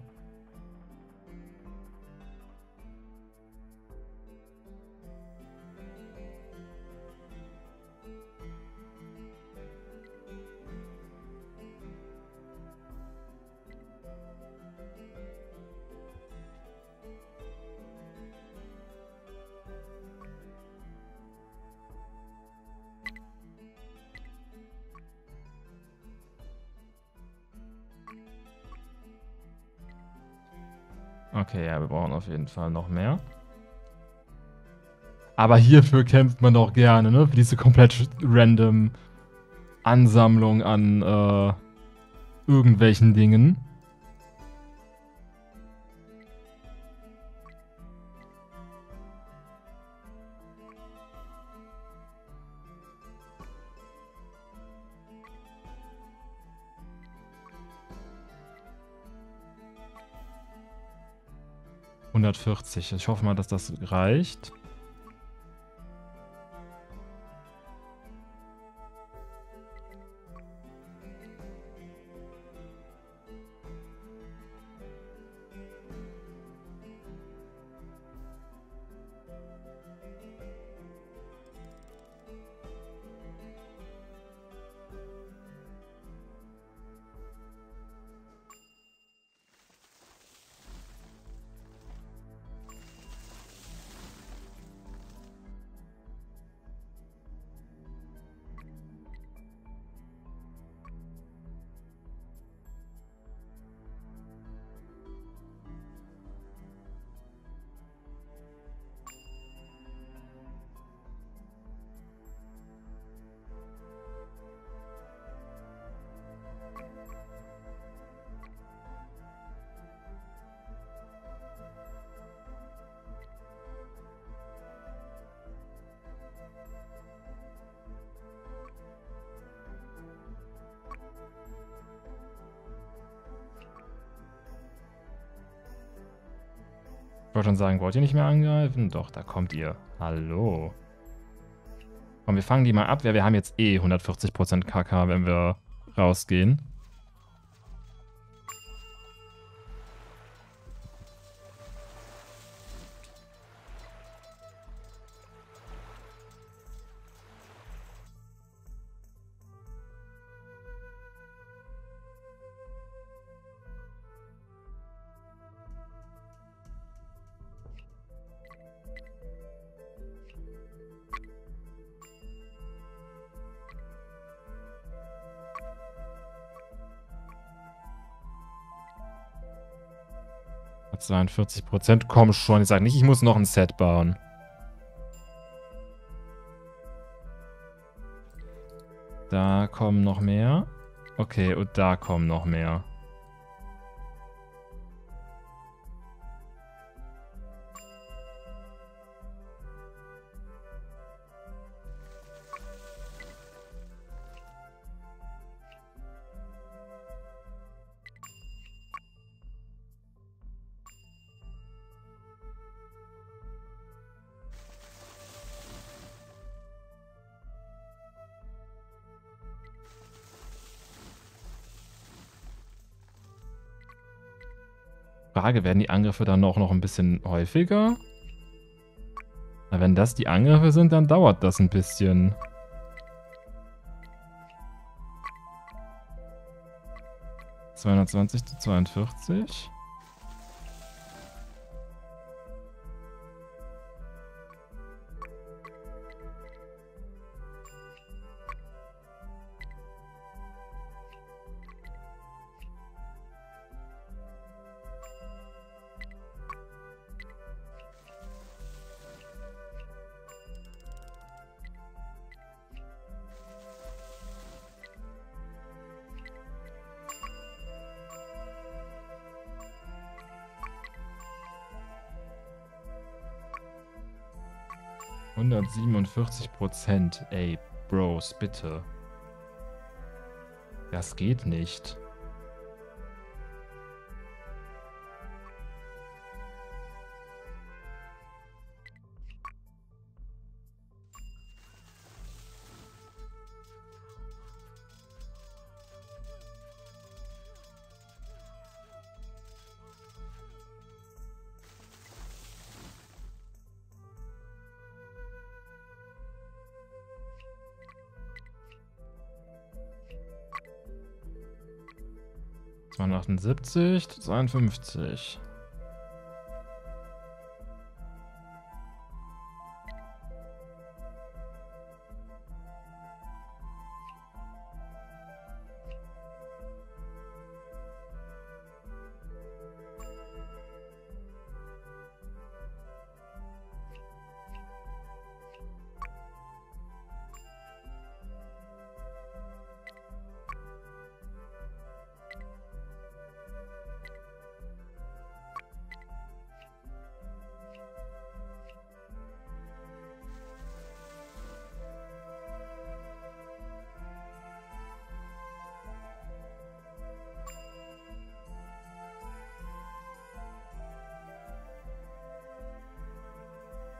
Jeden Fall noch mehr. Aber hierfür kämpft man doch gerne, ne? Für diese komplett random Ansammlung an äh, irgendwelchen Dingen. Ich hoffe mal, dass das reicht. Wollte schon sagen, wollt ihr nicht mehr angreifen? Doch, da kommt ihr. Hallo. Komm, wir fangen die mal ab. Wir haben jetzt eh 140% KK, wenn wir rausgehen. 42%. Komm schon, ich sag nicht, ich muss noch ein Set bauen. Da kommen noch mehr. Okay, und da kommen noch mehr. Frage, werden die Angriffe dann auch noch ein bisschen häufiger? Na, wenn das die Angriffe sind, dann dauert das ein bisschen. ...220 zu 42... 40%. Ey, Bros, bitte. Das geht nicht. 278, 52.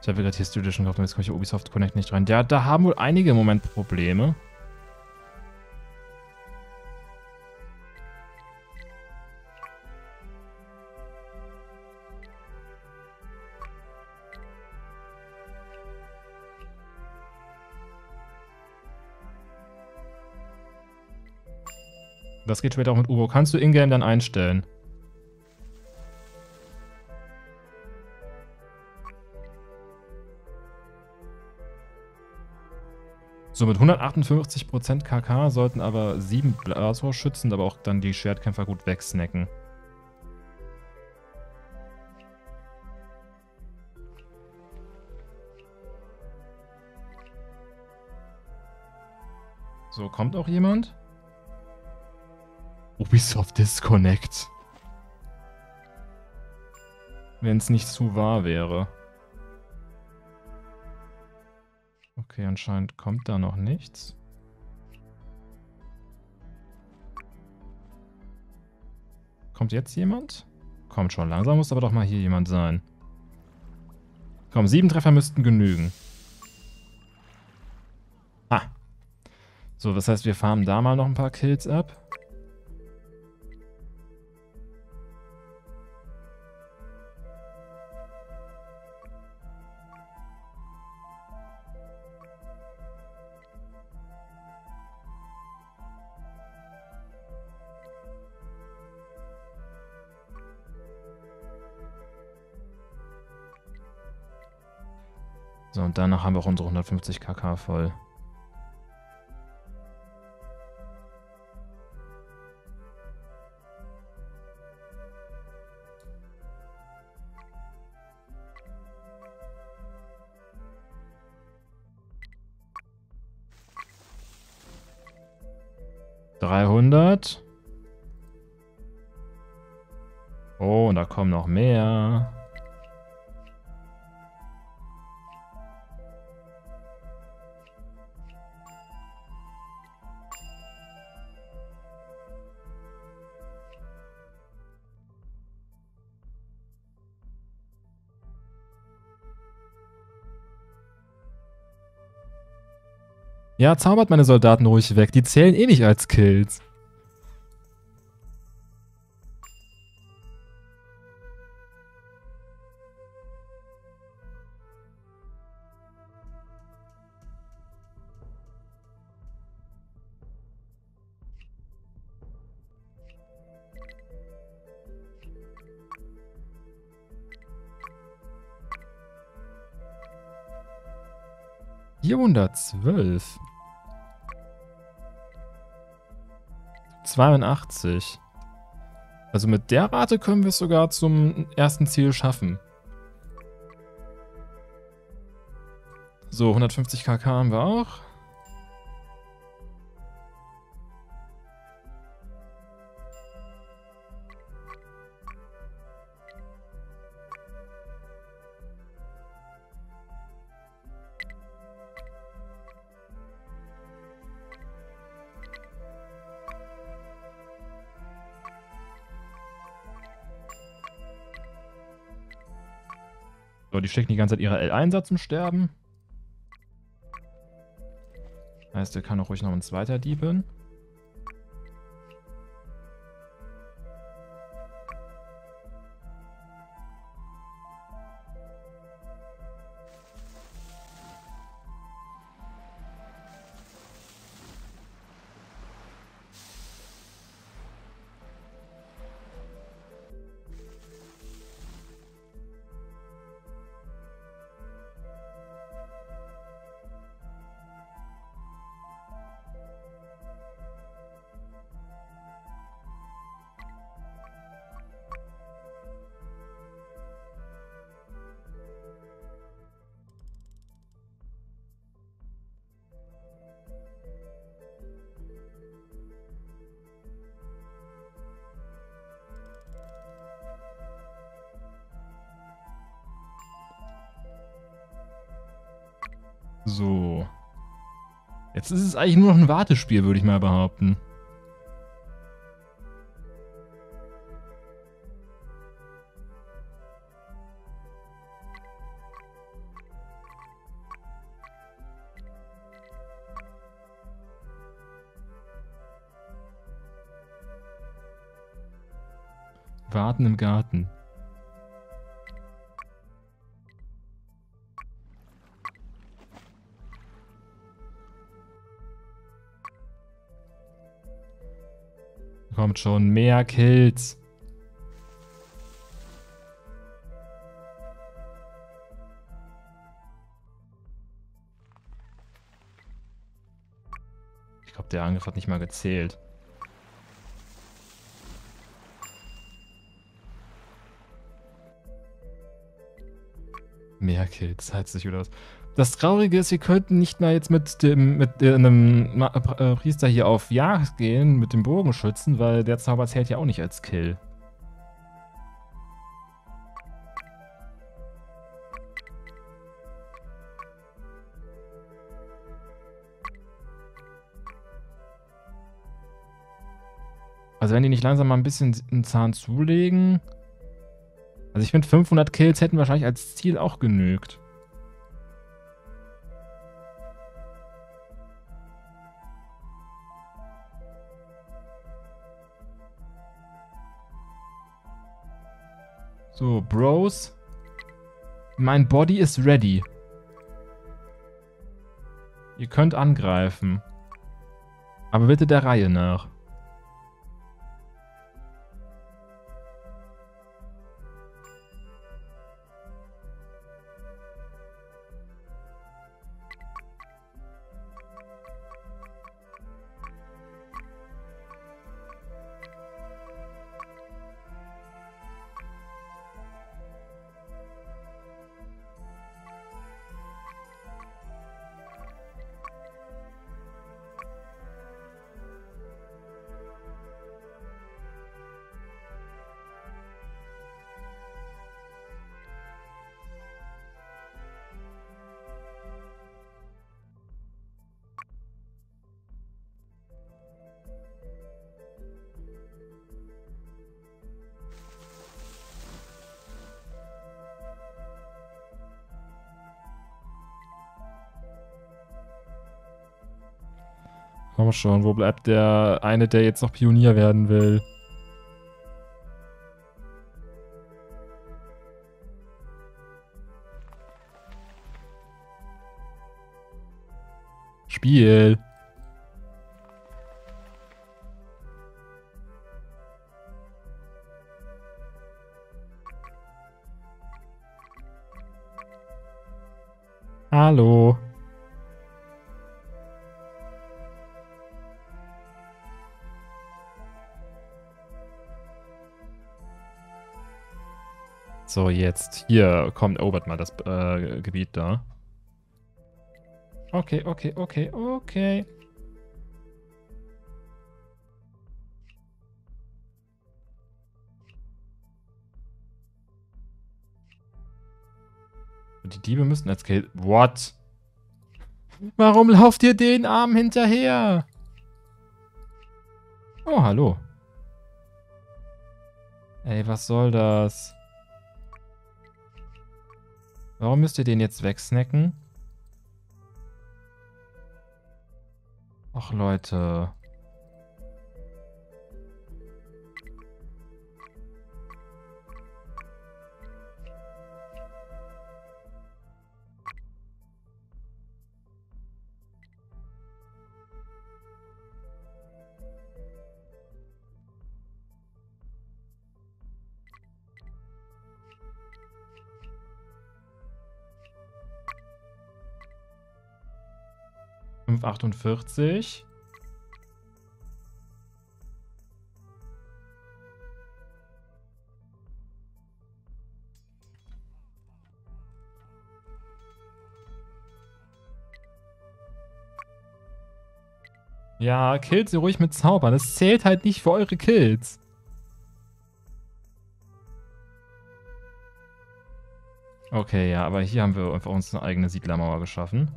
Ich habe gerade hier Studio schon gekauft, jetzt komme ich Ubisoft Connect nicht rein. Ja, da haben wohl einige im Moment Probleme. Das geht später auch mit Ubo. Kannst du Ingame dann einstellen? So, mit 158% KK sollten aber 7 Blasrohrschützen, aber auch dann die Schwertkämpfer gut wegsnacken. So, kommt auch jemand? Ubisoft Disconnect. Wenn es nicht zu wahr wäre. Okay, anscheinend kommt da noch nichts. Kommt jetzt jemand? Kommt schon, langsam muss aber doch mal hier jemand sein. Komm, sieben Treffer müssten genügen. Ah. So, das heißt, wir farmen da mal noch ein paar Kills ab. danach haben wir auch unsere 150 kk voll. Dreihundert. Oh, und da kommen noch mehr. Ja, zaubert meine Soldaten ruhig weg. Die zählen eh nicht als Kills. Vierhundertzwölf. 82. Also mit der Rate können wir es sogar zum ersten Ziel schaffen. So, 150 kk haben wir auch. Die stecken die ganze Zeit ihre L1 zum Sterben. Heißt, der kann auch ruhig noch ein zweiter Dieben. So. Jetzt ist es eigentlich nur noch ein Wartespiel, würde ich mal behaupten. Warten im Garten. Schon, mehr Kills. Ich glaube, der Angriff hat nicht mal gezählt. Mehr Kills, heizt sich oder was? Das Traurige ist, wir könnten nicht mal jetzt mit dem mit einem äh, Priester hier auf Jagd gehen, mit dem Bogenschützen, weil der Zauber zählt ja auch nicht als Kill. Also wenn die nicht langsam mal ein bisschen einen Zahn zulegen... Also ich finde 500 Kills hätten wahrscheinlich als Ziel auch genügt. So, Bros. Mein Body ist ready. Ihr könnt angreifen. Aber bitte der Reihe nach. Schon, wo bleibt der eine, der jetzt noch Pionier werden will? So, jetzt. Hier, kommt, erobert mal das äh, Gebiet da. Okay, okay, okay, okay. Die Diebe müssen als Geld... What? Warum lauft ihr den Arm hinterher? Oh, hallo. Ey, was soll das? Warum müsst ihr den jetzt wegsnacken? Ach, Leute. 548. Ja, killt sie ruhig mit Zaubern. Das zählt halt nicht für eure Kills. Okay, ja, aber hier haben wir einfach uns eine eigene Siedlermauer geschaffen.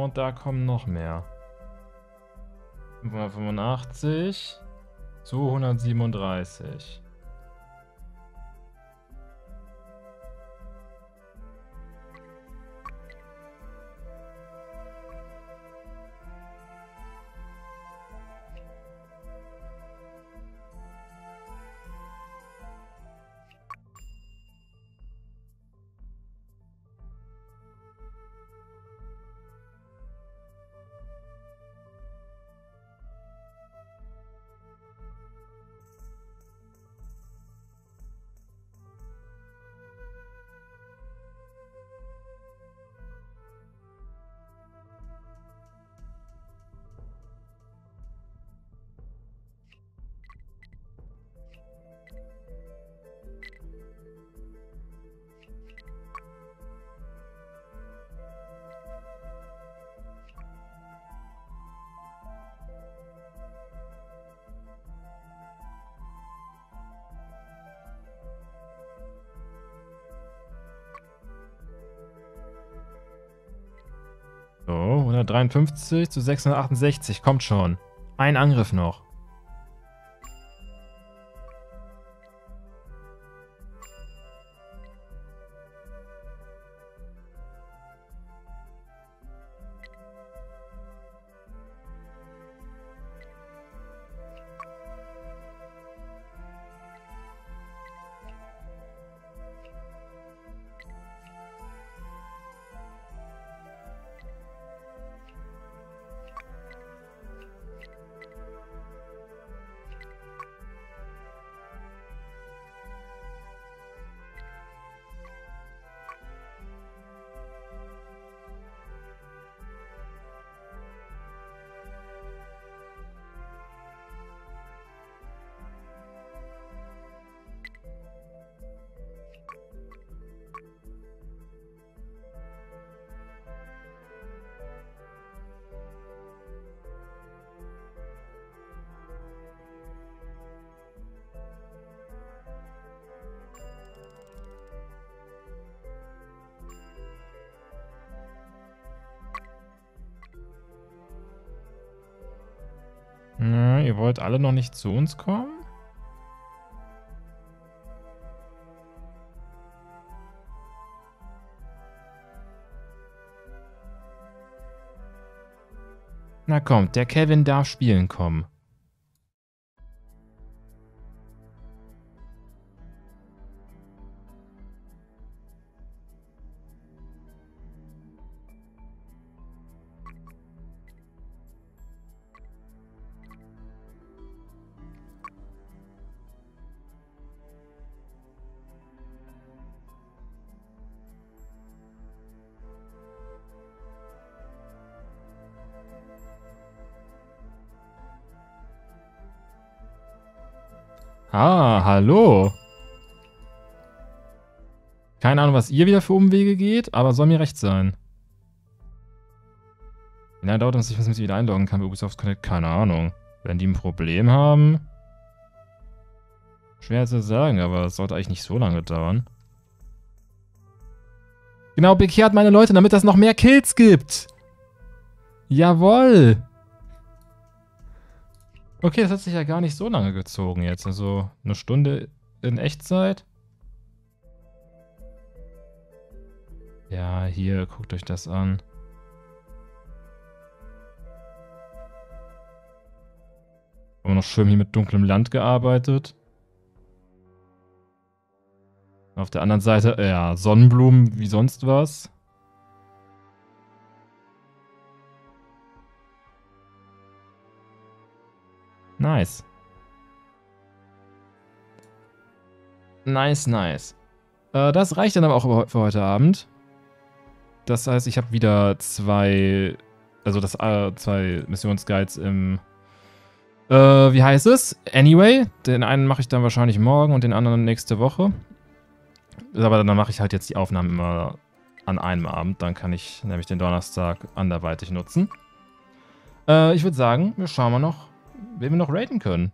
Und da kommen noch mehr. 585 zu 137. 153 zu 668. Kommt schon. Ein Angriff noch. Wollt alle noch nicht zu uns kommen? Na kommt, der Kevin darf spielen kommen. Hallo. Keine Ahnung, was ihr wieder für Umwege geht, aber soll mir recht sein. Lange dauert es, bis ich mich wieder einloggen kann bei Ubisoft Connect? Keine Ahnung. Wenn die ein Problem haben? Schwer zu sagen, aber es sollte eigentlich nicht so lange dauern. Genau, bekehrt meine Leute, damit es noch mehr Kills gibt. Jawoll. Okay, das hat sich ja gar nicht so lange gezogen jetzt. Also eine Stunde in Echtzeit. Ja, hier, guckt euch das an. Haben wir noch schön hier mit dunklem Land gearbeitet. Auf der anderen Seite, ja, Sonnenblumen wie sonst was. Nice. Nice, nice. Äh, das reicht dann aber auch für heute Abend. Das heißt, ich habe wieder zwei, also das äh, zwei Missionsguides im, äh, wie heißt es? Anyway. Den einen mache ich dann wahrscheinlich morgen und den anderen nächste Woche. Aber dann mache ich halt jetzt die Aufnahmen immer an einem Abend. Dann kann ich nämlich den Donnerstag anderweitig nutzen. Äh, ich würde sagen, wir schauen mal noch wen wir noch raten können.